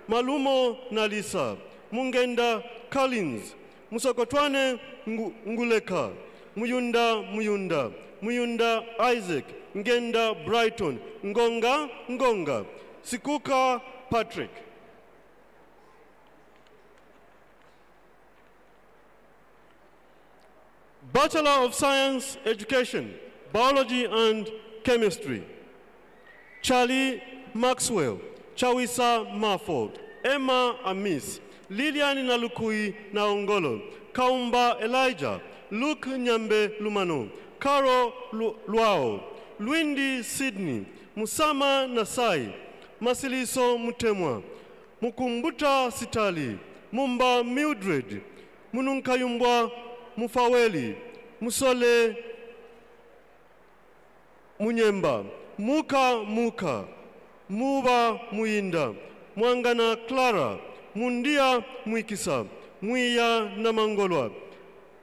Malumo Nalisa, Mungenda Collins, Musokotwane Ngu- Nguleka, Muyunda Muyunda, Muyunda Isaac, Ngenda Brighton, Ngonga Ngonga, Sikuka Patrick. Bachelor of Science Education, Biology and Chemistry. Charlie Maxwell, Chawisa Mafo, Emma Amis, Lilian Nalukui Naongolo, Kaumba Elijah, Luke Nyambe Lumano, Caro Lu- Luao, Lwindi Sydney, Musama Nasai, Masiliso Mutemwa, Mukumbuta Sitali, Mumba Mildred, Mununkayumbwa Mufaweli, Musole Munyemba, Muka Muka, Muba Muyinda, Mwangana Clara, Mundia Mwikisa, Mwiya Namangolwa,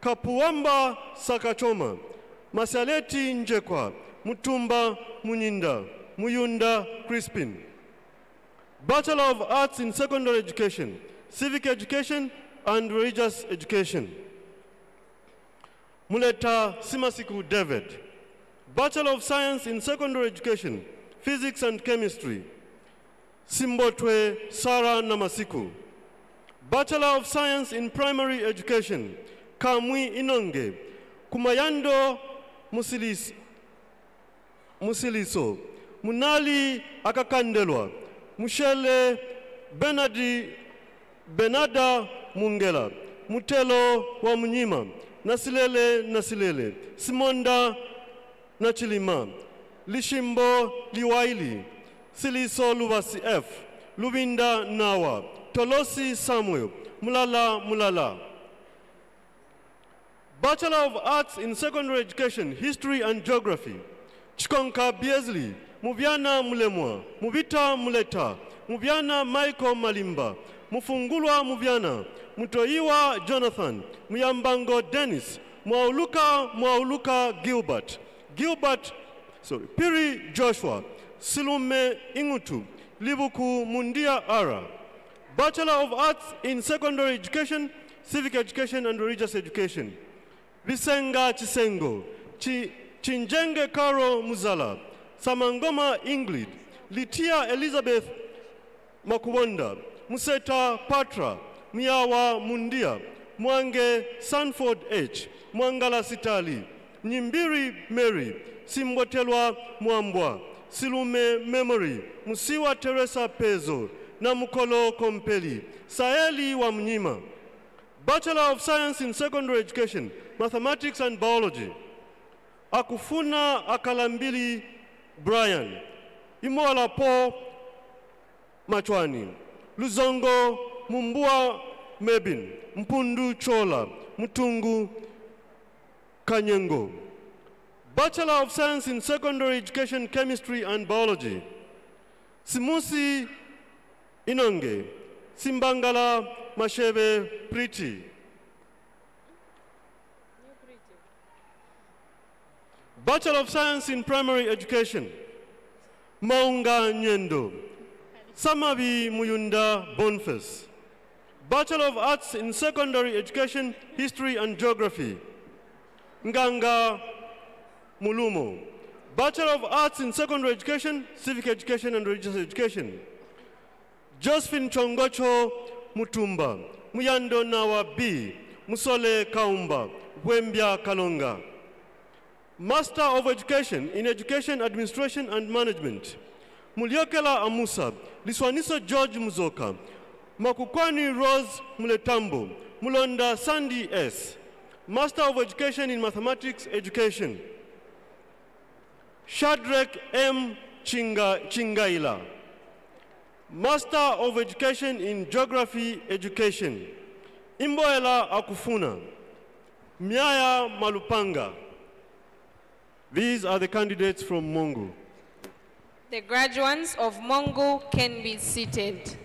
kapuwamba Sakachoma, Masaleti Njekwa, Mutumba Munyinda, Muyunda Crispin. Bachelor of Arts in Secondary Education, Civic Education and Religious Education. Muleta Simasiku David. Bachelor of Science in Secondary Education, Physics and Chemistry. Simbotwe Sara Namasiku. Bachelor of Science in Primary Education, Kamwi Inonge. Kumayando Musilis, Musiliso. Munali Akakandelwa. Mushele Benadi Benada Mungela. Mutelo wa Munyima. Nasilele Nasilele. Simonda Nachilima. Lishimbo Liwaili, Siliso Luvasi F, Luvinda Nawa, Tolosi Samuel, Mulala Mulala. Bachelor of Arts in Secondary Education, History and Geography, Chikonka biesli Muvyana Mulemwa, Muvita Muleta, Muvyana Michael Malimba, Mufungulwa Muvyana, Mutoiwa Jonathan, Muyambango Dennis, Mwauluka Mwauluka Gilbert, Gilbert, sorry, Piri Joshua, Silume Ingutu, Libuku Mundia Ara. Bachelor of Arts in Secondary Education, Civic Education and Religious Education. Visenga Chisengo, Chi, Chinjenge Karo Muzala, Samangoma Ingrid, Litia Elizabeth Makuwonda, Museta Patra, Miawa Mundia, Mwange Sanford H, Mwangala Sitali, Nyimbiri Mary, Simbotelwa Mwambwa, Silume Memory, Musiwa Teresa Pezo, na Mukolo Kompeli, Saeli wa Mnyima, Bachelor of Science in Secondary Education, Mathematics and Biology, Akufuna Akalambili Brian, Imola Po Machwani, Luzongo Mumbua Mebin, Mpundu Chola, Mutungu Kanyengo. Bachelor of Science in Secondary Education, Chemistry and Biology, Simusi Inonge, Simbangala Mashebe Priti. Bachelor of Science in Primary Education, Maunga Nyendo, Samabi Muyunda Boniface. Bachelor of Arts in Secondary Education, History and Geography, Nganga Mulumo. Bachelor of Arts in Secondary Education, Civic Education and Religious Education, Josephine Chongocho Mutumba, Muyando Nawa B, Musole Kaumba, Wembia Kalonga. Master of Education in Education Administration and Management, Muliokela Amusa, Liswaniso George Muzoka, Makukwani Rose Muletambo, Mulonda Sandy S. Master of Education in Mathematics Education, Shadrach M. Chinga, Chingaila. Master of Education in Geography Education, Imboela Akufuna, Miaya Malupanga. These are the candidates from Mongu. The graduates of Mongu can be seated.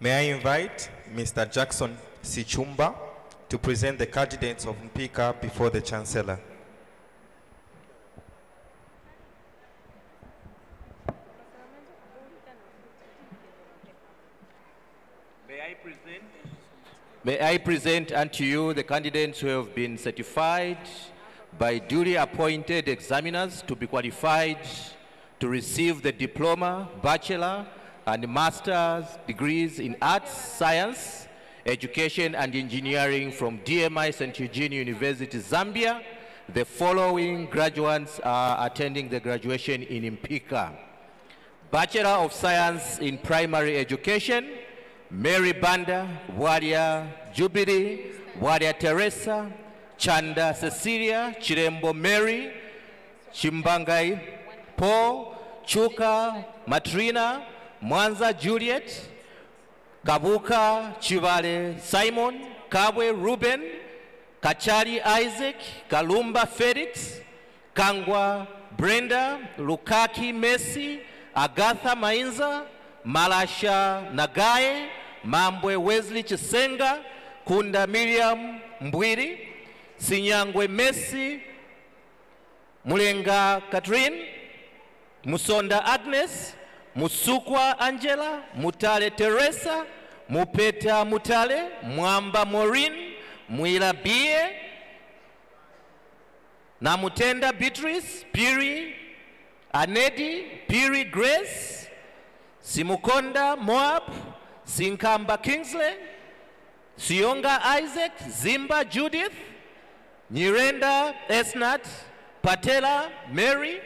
May I invite Mr. Jackson Sichumba to present the candidates of Mpika before the Chancellor. May I present? May I present unto you the candidates who have been certified by duly appointed examiners to be qualified to receive the diploma, bachelor, and master's degrees in arts, science, education, and engineering from DMI St. Eugene University, Zambia. The following graduates are attending the graduation in Mpika. Bachelor of Science in Primary Education, Mary Banda, Waria Jubilee, Waria Teresa, Chanda Cecilia, Chirembo Mary, Chimbangai Paul, Chuka Matrina, Mwanza Juliet, Kabuka Chivale Simon, Kabwe Ruben, Kachari Isaac, Kalumba Felix, Kangwa Brenda, Lukaki Messi, Agatha Mainza, Malasha Nagae, Mambwe Wesley Chisenga, Kunda Miriam Mbwiri, Sinyangwe Messi, Mulenga Catherine, Musonda Agnes, Musukwa Angela, Mutale Teresa, Mupeta Mutale, Mwamba Maureen, Mwila Bie, Namutenda Beatrice, Piri, Anedi, Piri Grace, Simukonda Moab, Sinkamba Kingsley, Sionga Isaac, Zimba Judith, Nyirenda Esnat, Patela Mary,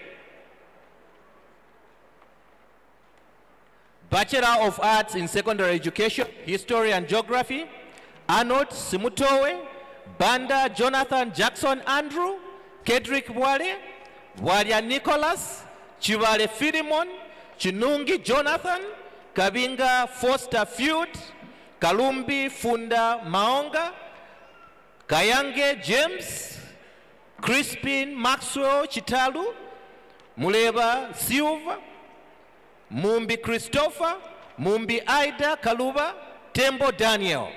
Bachelor of Arts in Secondary Education, History and Geography, Arnold Simutowe, Banda Jonathan Jackson Andrew, Kedrick Wale, bwalya nicholas chibale Philemon, chinungi jonathan kabinga foster field kalumbi funda maonga kayange james crispin maxwell chitalu muleba silva mumbi christopher mumbi aida kaluba tembo daniel.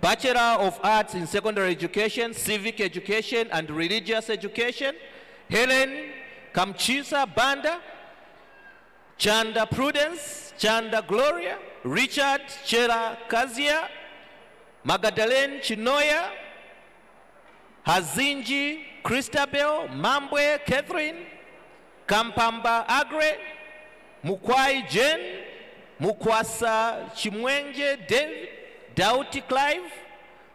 Bachelor of arts in secondary education civic education and religious education helen kamchisa banda chanda prudence chanda gloria richard chera kazia magdalene chinoya hazinji christabel mambwe catherine kampamba agre mukwai jen mukwasa chimwenje david dauti clive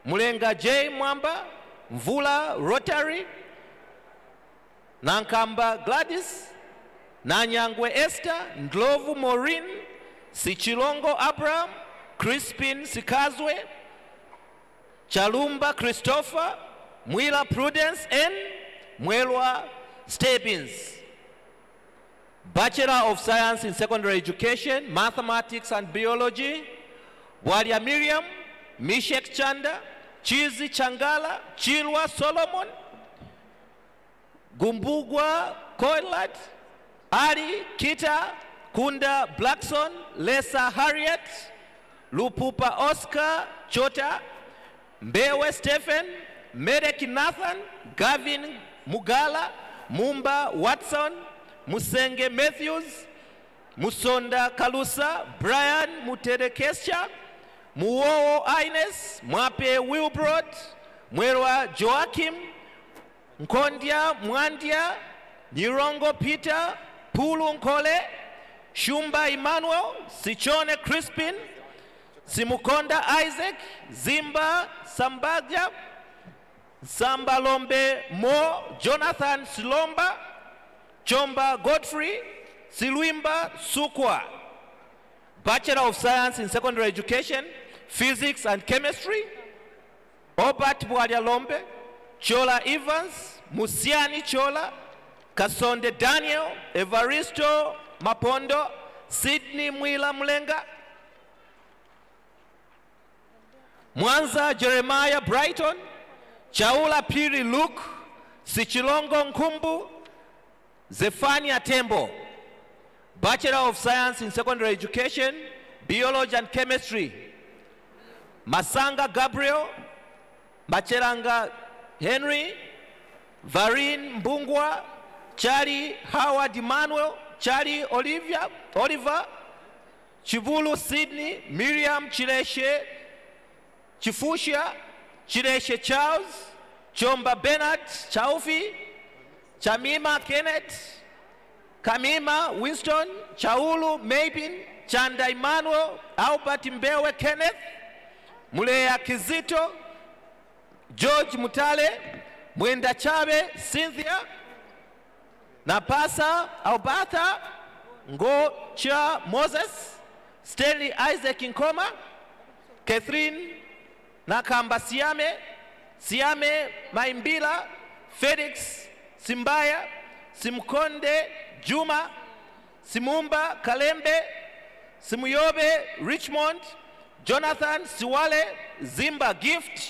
mulenga j. Mwamba mvula rotary nankamba gladys nanyangwe esther ndlovu maureen sichilongo abraham crispin sikazwe chalumba christopher mwila prudence n mwelwa stebins bachelor of science in secondary education mathematics and biology bwalya miriam mishek chanda chizi changala chilwa solomon gumbugwa koilat ali kita kunda blackson lesa harriet lupupa oscar chota mbewe stephen merek nathan gavin mugala mumba watson musenge matthews musonda kalusa brian muterekesha muwowo ines mwape wilbrod mwerwa joakim nkondya Mwandia, nyirongo peter pulu nkole shumba emmanuel sichone crispin simukonda isaac zimba sambaja sambalombe mo jonathan silomba chomba godfrey silwimba sukwa. Bachelor of science in secondary education physics and chemistry obert bwalyalombe chola evans musiani chola kasonde daniel evaristo mapondo sydney mwila mlenga mwanza jeremiah brighton chaula piri luke sichilongo nkumbu zefania tembo bachelor of science in secondary education biology and chemistry. Masanga gabriel machelanga henry varin mbungwa chali howard emmanuel chali olivia oliver chivulu sydney miriam chileshe Chifushia, chileshe charles chomba bernard chaufi chamima kenneth kamima winston chaulu mabin chanda emmanuel albert mbewe kenneth Mulea kizito george mutale mwenda chabe cynthia napasa alberta ngocha moses stanley isaac nkoma catherine nakamba siame siame maimbila felix simbaya simkonde juma simumba kalembe simuyobe richmond jonathan siwale zimba gift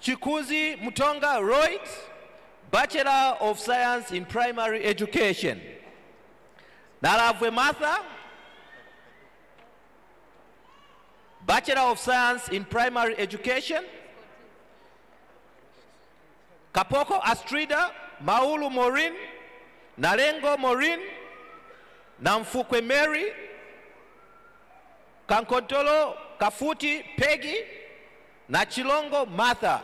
chikuzi mutonga royd bachelor of science in primary education. Nalavwe martha bachelor of science in primary education kapoko astrida maulu morin nalengo morin na mfukwe mary kankontolo kafuti Peggy na chilongo martha.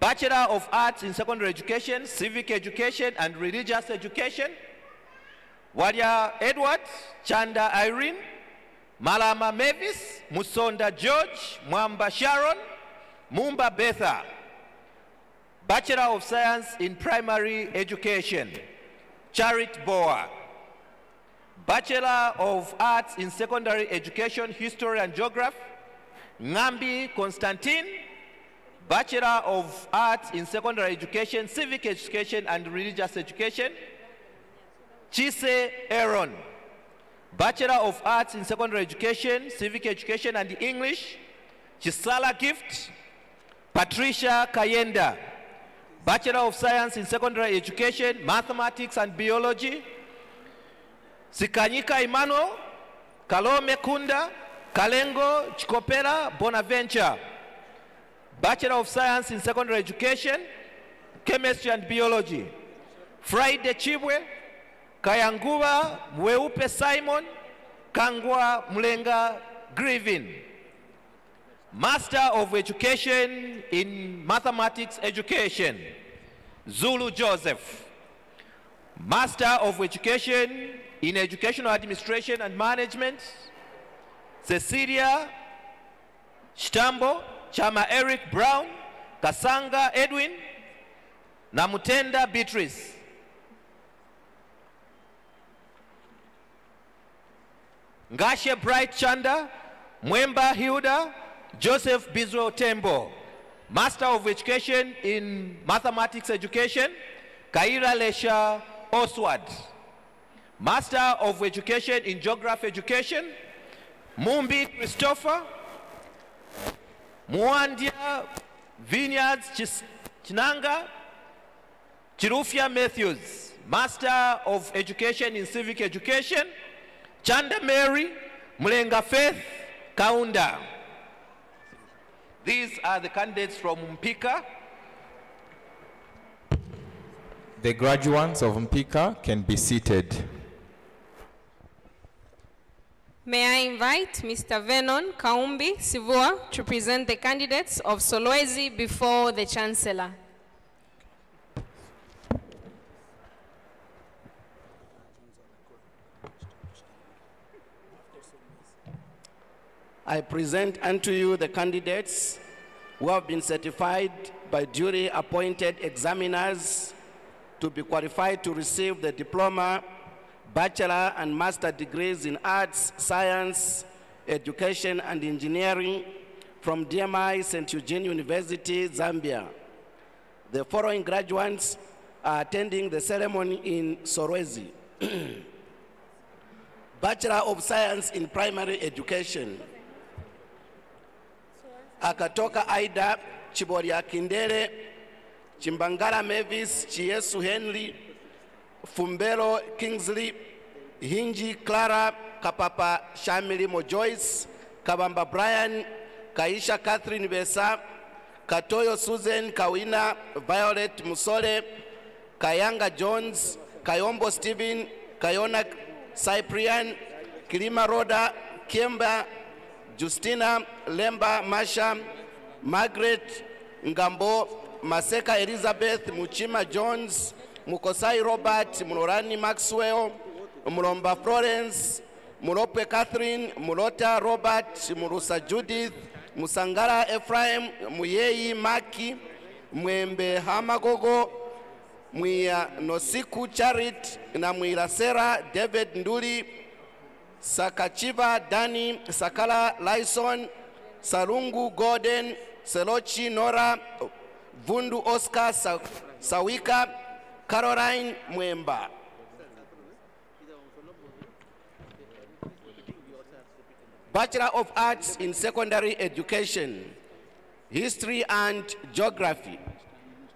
Bachelor of arts in secondary education civic education and religious education. Walya edward chanda irene malama mavis musonda george mwamba sharon mumba betha bachelor of science in primary education charit boa bachelor of arts in secondary education history and geography ngambi constantine Bachelor of Arts in Secondary Education, Civic Education, and Religious Education. Chise Aaron. Bachelor of Arts in Secondary Education, Civic Education, and English. Chisala Gift. Patricia Kayenda. Bachelor of Science in Secondary Education, Mathematics and Biology. Sikanyika Emmanuel. Kalome Kunda. Kalengo Chikopera Bonaventure. Bachelor of Science in Secondary Education, Chemistry and Biology. Friday Chibwe, Kayanguwa Mweupe Simon, Kangwa Mlenga Grievin. Master of Education in Mathematics Education, Zulu Joseph. Master of Education in Educational Administration and Management, Cecilia Shtambo, Chama Eric Brown, Kasanga Edwin, na Mutenda Beatrice. Ngashe Bright Chanda, Mwemba Hilda, Joseph Bizro Tembo, Master of Education in Mathematics Education, Kaira Lesha Oswald, Master of Education in Geography Education, Mumbi Christopher, Muandia Vineyards Chinanga, Chirufia Matthews, Master of Education in Civic Education, Chanda Mary, Mulenga Faith, Kaunda. These are the candidates from Mpika. The graduates of Mpika can be seated. May I invite Mr. Venon Kaumbi Sivua to present the candidates of Solwezi before the Chancellor. I present unto you the candidates who have been certified by duly appointed examiners to be qualified to receive the diploma, bachelor and master degrees in arts, science, education and engineering from DMI St. Eugene University, Zambia. The following graduates are attending the ceremony in Solwezi. Bachelor of Science in Primary Education. Akatoka Aida Chiboria Kindele, Chimbangala Mavis, Chiesu Henry, Fumbelo Kingsley, Hinji Clara, Kapapa Shamili Joyce, Kabamba Brian, Kaisha Catherine Besa, Katoyo Susan Kawina, Violet Musole, Kayanga Jones, Kayombo Stephen, Kayona Cyprian, Kilima Roda, Kemba, Justina Lemba Masha, Margaret Ngambo, Maseka Elizabeth, Muchima Jones, Mukosai Robert, Mulorani Maxwell, Mulomba Florence, Mulope Catherine, Mulota Robert, Murusa Judith, Musangara Ephraim, Muyei Maki, Mwembe Hamagogo, Mwiya Nosiku Charit, na Mwirasera David Nduli, Sakachiva Dani, Sakala Lyson, Sarungu Gordon, Selochi Nora, Vundu Oscar Sa Sawika, Caroline Mwemba. Bachelor of Arts in Secondary Education, History and Geography.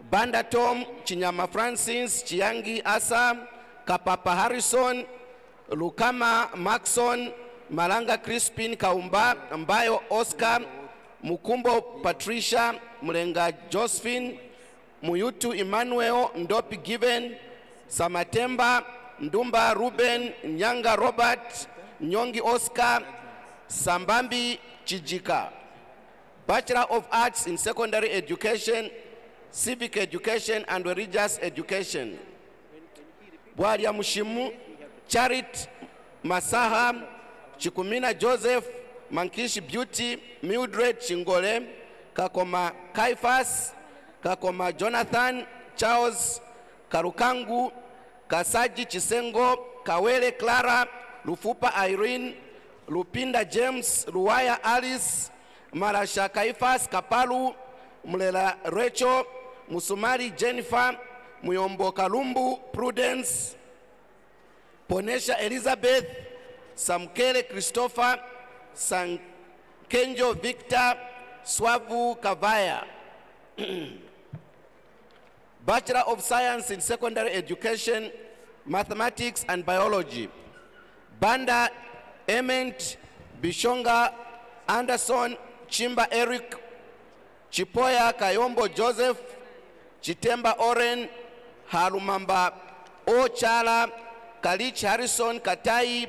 Banda Tom, Chinyama Francis, Chiangi Asa, Kapapa Harrison, Lukama Maxon, Malanga Crispin Kaumba, Mbayo Oscar, Mukumbo Patricia, Mlenga, Josephine, Muyutu Emmanuel, Ndopi Given, Samatemba, Ndumba Ruben, Nyanga Robert, Nyongi Oscar, Sambambi Chijika. Bachelor of Arts in Secondary Education, Civic Education and Religious Education. Bwalia Mushimu, Charit Masaha, Chikumina Joseph, Mankishi Beauty, Mildred Chingole, Kakoma Kaifas, Kakoma Jonathan, Charles, Karukangu, Kasaji Chisengo, Kawele Clara, Lufupa Irene, Lupinda James, Luwaya Alice, Marasha Kaifas Kapalu, Mlela Rachel, Musumari Jennifer, Muyombo Kalumbu Prudence, Ponesha Elizabeth, Samkele Christopher, Sankenjo Victor, Swavu Kavaya. Bachelor of Science in Secondary Education, Mathematics and Biology. Banda Ement Bishonga Anderson Chimba Eric Chipoya Kayombo Joseph Chitemba Oren Harumamba Ochala Kalich Harrison Katai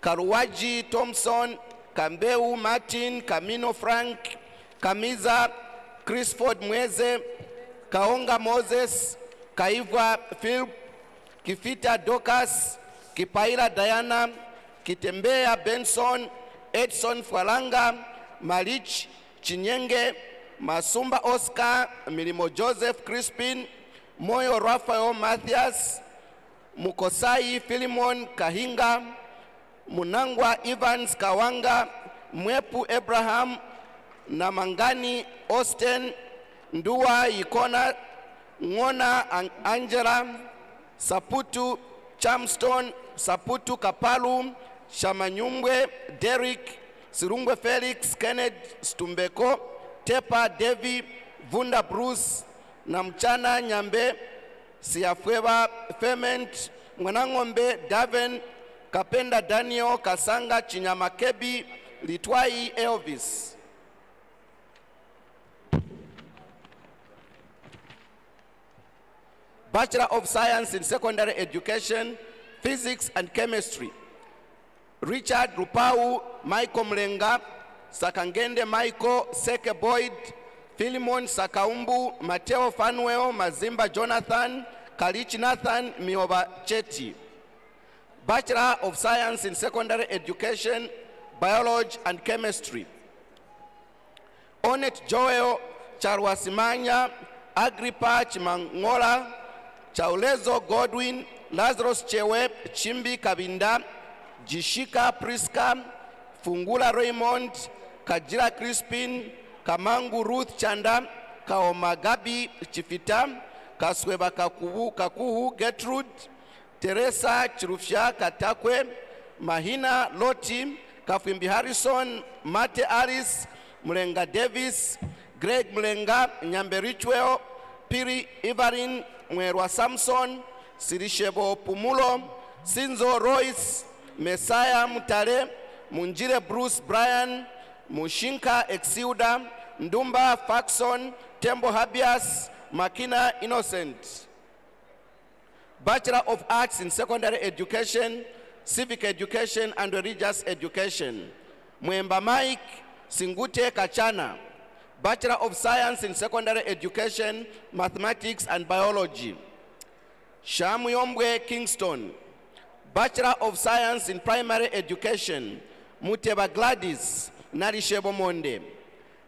Karuaji, Thompson Kambeu Martin Kamino, Frank Kamiza Chrisford Mweze Kaonga Moses Kaivwa Philip Kifita Dokas, Kipaira Diana Kitembea Benson Edson Fwalanga Malich Chinyenge Masumba Oscar Milimo Joseph Crispin Moyo Rafael Mathias Mukosai Philemon Kahinga Munangwa Evans Kawanga Mwepu Abraham na Mangani Austin Ndua Ikona Ngona Angela Saputu Chamston, Saputu Kapalu Shamanyumbwe Derek Sirungwe Felix Kenneth Stumbeko Tepa Devi Vunda Bruce na mchana Nyambe Siafweba Ferment, Mwanang'ombe Daven Kapenda Daniel Kasanga Chinyamakebi Litwai Elvis Bachelor of Science in Secondary Education, Physics and Chemistry. Richard Rupau, Michael Mlenga, Sakangende Michael, Seke Boyd, Philemon Sakaumbu, Mateo Fanuel, Mazimba Jonathan, Kalich Nathan Mioba Cheti. Bachelor of Science in Secondary Education, Biology and Chemistry. Onet Joel Charwasimanya, agripa Chimangola, Chaulezo Godwin, Lazarus Chewe, Chimbi Kabinda, Jishika Priska, Fungula Raymond, Kajira Crispin, Kamangu Ruth Chanda, Kaomagabi Chifita, Kasweba Kakuhu, Kakuhu Gertrude, Teresa chirufya Katakwe, Mahina Loti, kafwimbi Harrison, Mate Aris, Mlenga Davis, Greg Mlenga, Nyambe Richwell, Piri Ivarin, Mwerwa Samson, Sirishebo Pumulo, Sinzo Royce, mesaya Mutale, Munjire Bruce brian Mushinka Exilda, Ndumba Faxon, Tembo Habias, Makina Innocent. Bachelor of Arts in Secondary Education, Civic Education and Religious Education. Mwemba Mike Singute Kachana, Bachelor of Science in Secondary Education, Mathematics and Biology. Shamuyombwe Kingston, Bachelor of Science in Primary Education, Muteba Gladys Narishebo Monde.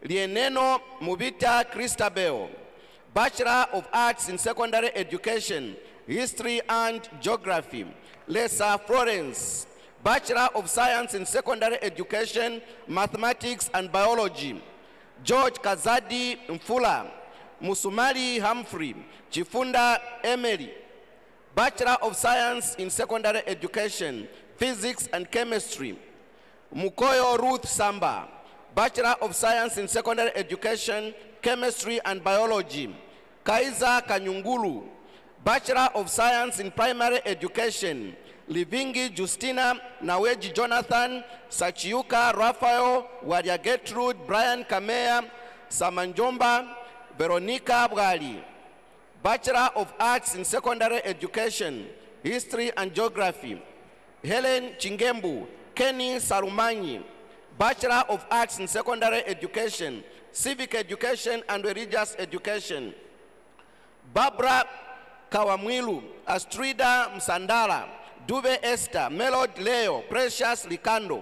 Lieneno Mubita Christabel, Bachelor of Arts in Secondary Education, History and Geography. Lesa Florence, Bachelor of Science in Secondary Education, Mathematics and Biology. George Kazadi Mfula, Musumari Humphrey, Chifunda Emery, Bachelor of Science in Secondary Education, Physics and Chemistry. Mukoyo Ruth Samba, Bachelor of Science in Secondary Education, Chemistry and Biology. Kaiza Kanyungulu, Bachelor of Science in Primary Education. Livingi Justina Naweji Jonathan, Sachiuka rafael Waria Gertrude, Brian Kamea, Samanjomba, Veronica Bwali. Bachelor of Arts in Secondary Education, History and Geography. Helen Chingembu, Kenny Sarumanyi, Bachelor of Arts in Secondary Education, Civic Education and Religious Education. Barbara Kawamwilu, Astrida Msandala, Dube Esther, Melod Leo, Precious Likando.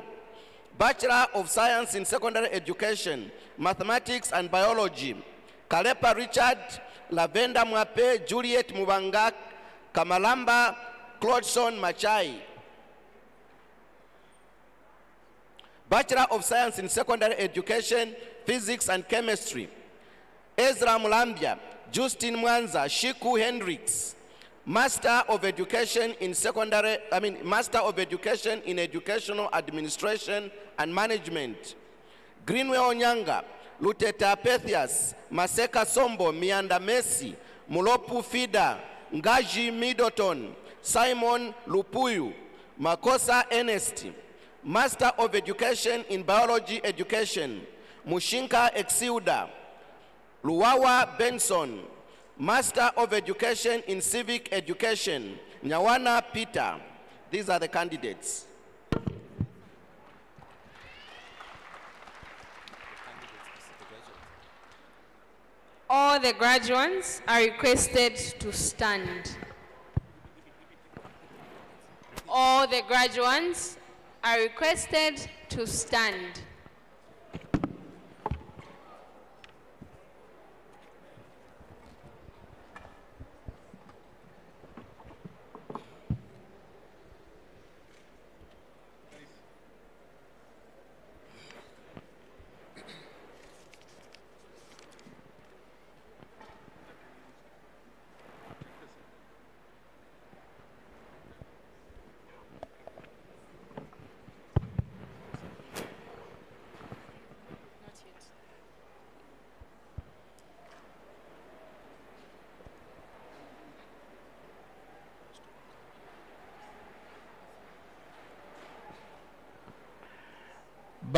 Bachelor of Science in Secondary Education, Mathematics and Biology. Kalepa Richard, Lavenda Mwape, Juliet Mubanga, Kamalamba, Claudson Machai. Bachelor of Science in Secondary Education, Physics and Chemistry. Ezra Mulambia, Justin Mwanza, Shiku Hendricks, Master of Education in Secondary, I mean, Master of Education in Educational Administration and Management. Greenway Onyanga, Luteta Pethias, Maseka Sombo, Mianda Messi, Mulopu Fida, Ngaji Middleton, Simon Lupuyu, Makosa Ernest, Master of Education in Biology Education, Mushinka Exilda, Luwawa Benson, Master of Education in Civic Education, Nyawana Peter. These are the candidates. All the graduates are requested to stand. All the graduates are requested to stand.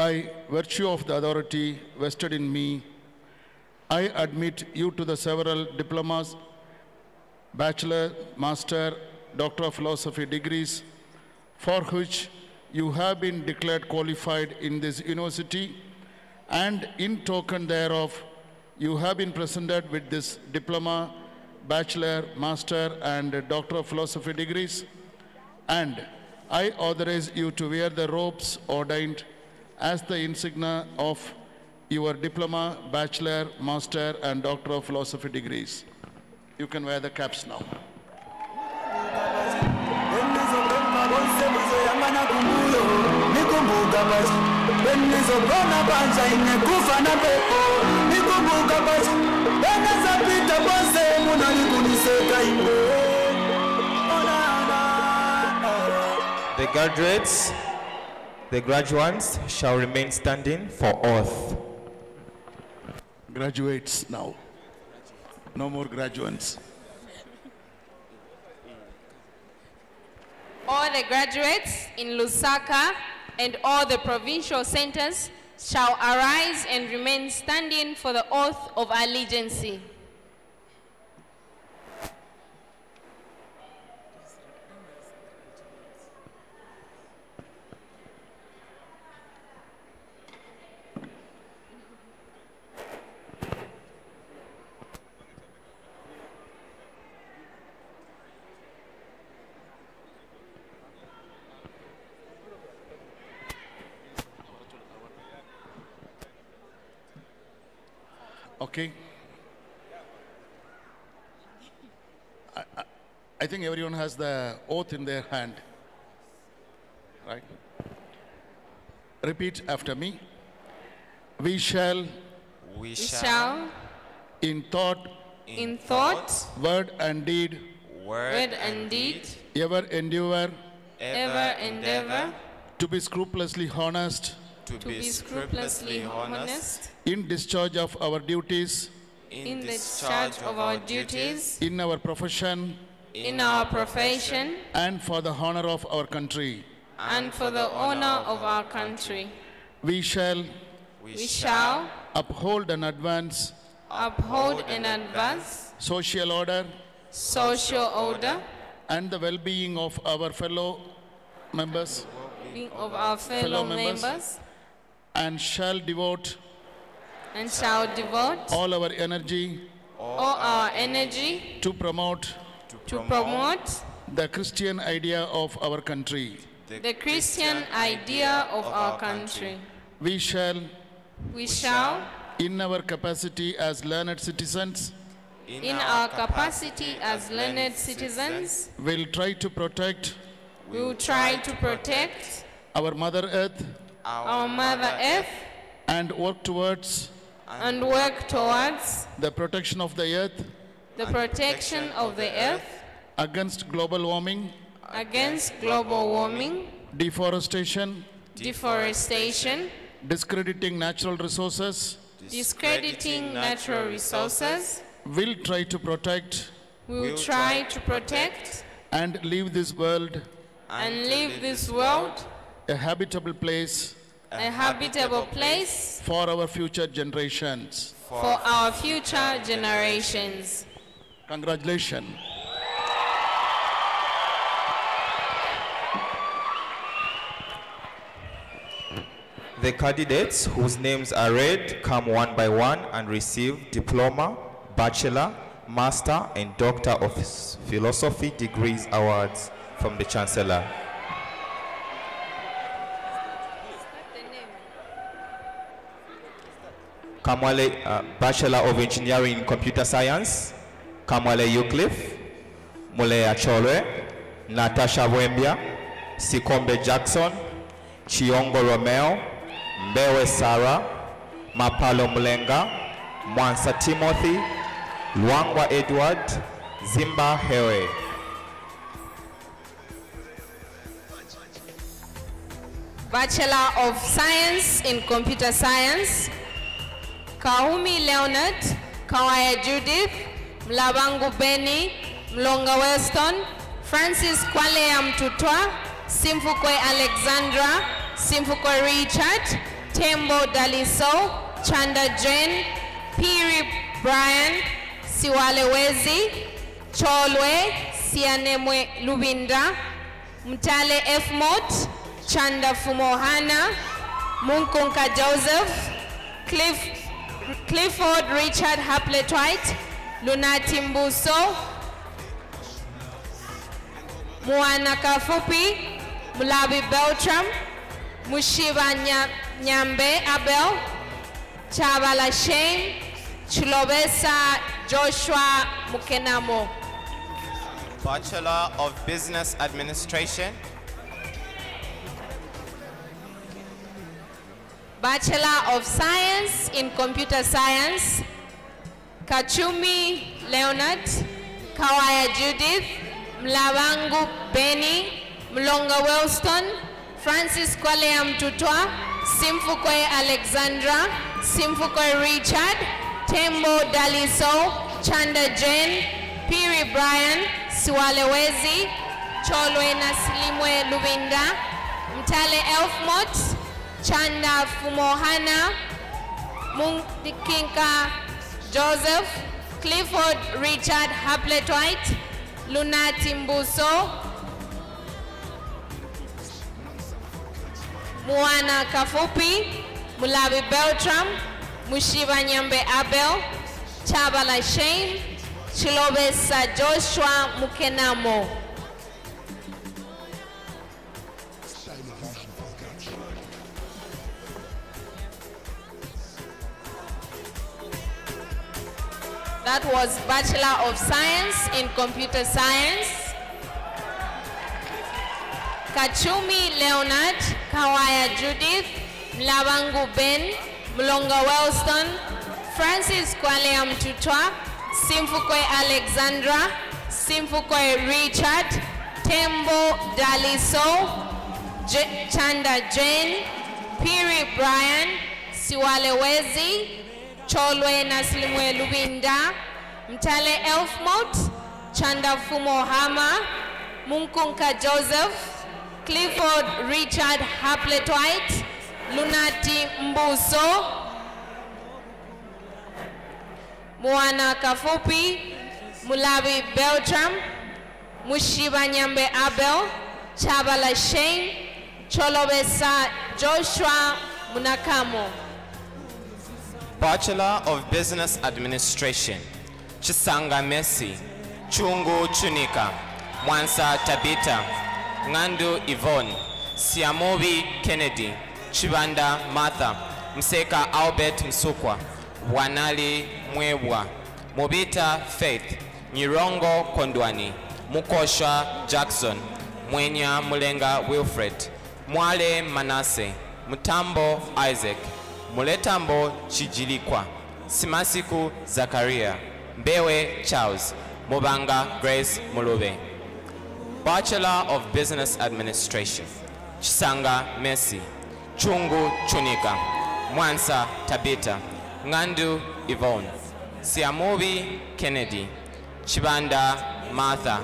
By virtue of the authority vested in me, I admit you to the several diplomas, bachelor, master, doctor of philosophy degrees, for which you have been declared qualified in this university, and in token thereof, you have been presented with this diploma, bachelor, master, and doctor of philosophy degrees, and I authorize you to wear the robes ordained as the insignia of your diploma, bachelor, master, and doctor of philosophy degrees. You can wear the caps now. The graduates, the graduates shall remain standing for oath. Graduates now. No more graduates. All the graduates in Lusaka and all the provincial centers shall arise and remain standing for the oath of allegiance. Okay? I, I, I think everyone has the oath in their hand. Right? Repeat after me. We shall, We shall, in thought, in thought, word, and deed, word and deed, ever endeavor ever endeavor to be scrupulously honest to be scrupulously honest in discharge of our duties. in the discharge of our duties in our profession. in our profession and for the honor of our country. and for the honor of our country. We shall We shall uphold and advance. uphold and advance. social order. Social order. and the well-being of our fellow members. Of our fellow members and shall devote and shall devote all our energy all our energy to promote to promote the Christian idea of our country. the Christian idea of our country. We shall, We shall, in our capacity as learned citizens, in our capacity as learned citizens, we'll try to protect we will try to protect our Mother Earth our Mother Earth and work towards and work towards the protection of the earth the protection of the earth against global warming, against global warming, deforestation, deforestation, discrediting natural resources, discrediting natural resources, will try to protect we will try to protect and leave this world and leave this world a habitable place a habitable place for our future generations. for our future generations. Congratulations. The candidates whose names are read come one by one and receive diploma, bachelor, master, and doctor of philosophy degrees awards from the chancellor. Kamwale, uh, Bachelor of Engineering in Computer Science, Kamwale Eucliffe, Mulea Cholwe, Natasha Wembia, Sikombe Jackson, Chiongo Romeo, Mbewe Sara, Mapalo Mulenga, Mwansa Timothy, Luangwa Edward, Zimba Hewe. Bachelor of Science in Computer Science, Kaumi Leonard, Kawaya Judith, Mlabangu Beni, Mlonga Weston, Francis Kwalea Mtutwa, Simfukwe Alexandra, Simfukwe Richard, Tembo Daliso, Chanda Jane, Piri Brian, Siwalewezi, Cholwe, Sianemwe Lubinda, Mtale F. Mot, Chanda Fumohana, Munkunka Joseph, Cliff, Clifford Richard Haplet White, Lunati Mbuso, Mwana Kafupi, Mulabi Beltram, Mushiba Nya- Nyambe Abel, Chabala Shane, Chulobesa Joshua Mukenamo. Bachelor of Business Administration, Bachelor of Science in Computer Science, Kachumi Leonard, Kawaya Judith, Mlawangu Benny, Mlonga Wellston, Francis Kwalea Mtutwa, Simfukwe Alexandra, Simfukwe Richard, Tembo Daliso, Chanda Jane, Piri Brian, Siwalewezi, Cholwe Naslimwe Lubinda, Mtale Elfmot, Chanda Fumohana, Mungdikinka Joseph, Clifford Richard Haplet White, Lunati Mbuso, Muana Kafupi, Mulavi Beltram, Mushiva Nyambe Abel, Chabala Shane, Chilobesa Joshua Mukenamo. That was Bachelor of Science in Computer Science. Kachumi Leonard, Kawaya Judith, Mlabangu Ben, Mlonga Wellston, Francis Kwalea Mtutwa, Simfukwe Alexandra, Simfukwe Richard, Tembo Daliso, J- Chanda Jane, Phiri Brian, Siwalewezi, Cholwe Naslimwe Lubinda, Mtale Elfmot, Chanda Fumo Hama, Munkunka Joseph, Clifford Richard Haplet White, Lunati Mbuso, Mwana Kafupi, Mulabi Beltram, Mushiba Nyambe Abel, Chabala Shane, Cholobesa Joshua Munakamo. Bachelor of Business Administration, Chisanga Messi, Chungu Chunika, Mwansa Tabita, Ngandu Yvonne, Siamobi Kennedy, Chibanda Martha, Mseka Albert Msukwa, Wanali Mwebwa, Mobita Faith, Nyirongo Kondwani, Mukosha Jackson, Mwenya Mulenga Wilfred, Mwale Manase, Mutambo Isaac, Muletambo Chijilikwa, simasiku zakaria. Mbewe charles. Mubanga grace mulube. Bachelor of business administration. Chisanga messi. Chungu chunika. Mwansa tabita. Ng'andu yvonne. Siamubi kennedy. Chibanda martha.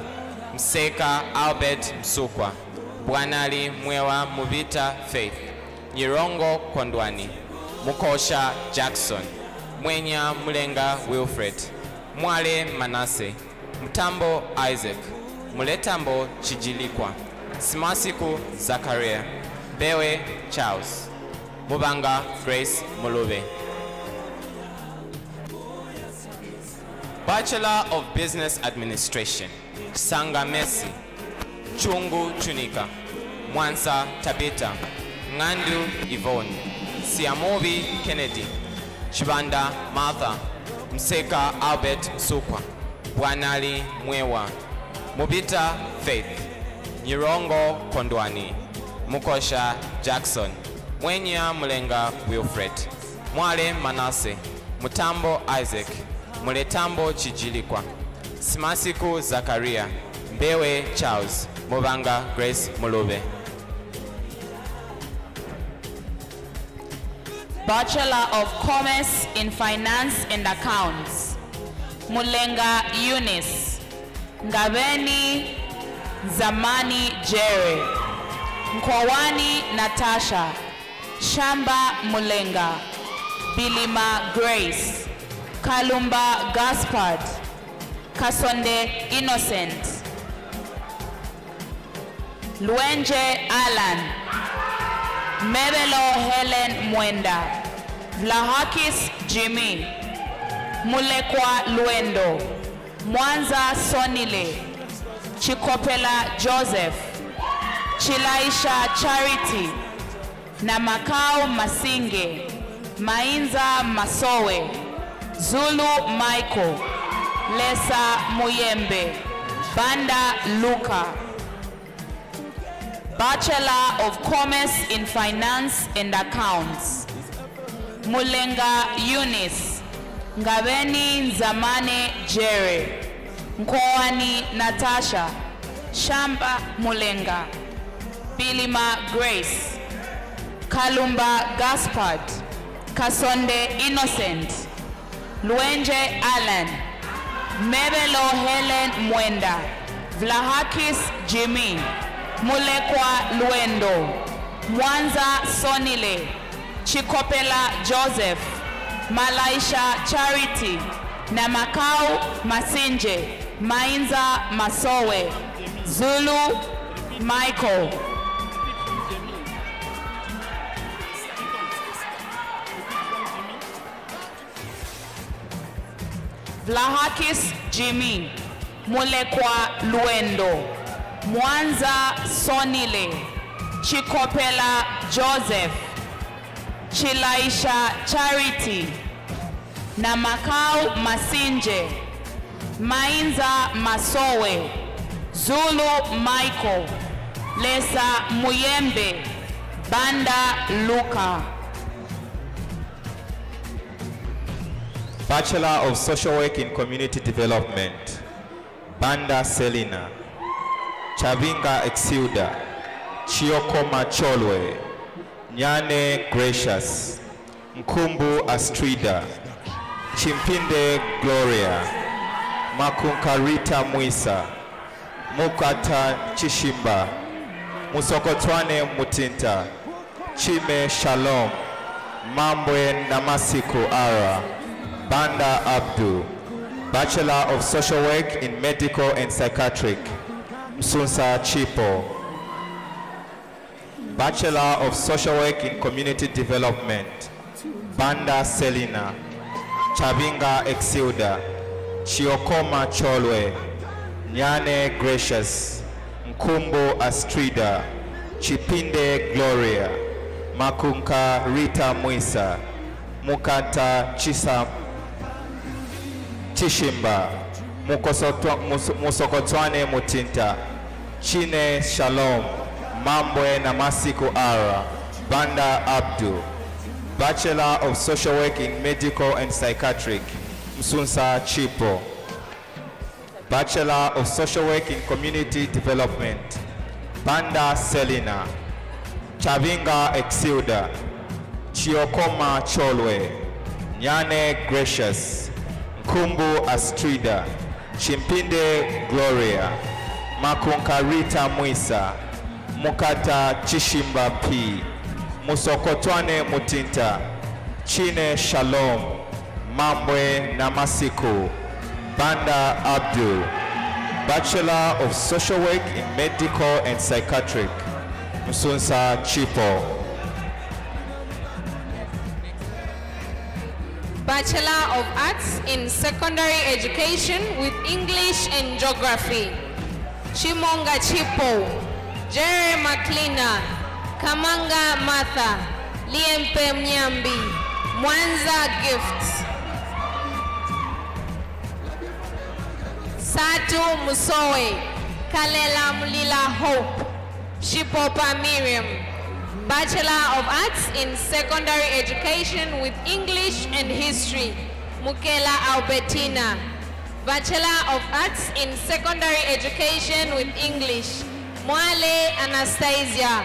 Mseka albert msukwa. Bwanali mwewa mubita faith. Nyirongo kondwani mukosha jackson. Mwenya mulenga wilfred. Mwale manase. Mtambo isaac. Muletambo chijilikwa. Simasiku zakaria. Bewe charles. Mubanga grace mulube. Bachelor of business administration. Sanga messi. Chungu chunika. Mwansa tabita. Ng'andu yvonne siamovi kennedy. Chibanda martha. Mseka albert Sukwa, bwanali mwewa. Mubita faith. Nyirongo kondwani. Mukosha jackson. Mwenya mulenga wilfred. Mwale manase. Mutambo isaac. Muletambo chijilikwa. Simasiku zakaria. Mbewe charles. Mubanga grace mulube Bachelor of Commerce in Finance and Accounts. Mulenga Eunice. Ngaveni Zamani Jerry. Mkwawani Natasha. Shamba Mulenga. Bilima Grace. Kalumba Gaspard. Kasonde Innocent. Luenje Alan. Mebelo Helen Mwenda. Vlahakis Jimmy. Mulekwa Luendo. Mwanza Sonile. Chikopela Joseph. Chilaisha Charity. Na Makao Masinge. Mainza Masowe. Zulu Michael. Lesa Muyembe. Banda Luka. Bachelor of Commerce in Finance and Accounts. Mulenga Eunice. Ngaveni Nzamane Jerry. Mkoani Natasha. Shamba Mulenga. Bilima Grace. Kalumba Gaspard. Kasonde Innocent. Luenje Allen. Mebelo Helen Mwenda. Vlahakis Jimmy. Mulekwa Luendo. Mwanza Sonile. Chikopela Joseph. Malaisha Charity. Na Makau Masinje. Mainza Masowe. Zulu Michael. Vlahakis Jimmy. Mulekwa Luendo. Mwanza Sonile. Chikopela Joseph. Chilaisha Charity. Na Makau Masinje. Mainza Masowe. Zulu Michael. Lesa Muyembe. Banda Luka. Bachelor of Social Work in Community Development, Banda Selina, Chavinga Exilda, Chiokoma Cholwe, Nyane Gracious, Mkumbu Astrida, Chimpinde Gloria, Makunkarita Mwisa, Mukata Chishimba, Musokotwane Mutinta, Chime Shalom, Mambwe Namasiku Ara, Banda Abdu, Bachelor of Social Work in Medical and Psychiatric, Msunsa Chipo, Bachelor of Social Work in Community Development, Banda Selina, Chavinga Exilda, Chiokoma Cholwe, Nyane Gracious, Mkumbo Astrida, Chipinde Gloria, Makunka Rita Mwisa, Mukata Chisa Chishimba, Musokotwane Mutinta, Chine Shalom, Mambwe na Masiku Ara, Banda Abdu, Bachelor of Social Work in Medical and Psychiatric, Msunsa Chipo. Bachelor of Social Work in Community Development, Banda Selina. Chavinga Exilda. Chiokoma Cholwe. Nyane Gracious. Nkumbu Astrida. Chimpinde Gloria. Makunkarita Mwisa. Mukata Chishimba P. Musokotwane Mutinta. Chine Shalom. Mamwe Namasiku. Banda Abdul. Bachelor of Social Work in Medical and Psychiatric. Msunsa Chipo. Bachelor of Arts in Secondary Education with English and Geography. Chimonga Chipo, Jerry Maclina, Kamanga Martha, Liempe Mnyambi, Mwanza Gifts. Satu Musowe, Kalela Mulila Hope, Shipopa Miriam, Bachelor of Arts in Secondary Education with English and History, Mukela Albertina. Bachelor of Arts in Secondary Education with English, Mwale Anastasia.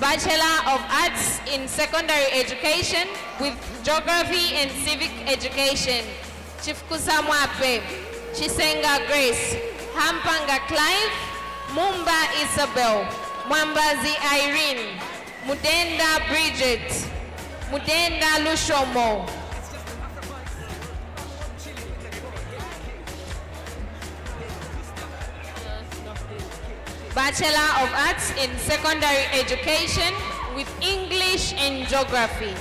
Bachelor of Arts in Secondary Education with Geography and Civic Education, Chifkusa Mwape, Chisenga Grace, Hampanga Clive, Mumba Isabel, Mwambazi Irene, Mudenda Bridget, Mudenda Lushomo. Bachelor of Arts in Secondary Education with English and Geography,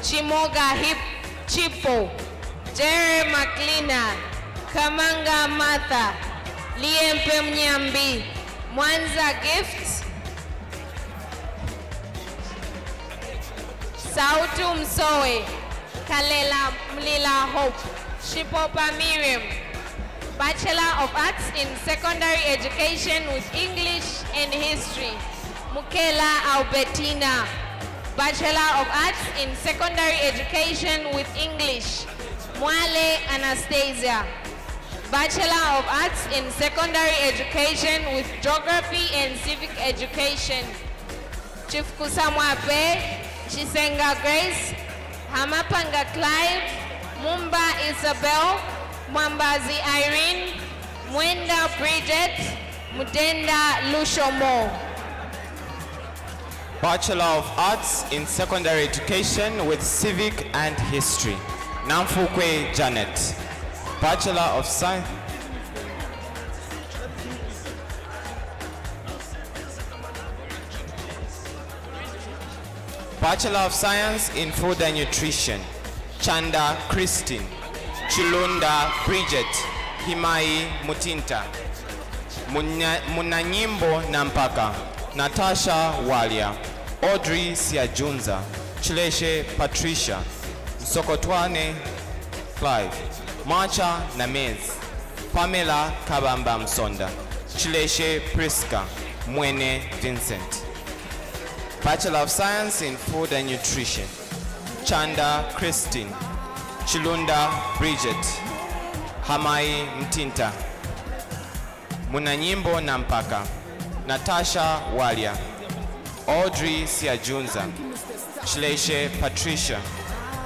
Chimoga Hip Chipo, Jerry Maclina, Kamanga Martha, Liempe Mnyambi, Mwanza Gift, Sautu Msoe, Kalela Mlila Hope, Shipopa Miriam, Bachelor of Arts in Secondary Education with English and History, Mukela Albertina. Bachelor of Arts in Secondary Education with English, Mwale Anastasia. Bachelor of Arts in Secondary Education with Geography and Civic Education, Chief Kusamwape, Chisenga Grace, Hamapanga Clive, Mumba Isabel, Mwambazi Irene, Mwenda Bridget, Mudenda Lushomo. Bachelor of Arts in Secondary Education with Civic and History, Namfukwe Janet. Bachelor of Science. Bachelor of Science in Food and Nutrition, Chanda Christine. Chilunda Bridget, Himai Mutinta, Munanyimbo Nampaka, Natasha Walia, Audrey Siajunza, Chileshe Patricia, Sokotwane Clive, Macha Namez, Pamela Kabamba Msonda, Chileshe Priska, Mwene Vincent. Bachelor of Science in Food and Nutrition, Chanda Christine, Chilunda Bridget, Hamai Mtinta, Munanyimbo Nampaka, Natasha Walia, Audrey Siajunza, Chileshe Patricia,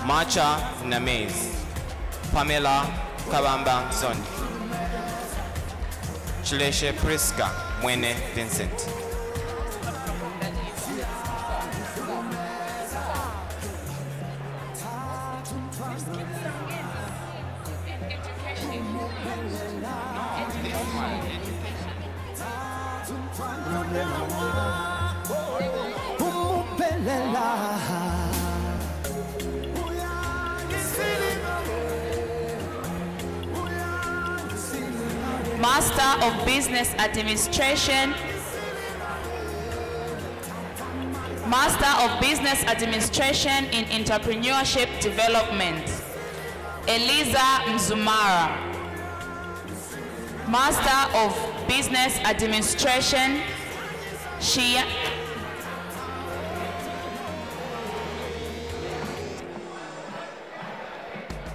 Macha Namez, Pamela Kabamba Zondi, Chileshe Priska, Mwene Vincent. Master of Business Administration, Master of Business Administration in Entrepreneurship Development, Eliza Mzumara. Master of Business Administration, Shia. Uh,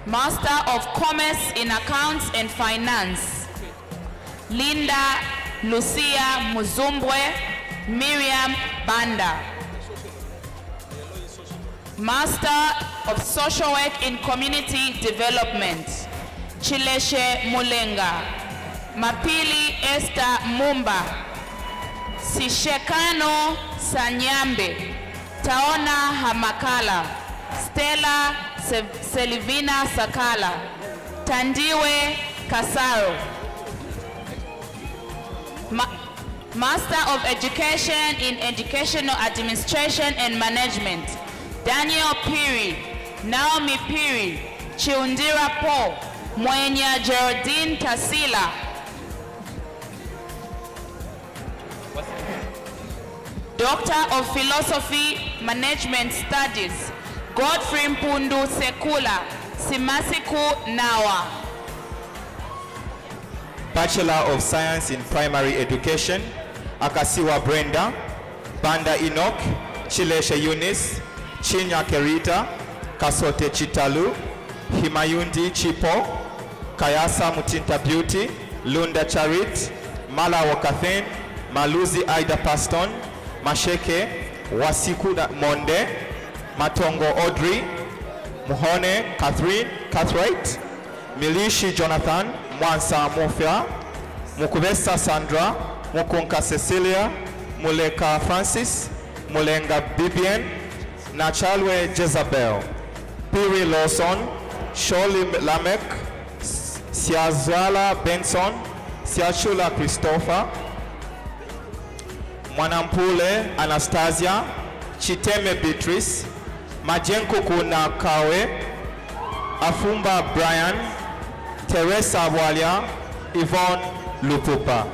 Master of Commerce in Accounts and Finance. Linda Lucia Muzumbwe, Miriam Banda. Master of Social Work in Community Development, Chileshe Mulenga. Mapili Esther Mumba. Sishekano Sanyambe. Taona Hamakala. Stella Selivina Sakala. Tandiwe Kasaro. Ma- Master of Education in Educational Administration and Management, Daniel Piri, Naomi Piri, Chiundira Paul, Mwenya Geraldine Tasila. Doctor of Philosophy Management Studies, Godfrey Mpundu Sekula, Simasiku Nawa. Bachelor of Science in Primary Education, Akasiwa Brenda, Banda Enoch, Chileshe Eunice, Chinya Kerita, Kasote Chitalu, Himayundi Chipo, Kayasa Mutinta Beauty, Lunda Charit, Mala Wakathen, Maluzi Aida Paston, Masheke, Wasiku Monde, Matongo Audrey, Muhone Catherine, Catherite, Milishi Jonathan, Mwansa Mufia, Mukubesa Sandra, Mukunka Cecilia, Muleka Francis, Mulenga Bibian, Nachalwe jezebel. Piri Lawson, Sholi Lamek, Siazwala Benson, Siachula Christopher, Mwanampule Anastasia, Chiteme Beatrice, Majenko Kuna Kawe, Afumba Brian, Teresa Walia, Yvonne Lupupa.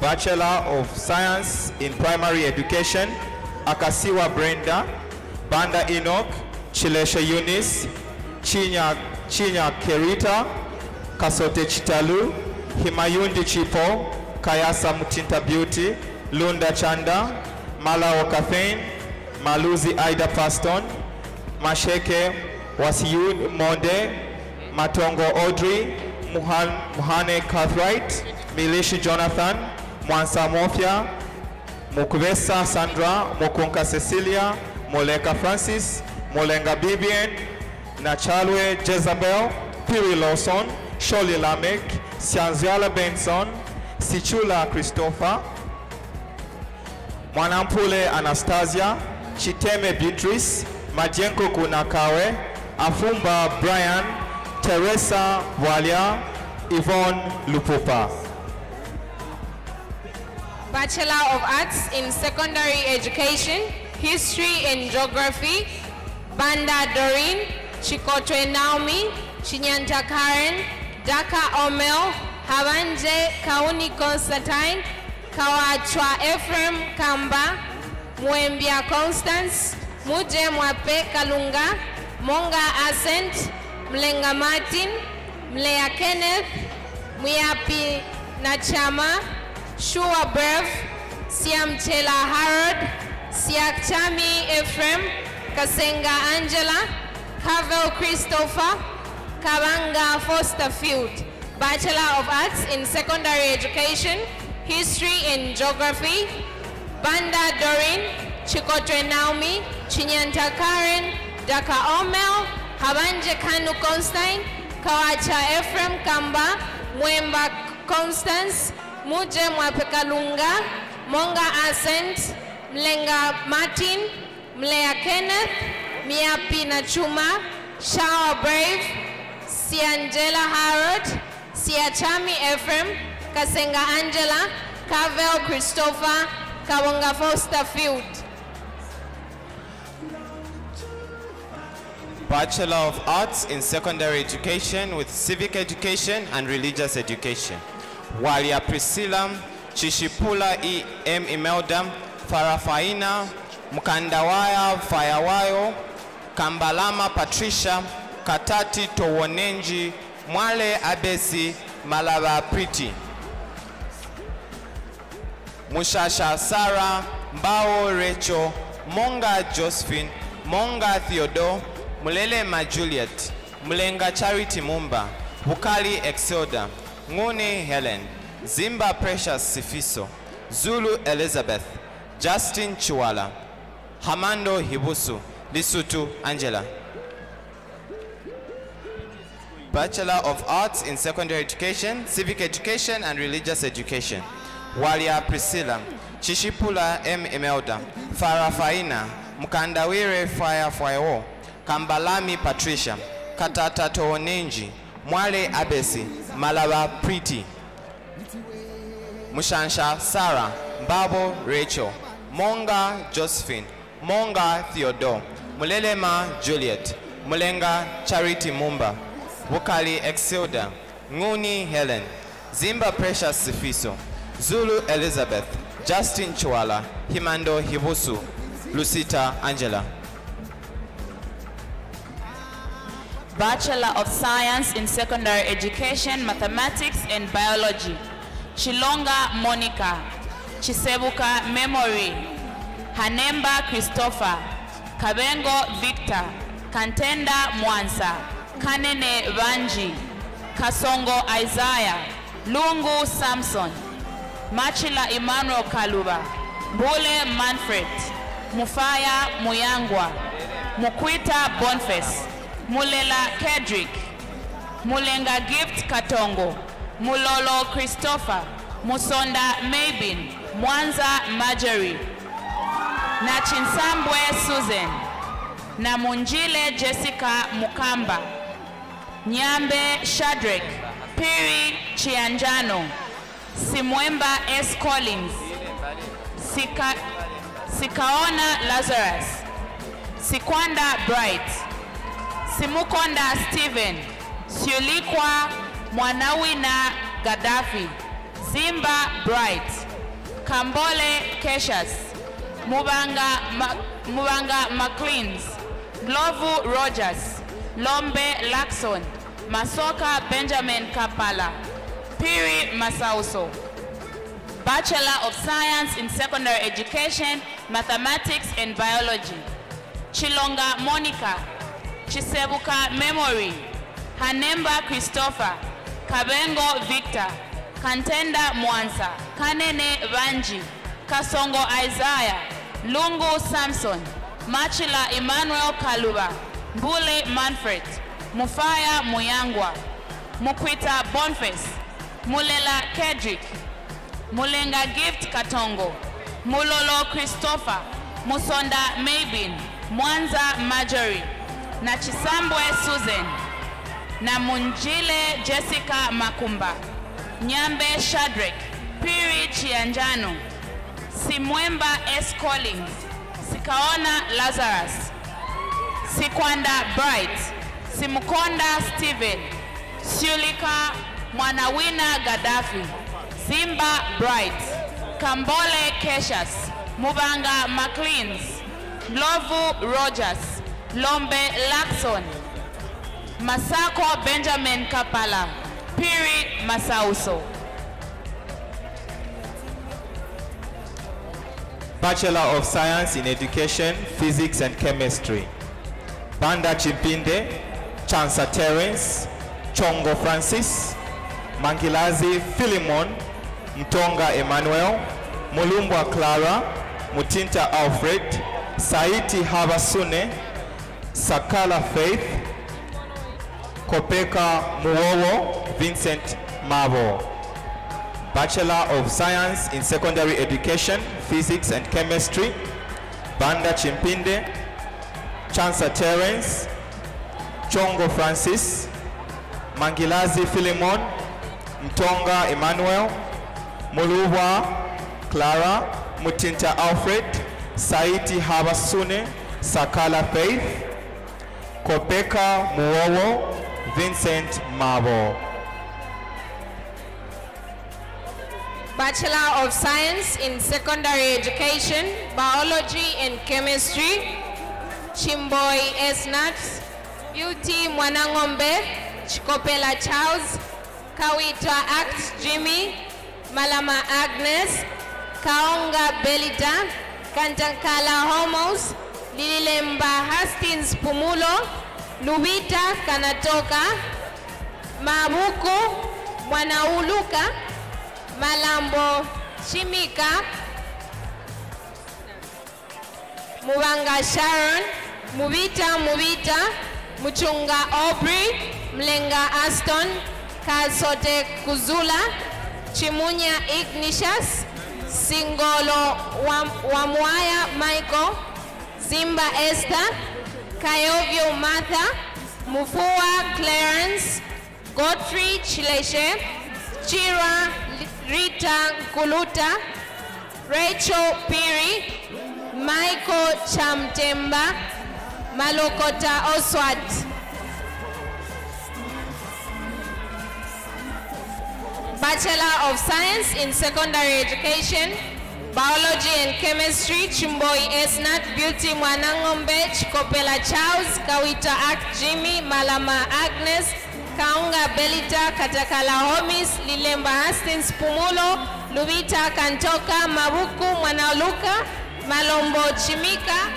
Bachelor of Science in Primary Education, Akasiwa Brenda, Banda Enoch, Chilesha yunis Chinya, Chinya Kerita, Kasote Chitalu, Himayundi Chipo, Kayasa Mutinta Beauty, Lunda Chanda, Mala Okafain, Maluzi Aida Paston, Masheke Wasiyun Monde, Matongo Audrey, Muhan, Muhane Cartwright, Milishi Jonathan, Mwansa Mofia, Mukvesa Sandra, Mukunka Cecilia, Moleka Francis, Molenga Bibian, Nachalwe Jezabel, Piri Lawson, Sholi Lamek, Sianziala Benson, Sichula Christopher, Mwanampule Anastasia, Chiteme Beatrice, Majenko Kunakawe, Afumba Brian, Teresa Walia, Yvonne Lupupa. Bachelor of Arts in Secondary Education, History and Geography, Banda Doreen, Chikotwe Naomi, Chinyanta Karen, Daka Omel, Habanje Kauni Constantine, Kawachwa Ephraim Kamba, Mwembia Constance, Muje Mwape Kalunga, Monga Ascent, Mlenga Martin, Mlea Kenneth, Mwiapi Nachama, Shua Brev, Siamchela Harold, Siakchami Ephraim, Kasenga Angela, Cavel Christopher, Kabanga Foster Field, Bachelor of Arts in Secondary Education, History and Geography, Banda Doreen, Chikotwe Naomi, Chinyanta Karen, Daka Omel, Habanje Kanu Constantine, Kawacha Ephraim Kamba, Mwemba Constance, Muje Mwapekalunga, Monga Ascent, Mlenga Martin, Mlea Kenneth, Miapi Nachuma, Shawa Brave, Siangela Harold, Siachami Ephraim, Kasenga Angela, Kavel Christopher, Kawanga Foster Field. Bachelor of Arts in Secondary Education with Civic Education and Religious Education. Walia Priscilla, Chishipula E. M. Imelda, Farafaina, Mkandawire Fayawayo, Kambalama Patricia, Katati Towonenji, Mwale Abesi, Malava Priti. Mushasha Sara Mbao recho Monga Josephine, Monga Theodore, Mulelema Juliet, Mulenga Charity Mumba, Bukali Exoda, Nguni Helen, Zimba Precious Sifiso, Zulu Elizabeth, Justin Chiwala, Hamando Hibusu, Lisutu Angela. Bachelor of Arts in Secondary Education, Civic Education and Religious Education. Walia Priscilla, Chishipula M. Imelda, Farafaina, Mkandawire Fire Fire Kambalami Patricia, Katata Toonenji, Mwale Abesi, Malaba Priti, Mushansha Sarah, Mbabo Rachel, Monga Josephine, Monga Theodore, Mulelema Juliet, Mulenga Charity Mumba, Wukali Exilda, Nguni Helen, Zimba Precious Sifiso, Zulu Elizabeth, Justin Chwala, Himando Hibusu, Lucita Angela. Bachelor of Science in Secondary Education, Mathematics and Biology. Chilonga Monica. Chisebuka Memory. Hanemba Christopher. Kabengo Victor. Kantenda Mwansa. Kanene Vanji. Kasongo Isaiah. Lungu Samson. Machila Emmanuel Kaluba. Bule Manfred. Mufaya Muyangwa. Mukwita bonfes Mulela Kedrick, Mulenga Gift Katongo, Mulolo Christopher, Musonda Mabin, Mwanza majeri na Chinsambwe Susan, na Munjile Jessica Mukamba, Nyambe Shadrack, Piri Chianjano, Simwemba S. Collins, Sika, Sikaona Lazarus, Sikwanda Bright, Simukonda Stephen, Siulikwa Mwanawina Gaddafi, Zimba Bright, Kambole Keshas, Mubanga, Ma, Mubanga McLeans, Glovu Rogers, Lombe Lakson, Masoka Benjamin Kapala, Phiri Masauso. Bachelor of Science in Secondary Education, Mathematics and Biology. Chilonga Monica, Chisebuka Memory, Hanemba Christopher, Kabengo Victor, Kantenda Mwansa, Kanene Vanji, Kasongo Isaiah, Lungu Samson, Machila Emmanuel Kaluba, Mbule Manfred, Mufaya Muyangwa, Mukwita Boniface, Mulela Kedrick, Mulenga Gift Katongo, Mulolo Christopher, Musonda Mabin, Mwanza majori na Chisambwe Susan, na Munjile Jessica Makumba, Nyambe Shadrack, Piri Chianjano, Simwemba S. Collins, Sikaona Lazarus, Sikwanda Bright, Simukonda Stephen, Siulika Mwanawina Gaddafi, Simba Bright, Kambole Keshas, Mubanga McLeans, Lovu Rogers, Lombe Lakson, Masako Benjamin Kapala, Phiri Masauso. Bachelor of Science in Education, Physics and Chemistry. Banda Chimpinde, Chansa Terence, Chongo Francis, Mangilazi Philemon, Mtonga Emmanuel, Mulumbwa Clara, Mutinta Alfred, Saiti Havasune, Sakala Faith, Kopeka Muwowo, Vincent Mavo. Bachelor of Science in Secondary Education, Physics and Chemistry, Banda Chimpinde, Chansa Terence, Chongo Francis, Mangilazi Philemon, Mtonga Emmanuel, Mulubwa Clara, Mutinta Alfred, Saiti Habasune, Sakala Faith, Kopeka Muwowo, Vincent Mabo. Bachelor of Science in Secondary Education, Biology and Chemistry, Chimboy Esnat, UT Mwanangombe, Chikopela Charles, Kawita Act Jimmy, Malama Agnes, Kaonga Belita, Kantankala Homos, Lililemba Hastings Pumulo, Lubita Kanatoka, Mabuku Mwanauluka, Malambo Chimika, Mubanga Sharon, Mubita Mubita, Muchunga Aubrey, Mlenga Aston, Kasote Kuzula, Chimunya Ignatius, Singolo Wam- Wamwaya Michael, Zimba Esther, Kayovyo Martha, Mufua Clarence, Godfrey Chileshe, Chira Rita Kuluta, Rachel Piri, Michael Chamtemba, Malokota Oswald. Bachelor of Science in Secondary Education, Biology and Chemistry, Chimboi Esnat, Beauty Mwanangombe, Chikopela Charles, Kawita Ak Jimmy, Malama Agnes, Kaunga Belita, Katakala Homis, Lilemba Hastings Pumulo, Lubita Kantoka, Mabuku Mwanaluka, Malombo Chimika,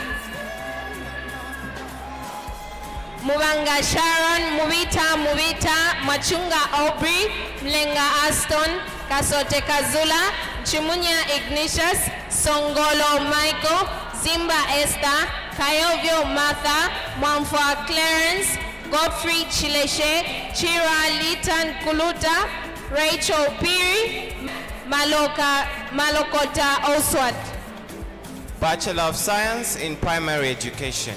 Mubanga Sharon, Mubita Mubita, Machunga Aubrey, Mlenga Aston, Kasote Kazula, Chimunya Ignatius, Songolo Michael, Zimba Esther, Kayovyo Martha, Mwamfwa Clarence, Godfrey Chileshe, Chira Litan Kuluta, Rachel Phiri, Maloka, Malokota Oswald. Bachelor of Science in Primary Education.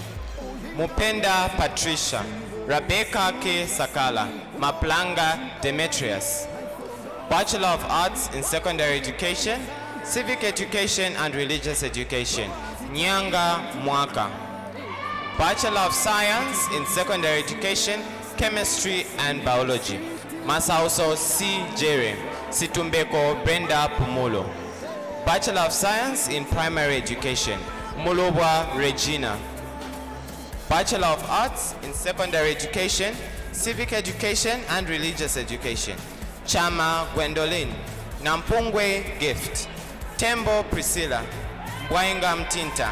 Mupenda Patricia. Rebecca K. Sakala. Maplanga Demetrius. Bachelor of Arts in Secondary Education, Civic Education and Religious Education. Nyanga Mwaka. Bachelor of Science in Secondary Education, Chemistry and Biology. Masauso C. Jerry. Situmbeko Brenda Pumulo. Bachelor of Science in Primary Education, Mulobwa Regina. Bachelor of Arts in Secondary Education, Civic Education and Religious Education, Chama Gwendolyn. Nampungwe Gift. Tembo Priscilla. Bwainga Mtinta.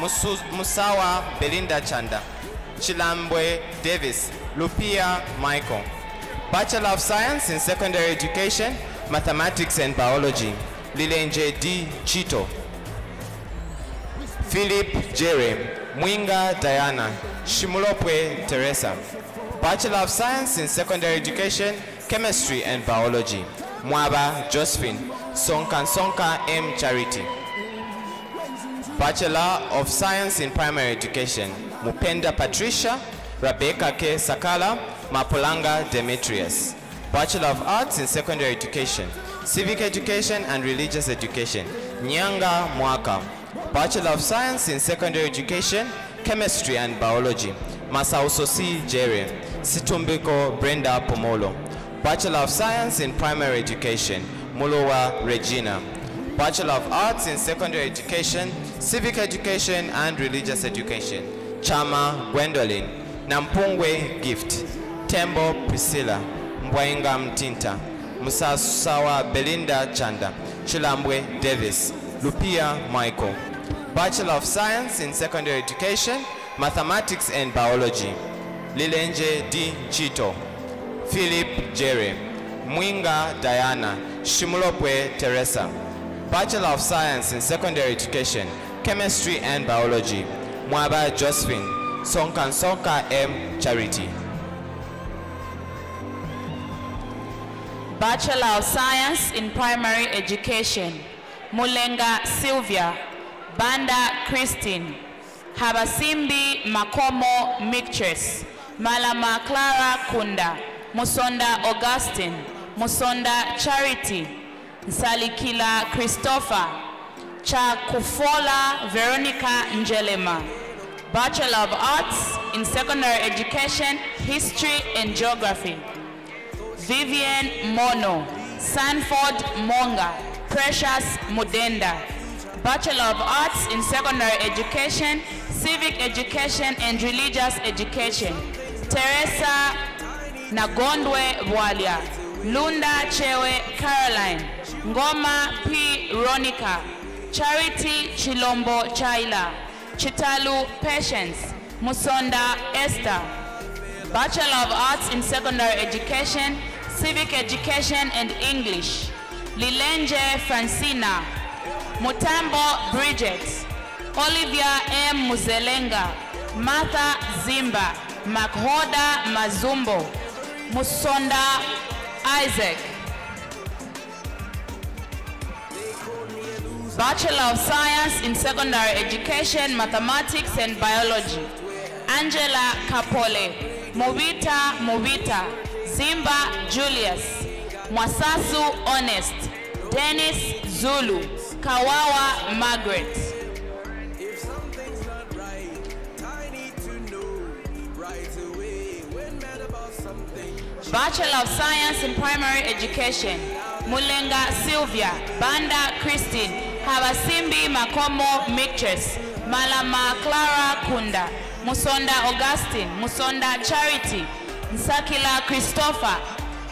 Musu- Musawa Belinda Chanda. Chilambwe Davis. Lupia Michael. Bachelor of Science in Secondary Education, Mathematics and Biology, Lilenje D. Chito. Philip Jerry, Mwinga Diana, Shimulopwe Teresa. Bachelor of Science in Secondary Education, Chemistry and Biology, Mwaba Josephine, Sonka Sonka M. Charity. Bachelor of Science in Primary Education, Mupenda Patricia, Rebecca K. Sakala, Mapulanga Demetrius. Bachelor of Arts in Secondary Education, Civic Education and Religious Education, Nyanga Mwaka. Bachelor of Science in Secondary Education, Chemistry and Biology, Masausosi Jerry, Situmbiko Brenda Pomolo. Bachelor of Science in Primary Education, Mulowa Regina. Bachelor of Arts in Secondary Education, Civic Education and Religious Education, Chama Gwendolyn, Nampungwe Gift, Tembo Priscilla, Mbwainga Mtinta, Musasawa Belinda Chanda, Chilambwe Davis, Lupia Michael. Bachelor of Science in Secondary Education, Mathematics and Biology, Lilenje D. Chito, Philip Jerry, Mwinga Diana, Shimulopwe Teresa. Bachelor of Science in Secondary Education, Chemistry and Biology, Mwaba Josephine, Sonkan Sonka M. Charity. Bachelor of Science in Primary Education, Mulenga Sylvia, Banda Christine, Habasimbi Makomo Mictres, Malama Clara Kunda, Musonda Augustine, Musonda Charity, Nsalikila Christopher, Chakufola Veronica Njelema. Bachelor of Arts in Secondary Education, History and Geography. Vivian Mono, Sanford Monga, Precious Mudenda. Bachelor of Arts in Secondary Education, Civic Education and Religious Education. Teresa Nagondwe Bwalia, Lunda Chewe Caroline, Ngoma P. Ronica, Charity Chilombo Chaila, Chitalu Patience, Musonda Esther, Bachelor of Arts in Secondary Education, Civic Education and English. Lilenje Francina. Mutambo Bridget. Olivia M. Muzelenga. Martha Zimba. Makhoda Mazumbo. Musonda Isaac. Bachelor of Science in Secondary Education, Mathematics and Biology. Angela Kapole. Movita Movita. Zimba Julius. Mwasasu Honest. Dennis Zulu. Kawawa Margaret. Bachelor of Science in Primary Education, Mulenga Sylvia, Banda Christine, Habasimbi Makomo Mictres, Malama Clara Kunda, Musonda Augustine, Musonda Charity, Nsakila Christopher,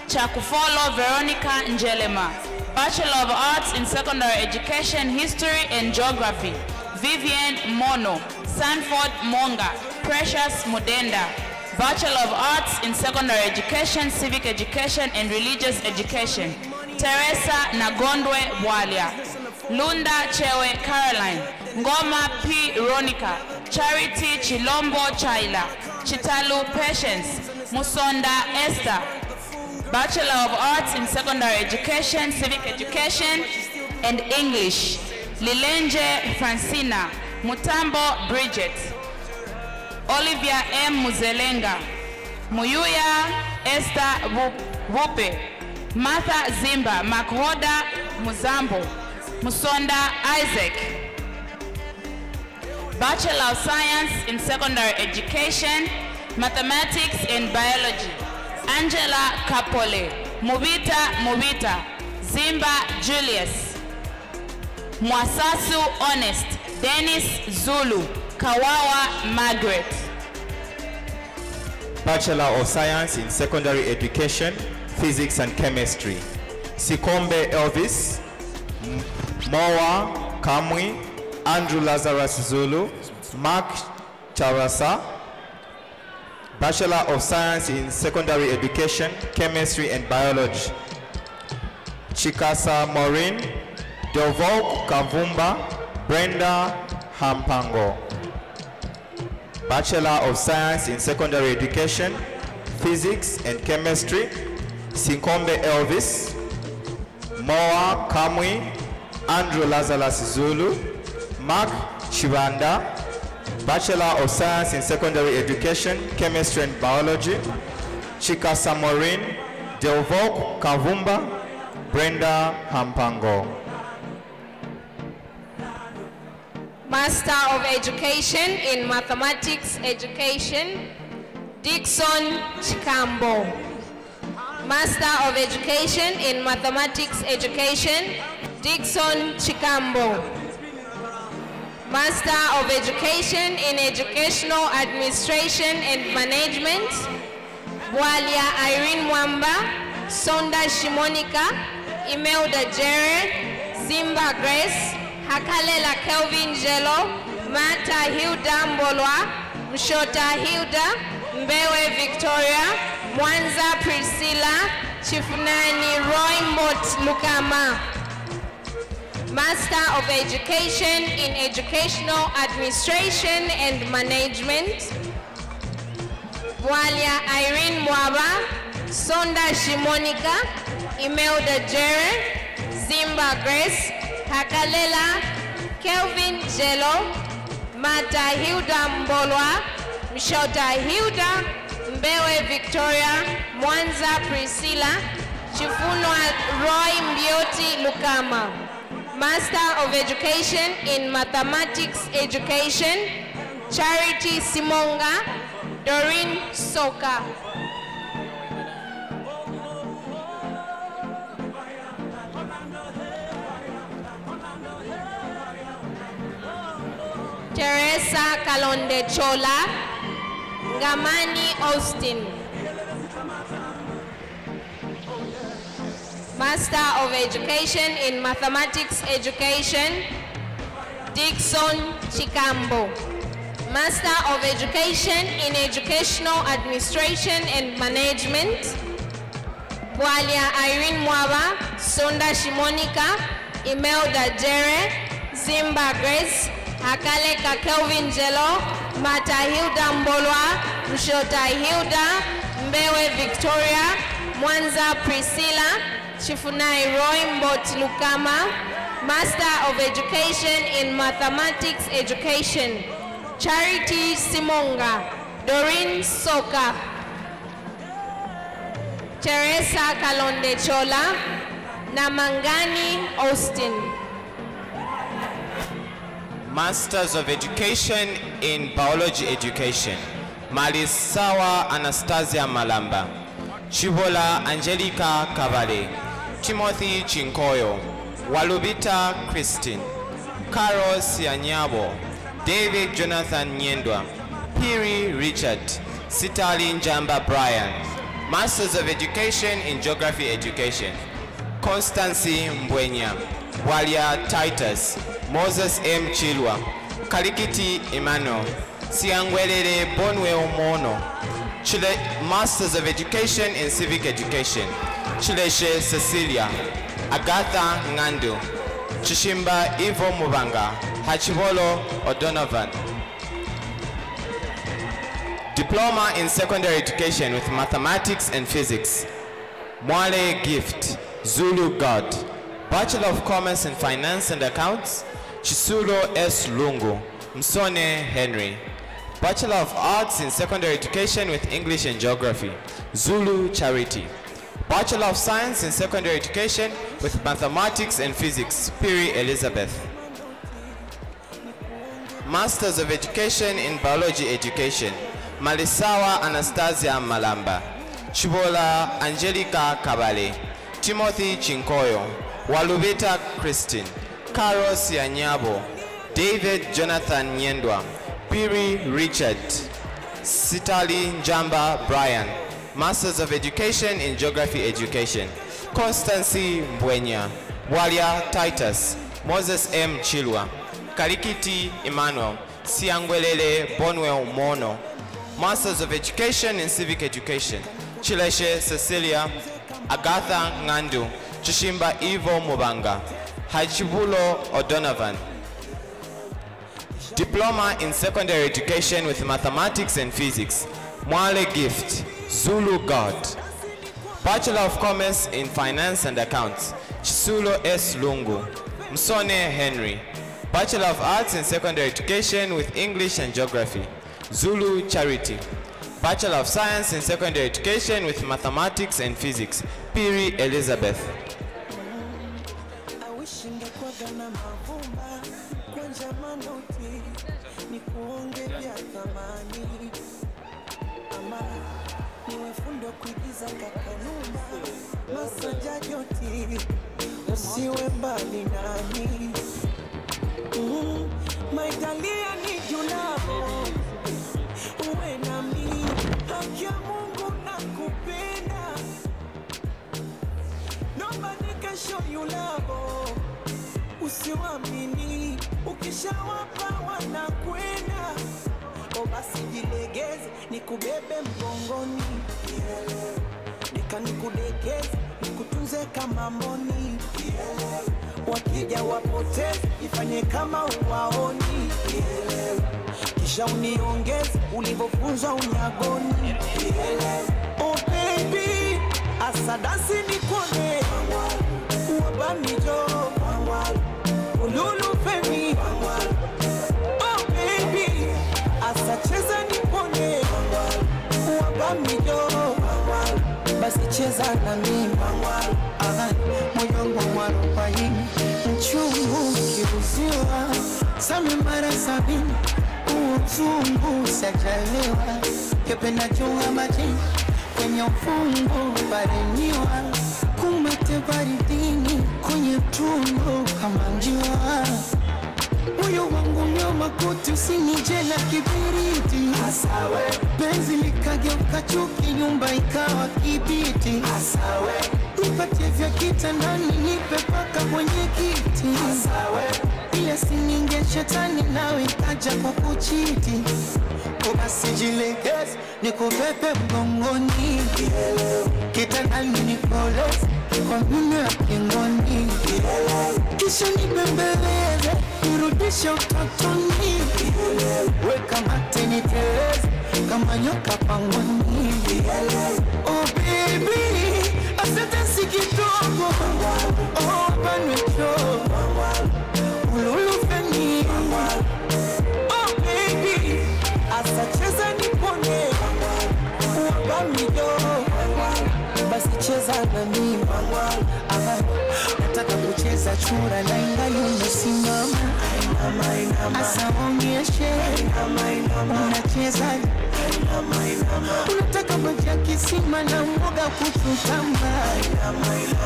Chakufolo Veronica Njelema, Bachelor of Arts in Secondary Education, History and Geography, Vivian Mono, Sanford Monga, Precious Mudenda, Bachelor of Arts in Secondary Education, Civic Education and Religious Education, Teresa Nagondwe Bwalia, Lunda Chewe Caroline, Ngoma P. Ronica, Charity Chilombo Chaila, Chitalu Patience, Musonda Esther, Bachelor of Arts in Secondary Education, Civic Education and English, Lilenje Francina, Mutambo Bridget, Olivia M. Muzelenga, Muyuya Esther Wupe, Martha Zimba, Makhoda Muzambo, Musonda Isaac. Bachelor of Science in Secondary Education, Mathematics and Biology, Angela Kapole, Mubita Mubita, Zimba Julius, Mwasasu Honest, Dennis Zulu, Kawawa Margaret. Bachelor of Science in Secondary Education, Physics and Chemistry. Sikombe Elvis, Moa Kamwi, Andrew Lazarus Zulu, Mark Charasa. Bachelor of Science in Secondary Education, Chemistry and Biology. Chikasa Maureen, Dovok Kavumba, Brenda Hampango. Bachelor of Science in Secondary Education, Physics and Chemistry, Sinkombe Elvis, Moa Kamwi, Andrew Lazarus Zulu, Mark Shivanda, Bachelor of Science in Secondary Education, Chemistry and Biology, Chika Samorin, Delvok Kavumba, Brenda Hampango. Master of Education in Mathematics Education, Dixon Chikambo. Master of Education in Mathematics Education, Dixon Chikambo. Master of Education in Educational Administration and Management, Bwalia Irene Mwamba, Sonda Shimonika, Imelda Jared, Zimba Grace, Hakalela Kelvin Jelo, Mata Hilda Mbolwa, Mshota Hilda, Mbewe Victoria, Mwanza Priscilla, Chifunani Roy Mot Lukama. Master of Education in Educational Administration and Management, Bwalia Irene Mwaba, Sonda Shimonika, Imelda Jere, Zimba Grace, Hakalela, Kelvin Jelo, Mata Hilda Mbolwa, Mshota Hilda, Mbewe Victoria, Mwanza Priscilla, Chifunwa Roy Mbioti Lukama. Master of Education in Mathematics Education, Charity Simonga, Doreen Soka. Teresa Kalonde Chola, Ngamani Austin. Master of Education in Mathematics Education, Dixon Chikambo. Master of Education in Educational Administration and Management, Bwalia Irene Mwaba, Sonda Shimonika, Imelda Jere, Zimba Grace, Hakaleka Kelvin Jello, Mata Hilda Mbolwa, Mshota Hilda, Mbewe Victoria, Mwanza Priscilla, Chifunai Roy Mbot Lukama, Master of Education in Mathematics Education, Charity Simonga, Doreen Soka, Teresa Kalonde Chola, Namangani Austin. Masters of Education in Biology Education, Malisawa Anastasia Malamba, Chibola Angelica Kavale, Timothy Chinkoyo, Walubita Christine, Carol Sianyabo, David Jonathan Nyendwa, Phiri Richard, Sitali Njamba Brian, Masters of Education in Geography Education, Constancy Mbwenya, Walia Titus, Moses M. Chilwa, Kalikiti Emmanuel, Siangwelele Bonwe Omono, Chile Masters of Education in Civic Education, Chileshe Cecilia, Agatha Ngandu, Chishimba Ivo Mubanga, Hachibolo O'Donovan. Diploma in Secondary Education with Mathematics and Physics, Mwale Gift, Zulu God. Bachelor of Commerce in Finance and Accounts, Chisulo S. Lungu, Msone Henry. Bachelor of Arts in Secondary Education with English and Geography, Zulu Charity. Bachelor of Science in Secondary Education with Mathematics and Physics, Piri Elizabeth. Masters of Education in Biology Education, Malisawa Anastasia Malamba. Chibola Angelica Kabale. Timothy Chinkoyo. Walubita Christine. Carlos Yanyabo, David Jonathan Nyendwa. Piri Richard. Sitali Njamba Brian. Masters of Education in Geography Education. Constancy Mbwenya. Walia Titus. Moses M. Chilwa. Kalikiti Emmanuel. Siangwelele Bonwell Mono. Masters of Education in Civic Education. Chileshe Cecilia. Agatha Ngandu. Chishimba Ivo Mubanga. Hachibulo O'Donovan. Diploma in Secondary Education with Mathematics and Physics. Mwale Gift. Zulu God. Bachelor of Commerce in Finance and Accounts. Chisulo S. Lungu. Msone Henry. Bachelor of Arts in Secondary Education with English and Geography. Zulu Charity. Bachelor of Science in Secondary Education with Mathematics and Physics. Phiri Elizabeth. Kuigiza kakanuma masanja joti usiwe mbali nami. Mm, maitalia ni junao uwe nami. Haki ya Mungu nakupenda. Nobody can show usiwamini ukishawapa wanakwenda o basi jilegeze. Nikubebe mgongoni. Nika nikudekeze nikutunze kama mboni wakija wapoteze ifanye kama uwaoni. Kisha uniongeze ulivyofunzwa unyagoni. Oh baby asadasi nikone wabamijo ululu femi oh baby asacheza nipone. Wabamido basi cheza na mimi moyo mwarobaini mchungu ukiuziwa same mara sabini uchungu sajaliwa kependa chunga majini kwenye ufungu bareniwa. Kumate baridini kwenye tundu kama moyo wangu nyo makuti usinije na kibiriti. Asawe. penzi likageuka chuki nyumba ikawa kibiti. Asawe. nipatie vya kitandani nipe paka kwenye kiti. Asawe. ile sininge shetani nawe kaja kukuchiti ni nikubebe mgongoni? Kitandani nikoleze kwa mume ya kingoni. Kisha nibembeleze nirudishe utotoni weka mate niteleze kama nyoka pangoni. Oh baby asante si oh chura na ingali umesimama asa onyeshe. Unacheza. Unataka maji ya kisima na mboga kututamba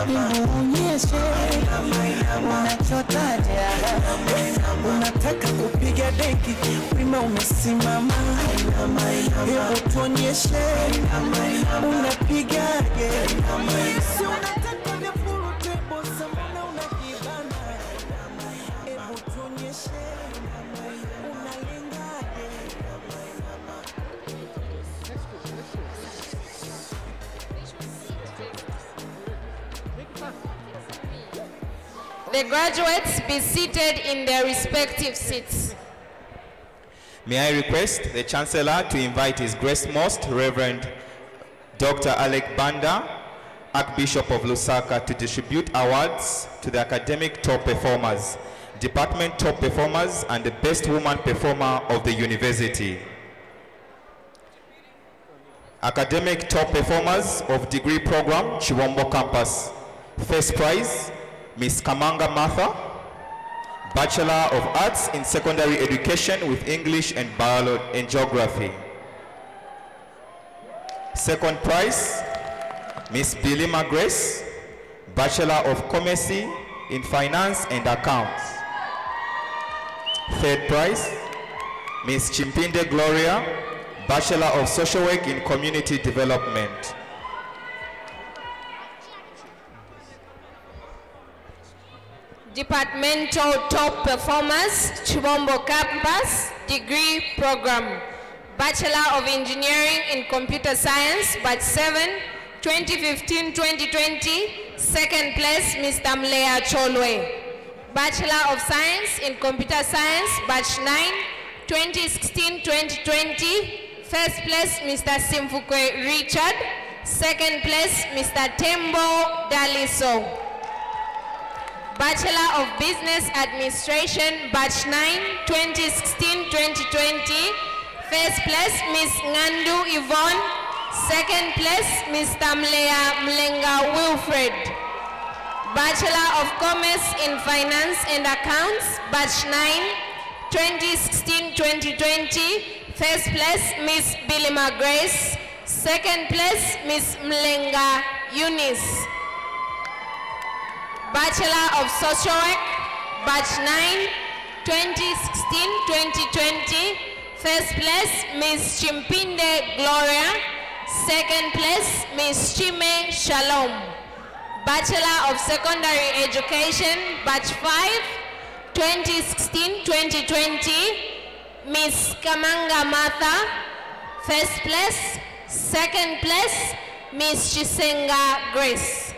nimuonyeshe unachotaja unataka kupiga deki wima umesimama. Hebu tuonyeshe. Unapigaje? Si The graduates be seated in their respective seats. May I request the Chancellor to invite His Grace Most Reverend Dr. Alick Banda, Archbishop of Lusaka, to distribute awards to the academic top performers, department top performers, and the best woman performer of the university. Academic top performers of degree program, Chibombo campus. First prize, Miss Kamanga Martha, Bachelor of Arts in Secondary Education with English and Biology and Geography. Second prize, Miss Bilima Grace, Bachelor of Commerce in Finance and Accounts. Third prize, Miss Chimpinde Gloria, Bachelor of Social Work in Community Development. Departmental top performers, Chibombo campus, degree program. Bachelor of Engineering in Computer Science, Batch 7, 2015-2020, second place, Mr. Mlea Cholwe. Bachelor of Science in Computer Science, Batch 9, 2016-2020, first place, Mr. Simfukwe Richard, second place, Mr. Tembo Daliso. Bachelor of Business Administration, Batch 9, 2016-2020. First place, Miss Ngandu Yvonne. Second place, Mr. Mlea Mlenga Wilfred. Bachelor of Commerce in Finance and Accounts, Batch 9, 2016-2020. First place, Miss Bilima Grace. Second place, Miss Mlenga Eunice. Bachelor of Social Work, Batch 9, 2016-2020. First place, Miss Chimpinde Gloria. Second place, Miss Chime Shalom. Bachelor of Secondary Education, Batch 5, 2016-2020. Miss Kamanga Martha. First place. Second place, Miss Chisenga Grace.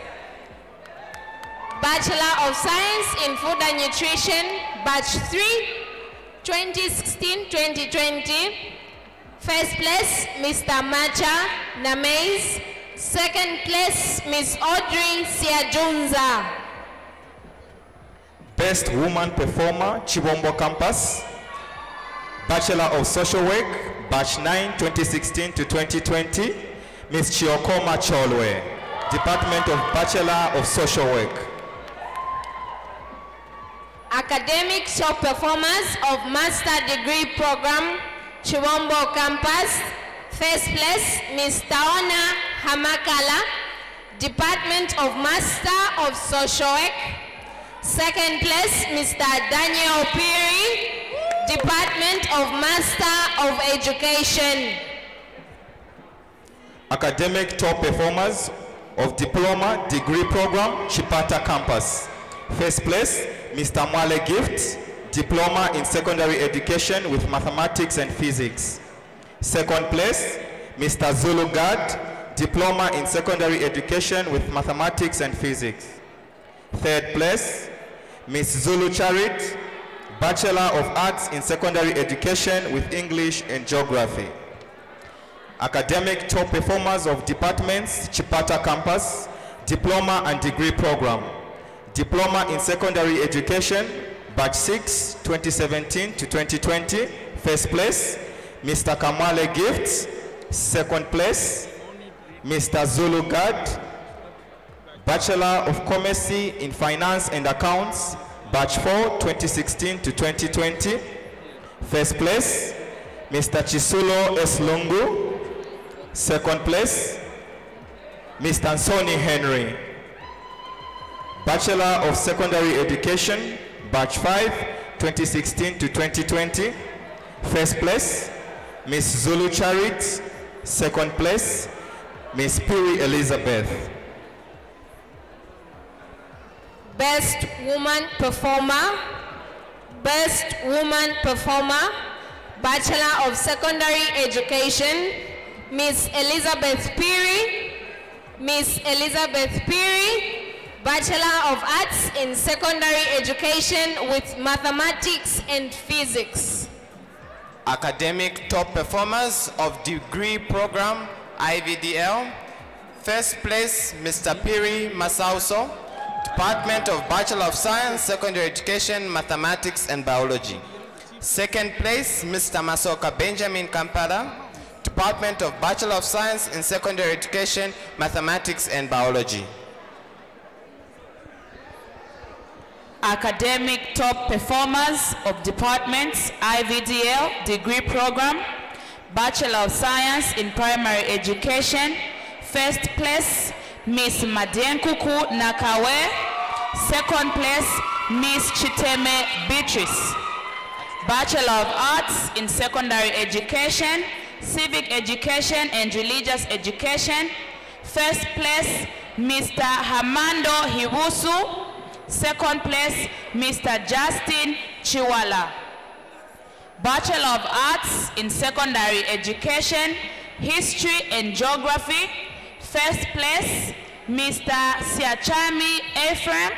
Bachelor of Science in Food and Nutrition, Batch 3, 2016-2020. First place, Mr. Macha Nameis. Second place, Miss Audrey Siajunza. Best Woman Performer, Chibombo Campus. Bachelor of Social Work, Batch 9, 2016 to 2020. Miss Chiokoma Cholwe, Department of Bachelor of Social Work. Academic Show performers of Master Degree Program, Chibombo Campus. First place, Ms. Taona Hamakala, Department of Master of Social Work. Second place, Mr. Daniel Phiri, Department of Master of Education. Academic top performers of Diploma Degree Program, Chipata Campus. First place, Mr. Mwale Gift, Diploma in Secondary Education with Mathematics and Physics. Second place, Mr. Zulu Gad, Diploma in Secondary Education with Mathematics and Physics. Third place, Ms. Zulu Charit, Bachelor of Arts in Secondary Education with English and Geography. Academic top performers of departments, Chipata Campus, Diploma and Degree Program. Diploma in Secondary Education, Batch 6, 2017 to 2020. First place, Mr. Kamale Gifts. Second place, Mr. Zulu Gad, Bachelor of Commerce in Finance and Accounts, Batch 4, 2016 to 2020. First place, Mr. Chisulo S. Lungu. Second place, Mr. Ansoni Henry. Bachelor of Secondary Education, Batch 5, 2016 to 2020. First place, Miss Zulu Charit. Second place, Miss Phiri Elizabeth. Best Woman Performer, Best Woman Performer, Bachelor of Secondary Education, Miss Elizabeth Phiri, Miss Elizabeth Phiri, Bachelor of Arts in Secondary Education with Mathematics and Physics. Academic top performers of degree program IVDL. First place, Mr. Phiri Masauso, Department of Bachelor of Science, Secondary Education, Mathematics and Biology. Second place, Mr. Masoka Benjamin Kampala, Department of Bachelor of Science in Secondary Education, Mathematics and Biology. Academic top performers of departments IVDL degree program, Bachelor of Science in Primary Education, first place Miss Madienkuku Nakawe, second place Miss Chiteme Beatrice. Bachelor of Arts in Secondary Education, Civic Education and Religious Education, first place Mr. Hamando Hirusu, Second place, Mr. Justin Chiwala. Bachelor of Arts in Secondary Education, History and Geography. First place, Mr. Siachami Ephraim.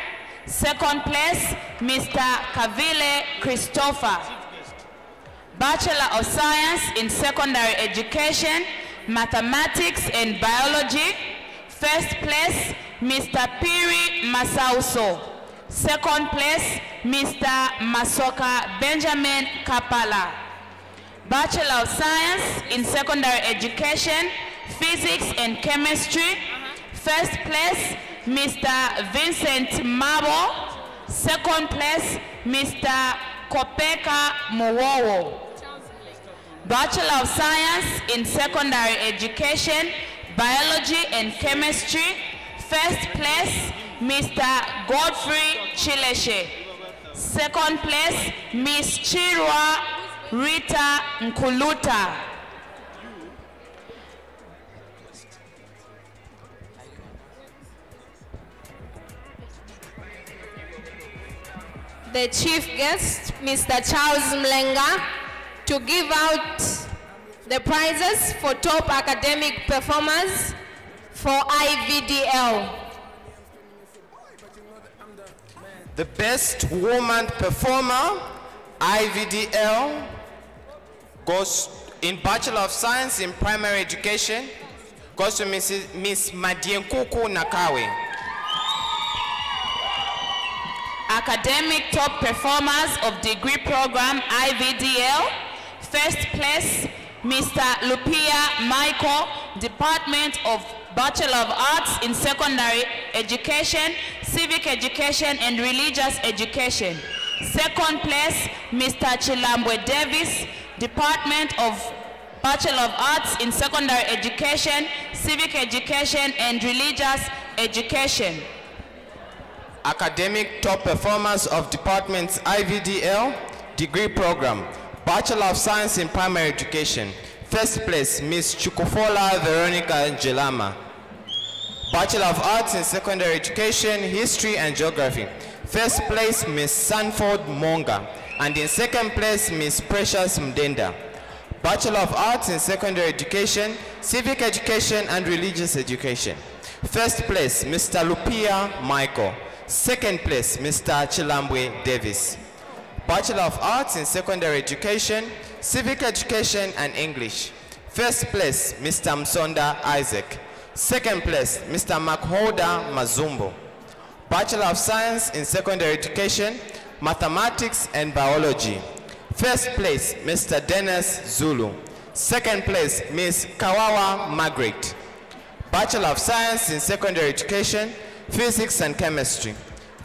Second place, Mr. Kavile Christopher. Bachelor of Science in Secondary Education, Mathematics and Biology. First place, Mr. Phiri Masauso. Second place, Mr. Masoka Benjamin Kapala. Bachelor of Science in Secondary Education, Physics and Chemistry. First place, Mr. Vincent Mabo. Second place, Mr. Kopeka Muwowo. Bachelor of Science in Secondary Education, Biology and Chemistry. First place, Mr. Godfrey Chileshe. Second place, Miss Chirwa Rita Nkuluta. The chief guest, Mr. Charles Mlenga, to give out the prizes for top academic performers for IVDL. The best woman performer, IVDL, goes in Bachelor of Science in Primary Education, goes to Mrs. Miss Madienkuku Nakawe. Academic top performers of degree program IVDL. First place, Mr. Lupia Michael, Department of Bachelor of Arts in Secondary Education, Civic Education and Religious Education. Second place, Mr. Chilambwe Davis, Department of Bachelor of Arts in Secondary Education, Civic Education and Religious Education. Academic top performers of departments IVDL, degree program, Bachelor of Science in Primary Education. First place, Miss Chukufola Veronica Jelama. Bachelor of Arts in Secondary Education, History and Geography. First place, Miss Sanford Monga. And in second place, Ms. Precious Mdenda. Bachelor of Arts in Secondary Education, Civic Education and Religious Education. First place, Mr. Lupia Michael. Second place, Mr. Chilambwe Davis. Bachelor of Arts in Secondary Education, Civic Education and English. First place, Mr. Msonda Isaac. Second place, Mr. Makhoda Mazumbo. Bachelor of Science in Secondary Education, Mathematics and Biology. First place, Mr. Dennis Zulu. Second place, Ms. Kawawa Margaret. Bachelor of Science in Secondary Education, Physics and Chemistry.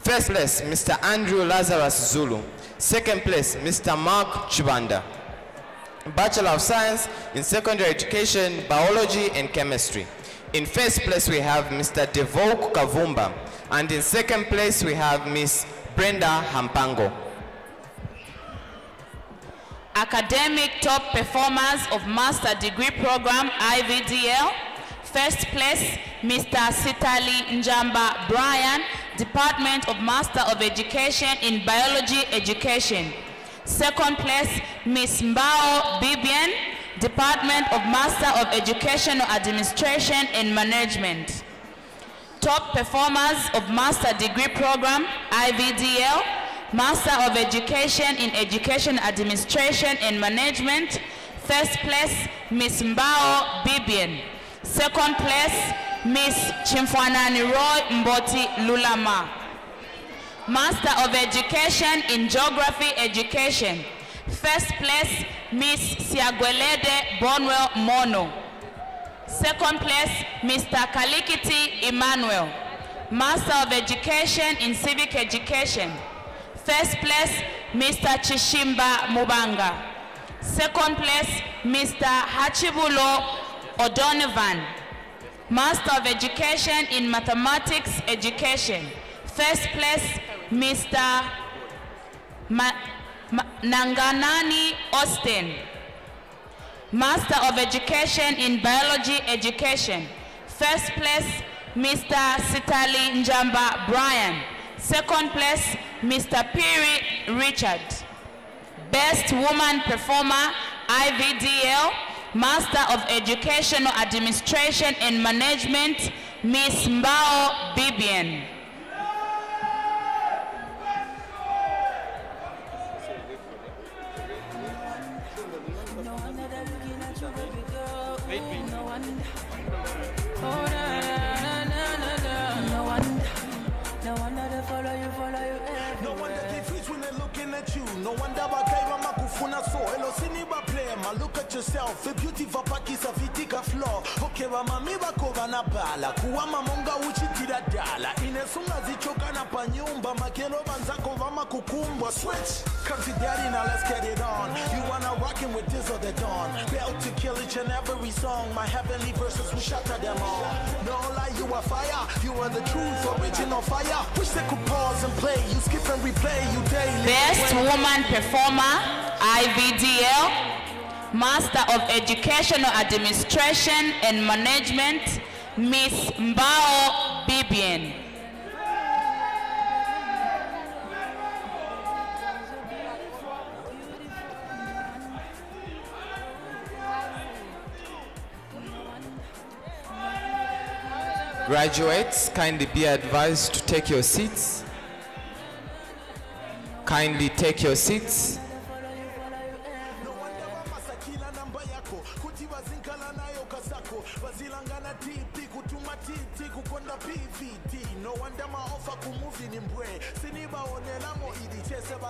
First place, Mr. Andrew Lazarus Zulu. Second place, Mr. Mark Chibanda. Bachelor of Science in Secondary Education, Biology and Chemistry. In first place, we have Mr. Devok Kavumba. And in second place, we have Miss Brenda Hampango. Academic top performers of Master Degree Program IVDL. First place, Mr. Sitali Njamba Brian, Department of Master of Education in Biology Education. Second place, Ms. Mbao Bibian, Department of Master of Educational Administration and Management. Top performers of Master Degree Program, IVDL, Master of Education in Education Administration and Management. First place, Ms. Mbao Bibian. Second place, Ms. Chimfwanani Roy Mboti Lulama. Master of Education in Geography Education. First place, Ms. Siagwelede Bonwell Mono. Second place, Mr. Kalikiti Emmanuel. Master of Education in Civic Education. First place, Mr. Chishimba Mubanga. Second place, Mr. Hachibulo O'Donovan. Master of Education in Mathematics Education. First place, Mr. Ma Nanganani Austin. Master of Education in Biology Education. First place, Mr. Sitali Njamba Brian. Second place, Mr. Phiri Richard. Best Woman Performer, IVDL, Master of Educational Administration and Management, Miss Mbao Bibian. No wonder bakaiwa makufuna so. Hello, siniba player, ma look at yourself. A beauty vapaki safitika floor. Okay, wa mami bako bana bala. Kuwa mamonga uchitira dala. Inesunga zichoka na panyumba. Makelo banzako vama kukumbwa. Switch. Come to daddy now, let's get it on. You wanna rockin' with this or the dawn. Belt to kill each and every song. My heavenly verses will shatter them all. No lie, you are fire. You are the truth, original fire. Wish they could pause and play. You skip and replay. You daily. Best Woman Performer, IVDL, Master of Educational Administration and Management, Miss Mbao Bibian. Graduates, kindly be advised to take your seats. Kindly take your seats.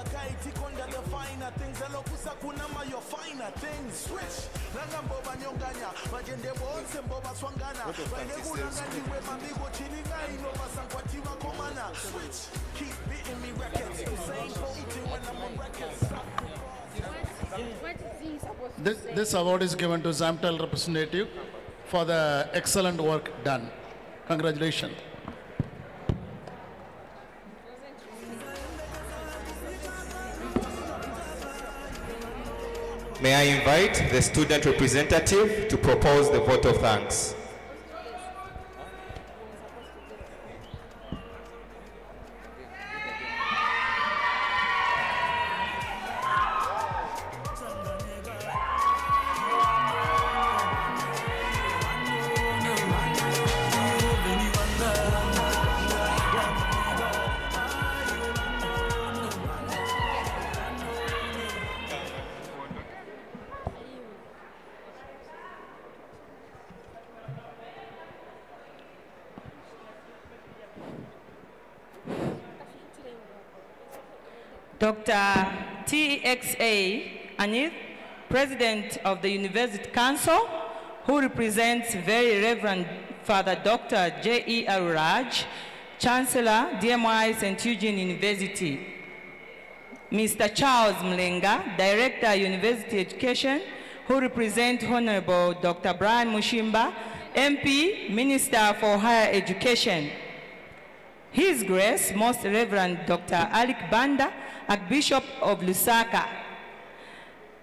Idichese konda the finer things. Elokusa kunama your finer things. Switch. Langa mboba nyonganya. Bajende bonse mboba swangana. Bangekunanganiwe mamigo chilingaino basankwatiwa komana. Switch. Keep beating me records. Usain Bolt when I'm on records. This, this award is given to Zamtel representative for the excellent work done. Congratulations. May I invite the student representative to propose the vote of thanks. Dr. TXA Ananth, President of the University Council, who represents Very Reverend Father Dr. J.E. Arulraj, Chancellor, DMI St. Eugene University. Mr. Charles Mulenga, Director, University Education, who represents Honorable Dr. Brian Mushimba, MP, Minister for Higher Education. His Grace, Most Reverend Dr. Alick Banda, Archbishop of Lusaka.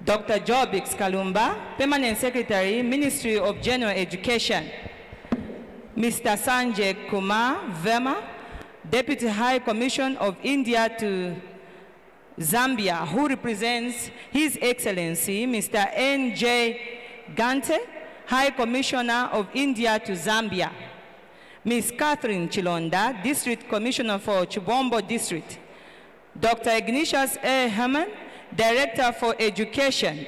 Dr. Jobbicks Kalumba, Permanent Secretary, Ministry of General Education. Mr. Sanjay Kumar Verma, Deputy High Commission of India to Zambia, who represents His Excellency Mr. N.J. Gante, High Commissioner of India to Zambia. Ms. Catherine Chilonda, District Commissioner for Chibombo District. Dr. Ignatius A. Herman, Director for Education.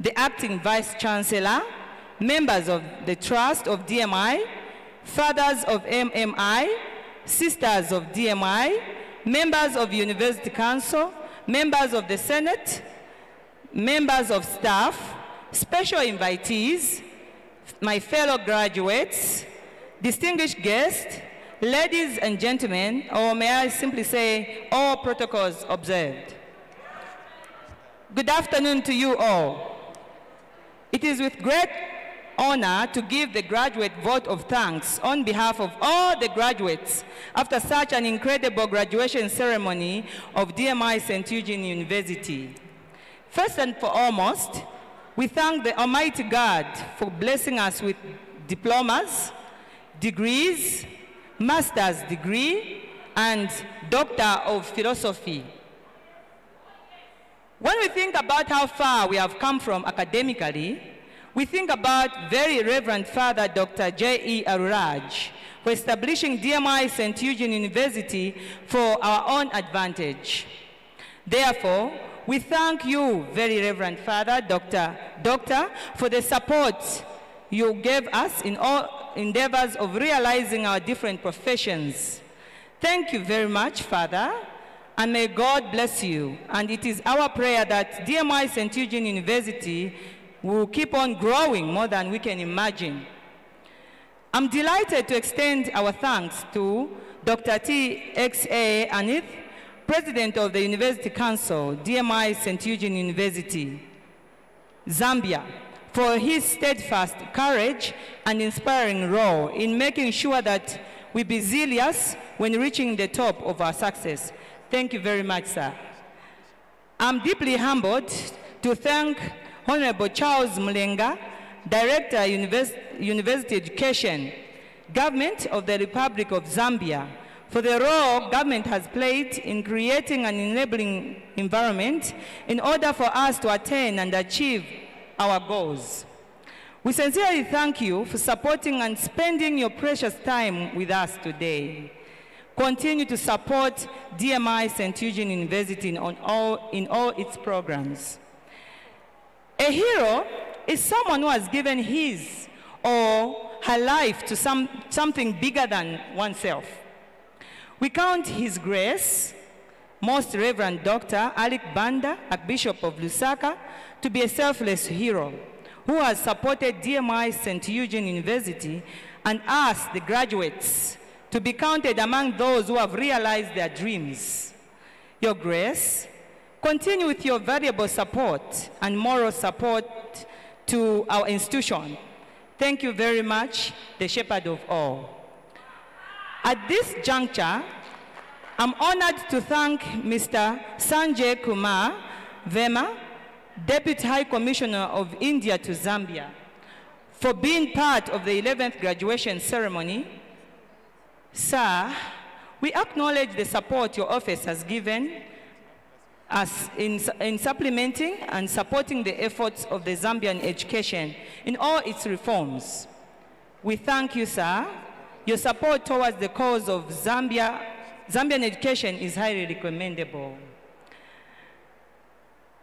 The Acting Vice Chancellor, members of the Trust of DMI, fathers of MMI, sisters of DMI, members of University Council, members of the Senate, members of staff, special invitees, my fellow graduates, distinguished guests, ladies and gentlemen, or may I simply say, all protocols observed. Good afternoon to you all. It is with great honor to give the graduate vote of thanks on behalf of all the graduates after such an incredible graduation ceremony of DMI St. Eugene University. First and foremost, we thank the Almighty God for blessing us with diplomas, degrees, master's degree, and Doctor of Philosophy. When we think about how far we have come from academically, we think about very Reverend Father Dr. J.E. Arulraj for establishing DMI St. Eugene University for our own advantage. Therefore, we thank you, very Reverend Father Dr. Doctor, for the support you gave us in all endeavors of realizing our different professions. Thank you very much, Father, and may God bless you. And it is our prayer that DMI St. Eugene University will keep on growing more than we can imagine. I'm delighted to extend our thanks to Dr. T.X.A. Ananth, President of the University Council, DMI St. Eugene University, Zambia, for his steadfast courage and inspiring role in making sure that we be zealous when reaching the top of our success. Thank you very much, sir. I'm deeply humbled to thank Honorable Charles Mulenga, Director, Univers University Education, Government of the Republic of Zambia, for the role government has played in creating an enabling environment in order for us to attain and achieve our goals. We sincerely thank you for supporting and spending your precious time with us today. Continue to support DMI St. Eugene University in, all, in all its programs. A hero is someone who has given his or her life to some, something bigger than oneself. We count His Grace, Most Reverend Dr. Alick Banda, Archbishop of Lusaka, to be a selfless hero who has supported DMI St. Eugene University and asked the graduates, to be counted among those who have realized their dreams. Your Grace, continue with your valuable support and moral support to our institution. Thank you very much, the shepherd of all. At this juncture, I'm honored to thank Mr. Sanjay Kumar Verma, Deputy High Commissioner of India to Zambia, for being part of the 11th graduation ceremony. Sir, we acknowledge the support your office has given us in, in supplementing and supporting the efforts of the Zambian education in all its reforms. We thank you, sir. Your support towards the cause of Zambia, Zambian education is highly recommendable.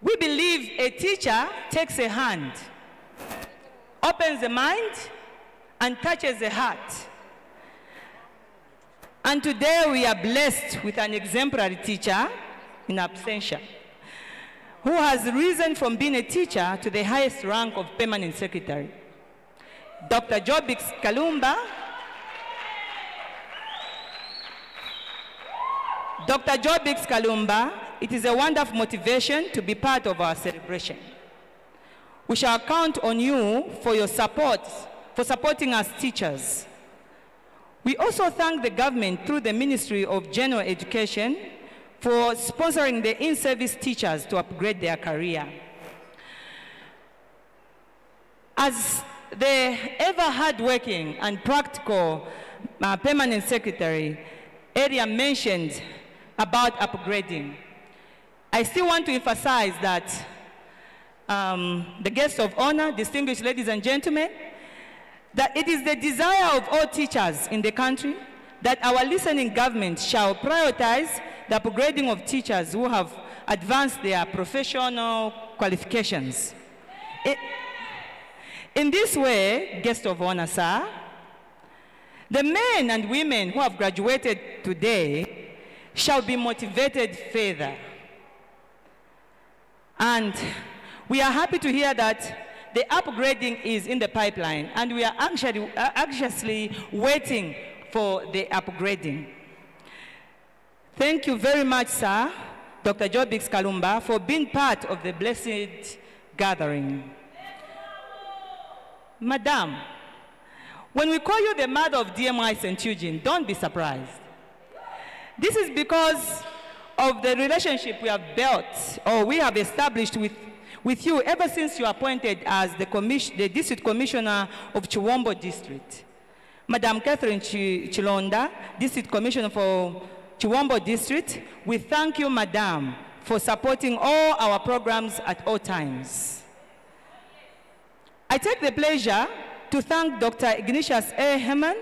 We believe a teacher takes a hand, opens the mind, and touches the heart. And today we are blessed with an exemplary teacher in absentia, who has risen from being a teacher to the highest rank of permanent secretary. Dr. Jobbicks Kalumba, Dr. Jobbicks Kalumba, it is a wonderful motivation to be part of our celebration. We shall count on you for your support, for supporting us teachers. We also thank the government through the Ministry of General Education for sponsoring the in-service teachers to upgrade their career. As the ever hardworking and practical uh, permanent secretary, Elia mentioned about upgrading. I still want to emphasize that um, the guests of honor, distinguished ladies and gentlemen, that it is the desire of all teachers in the country that our listening government shall prioritize the upgrading of teachers who have advanced their professional qualifications. I- in this way, guest of honor, sir, the men and women who have graduated today shall be motivated further. And we are happy to hear that the upgrading is in the pipeline, and we are actually, uh, anxiously waiting for the upgrading. Thank you very much, sir, Dr. Jobbicks Kalumba, for being part of the blessed gathering. Madam, when we call you the mother of DMI St. Eugene, don't be surprised. This is because of the relationship we have built or we have established with, with you ever since you appointed as the, commis- the District Commissioner of Chibombo District. Madam Catherine Chi- Chilonda, District Commissioner for Chibombo District, we thank you, Madam, for supporting all our programs at all times. I take the pleasure to thank Dr. Ignatius A. Herman,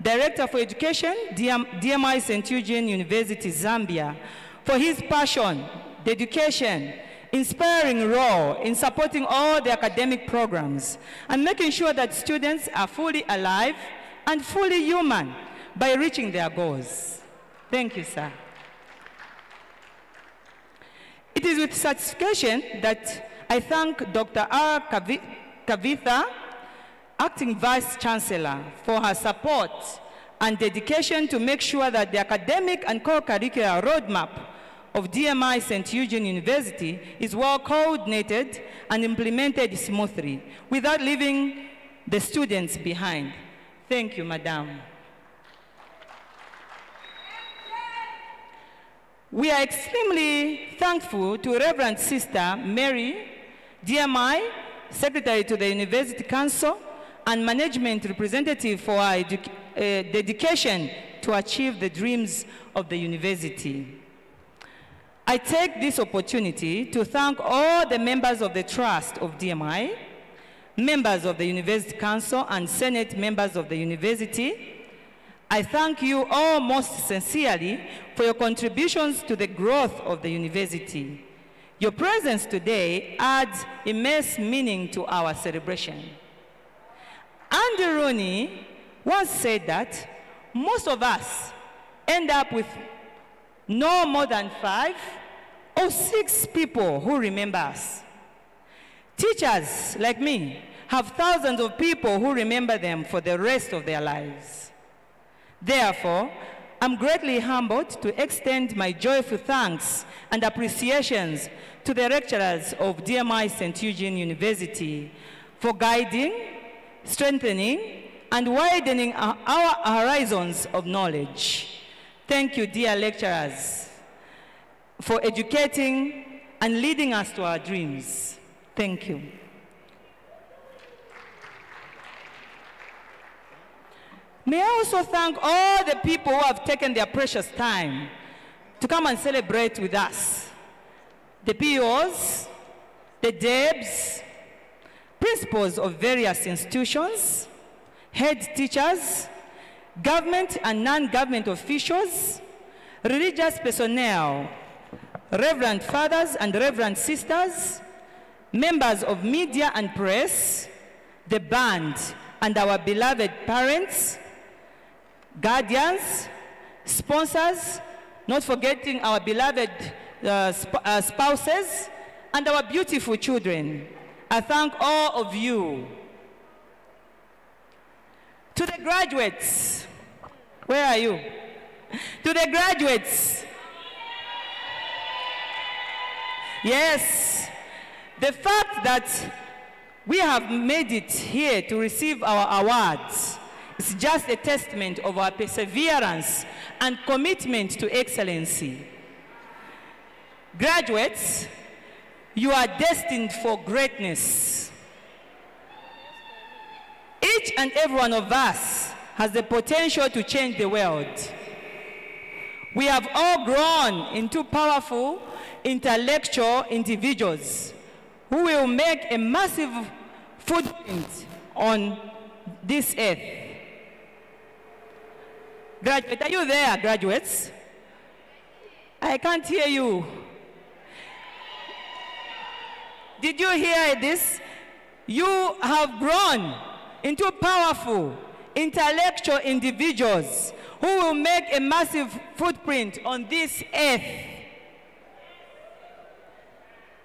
Director for Education, DM, DMI St. Eugene University, Zambia, for his passion, dedication, inspiring role in supporting all the academic programs and making sure that students are fully alive and fully human by reaching their goals. Thank you, sir. It is with satisfaction that I thank Dr. R. Kavitha, Acting Vice Chancellor, for her support and dedication to make sure that the academic and co-curricular roadmap of DMI St. Eugene University is well coordinated and implemented smoothly without leaving the students behind. Thank you, Madam. We are extremely thankful to Reverend Sister Mary, DMI, Secretary to the University Council, and management representative for our uh, dedication to achieve the dreams of the university. I take this opportunity to thank all the members of the trust of DMI, members of the University Council, and Senate members of the university. I thank you all most sincerely for your contributions to the growth of the university. Your presence today adds immense meaning to our celebration. Andy Rooney once said that most of us end up with no more than five or six people who remember us. Teachers like me have thousands of people who remember them for the rest of their lives. Therefore, I'm greatly humbled to extend my joyful thanks and appreciations to the lecturers of DMI St. Eugene University for guiding, strengthening, and widening our horizons of knowledge. Thank you, dear lecturers, for educating and leading us to our dreams. Thank you. May I also thank all the people who have taken their precious time to come and celebrate with us. The POs, the DEBs, principals of various institutions, head teachers, government and non-government officials, religious personnel, reverend fathers and reverend sisters, members of media and press, the band, and our beloved parents, guardians, sponsors, not forgetting our beloved uh, sp- uh, spouses, and our beautiful children. I thank all of you. To the graduates, where are you? To the graduates, yes, the fact that we have made it here to receive our awards is just a testament of our perseverance and commitment to excellency. Graduates, you are destined for greatness. Each and every one of us has the potential to change the world. We have all grown into powerful, intellectual individuals who will make a massive footprint on this earth. Graduate, are you there, graduates? I can't hear you. Did you hear this? You have grown into powerful, intellectual individuals who will make a massive footprint on this earth.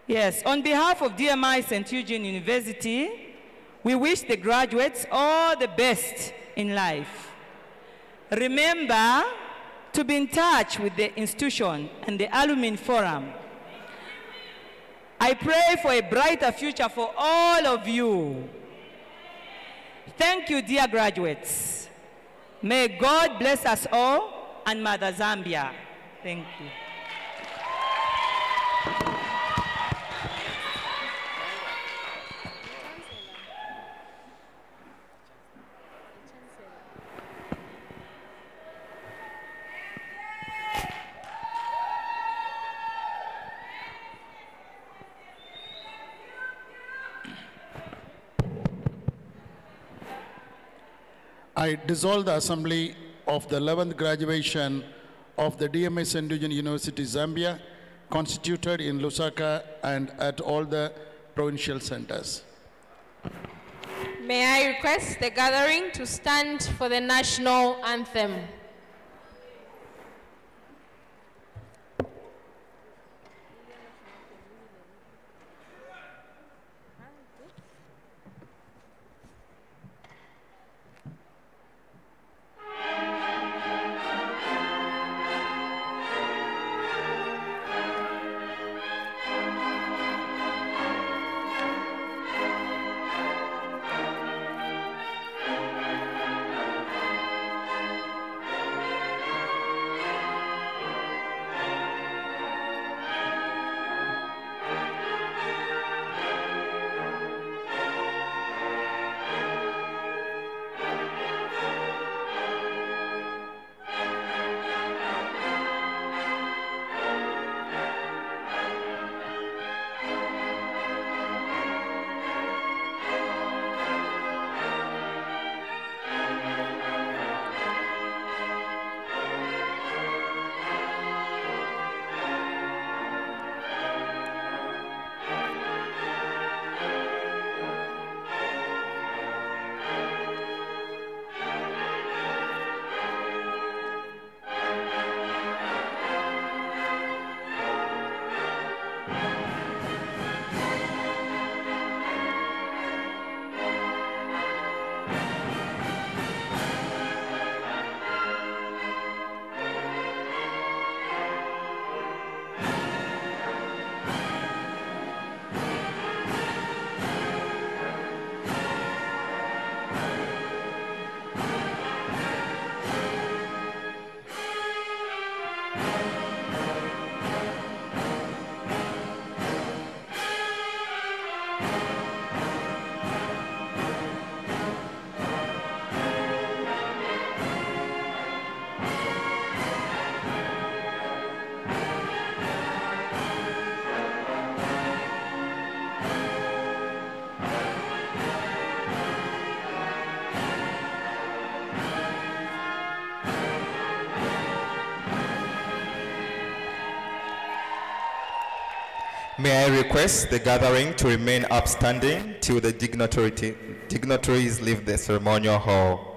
Yes, on behalf of DMI St. Eugene University, we wish the graduates all the best in life. Remember to be in touch with the institution and the Alumni Forum. I pray for a brighter future for all of you. Thank you, dear graduates. May God bless us all and Mother Zambia. Thank you. I dissolve the assembly of the 11th graduation of the DMI St. Eugene University Zambia, constituted in Lusaka and at all the provincial centers. May I request the gathering to stand for the national anthem. May I request the gathering to remain upstanding till the dignitaries leave the ceremonial hall.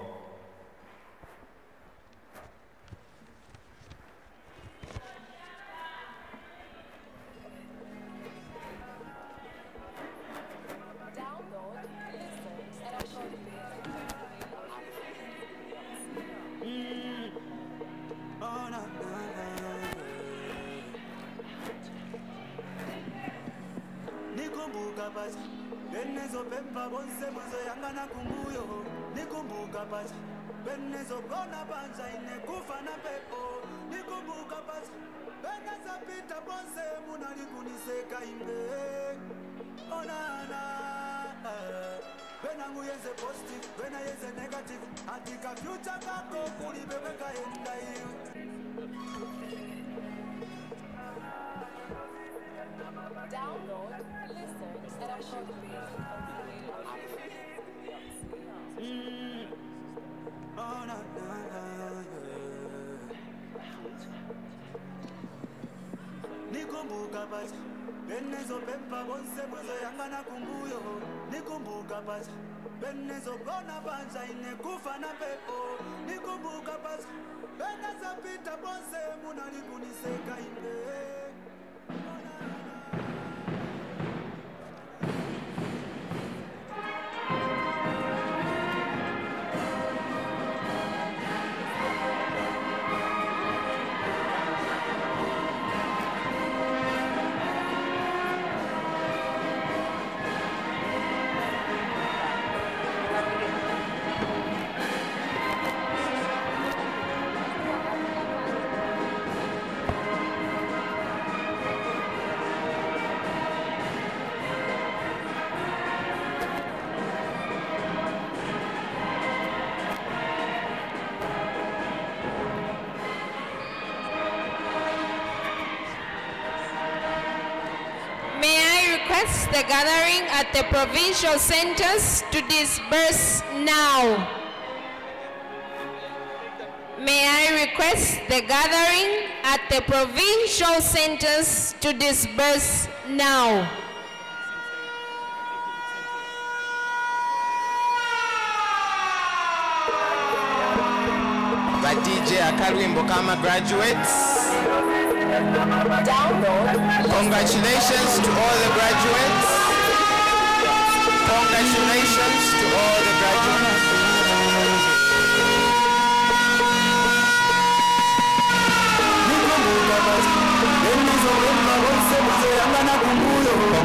Benangu yeze positive bena yeze negative andika fyucha kako iwe Download, listen, and Mm. Oh, na, na, na, yeah. nikumbuka pacha benezopemba bonse muzoyangana kumbuyo nikumbuka pacha benezogona panja inekufa na pepo nikumbuka pacha benezapita bonse munalikuniseka imbe the gathering at the provincial centers to disperse now. May I request the gathering at the provincial centers to disperse now. Ba DJ Akarwimbo Kama graduates. Congratulations to all the graduates. Congratulations to all the graduates.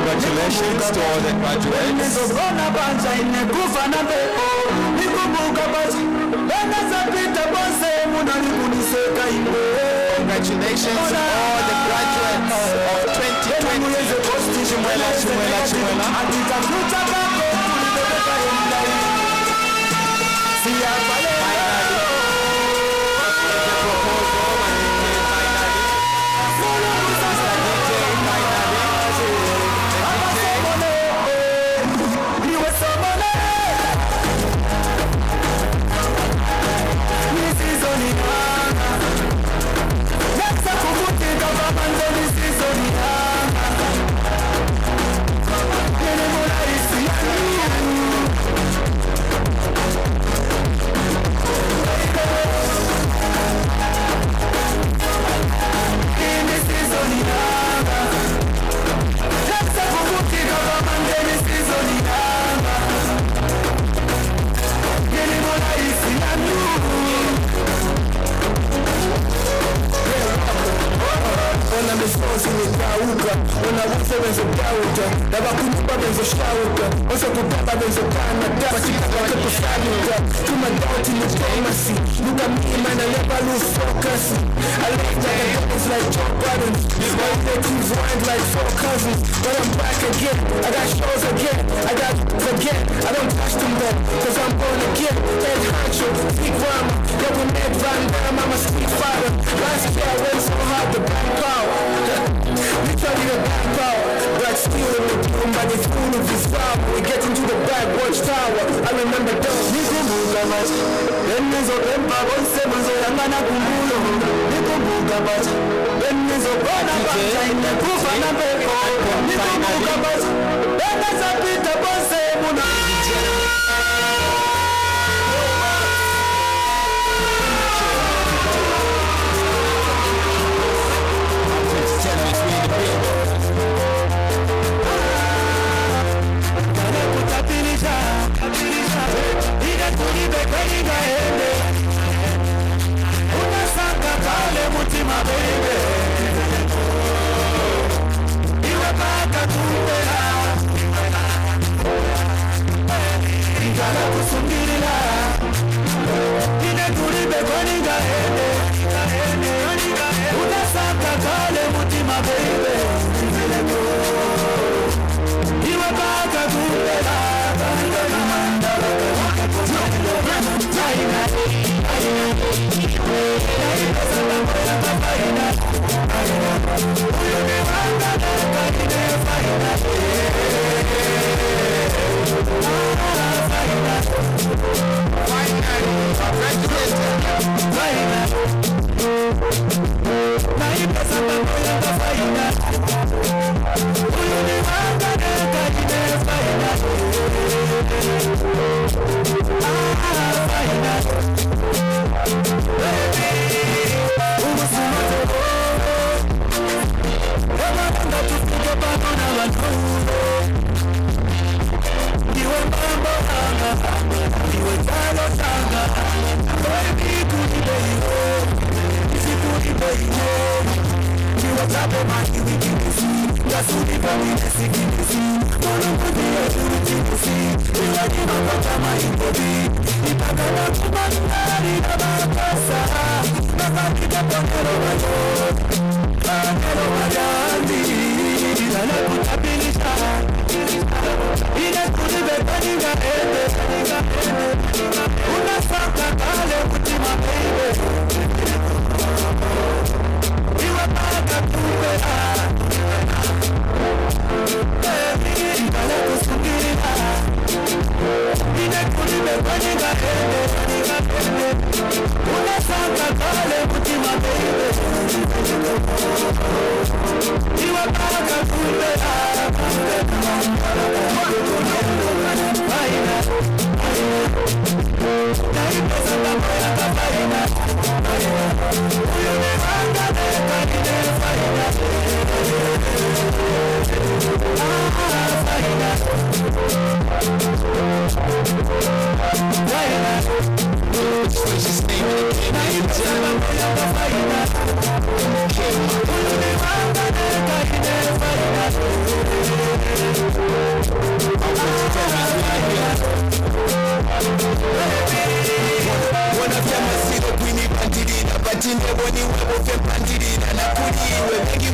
Congratulations to all the graduates. Congratulations to all the graduates of 2020. Housing ona misozi mikauka ona wose benzogauta nabakunyumba benzoshauka ose kubaba benzokanada bakikabakekosaluka tumadauti mutomasi lukamima na never lose focus. I like that I got like Joe Budden. My relatives wind like four cousins? But I'm back again. I got shows again. I got again I don't touch them though Cause I'm born again. Ed Hancho, Big Rama Yeah, with Ned Van Damme. I'm a street fighter. Last year I went so hard to back power Literally the back power. Black steel in the room by the school of this power We get into the back watchtower. I remember those Nikumbuka macha Benizopemba bonse muzoyangana kumbuyo Nikumbuka macha Benizobona panja imekufa na pepo Nikumbuka macha Benizapita bonse muna mutima Iwe hanga, iwe talo tanga, baby kunibe iwe, isi kunibe iwe, iwe tapo maki wikimisi, gasuni kamine sikimisi, mono kunibe iwe chimisi, iwe ni mambo Nine kulime kwani gahende Unasanga kale mutima Wanavyamasido kwini pandilina batinde boniwe bofye pandilina nakuliwe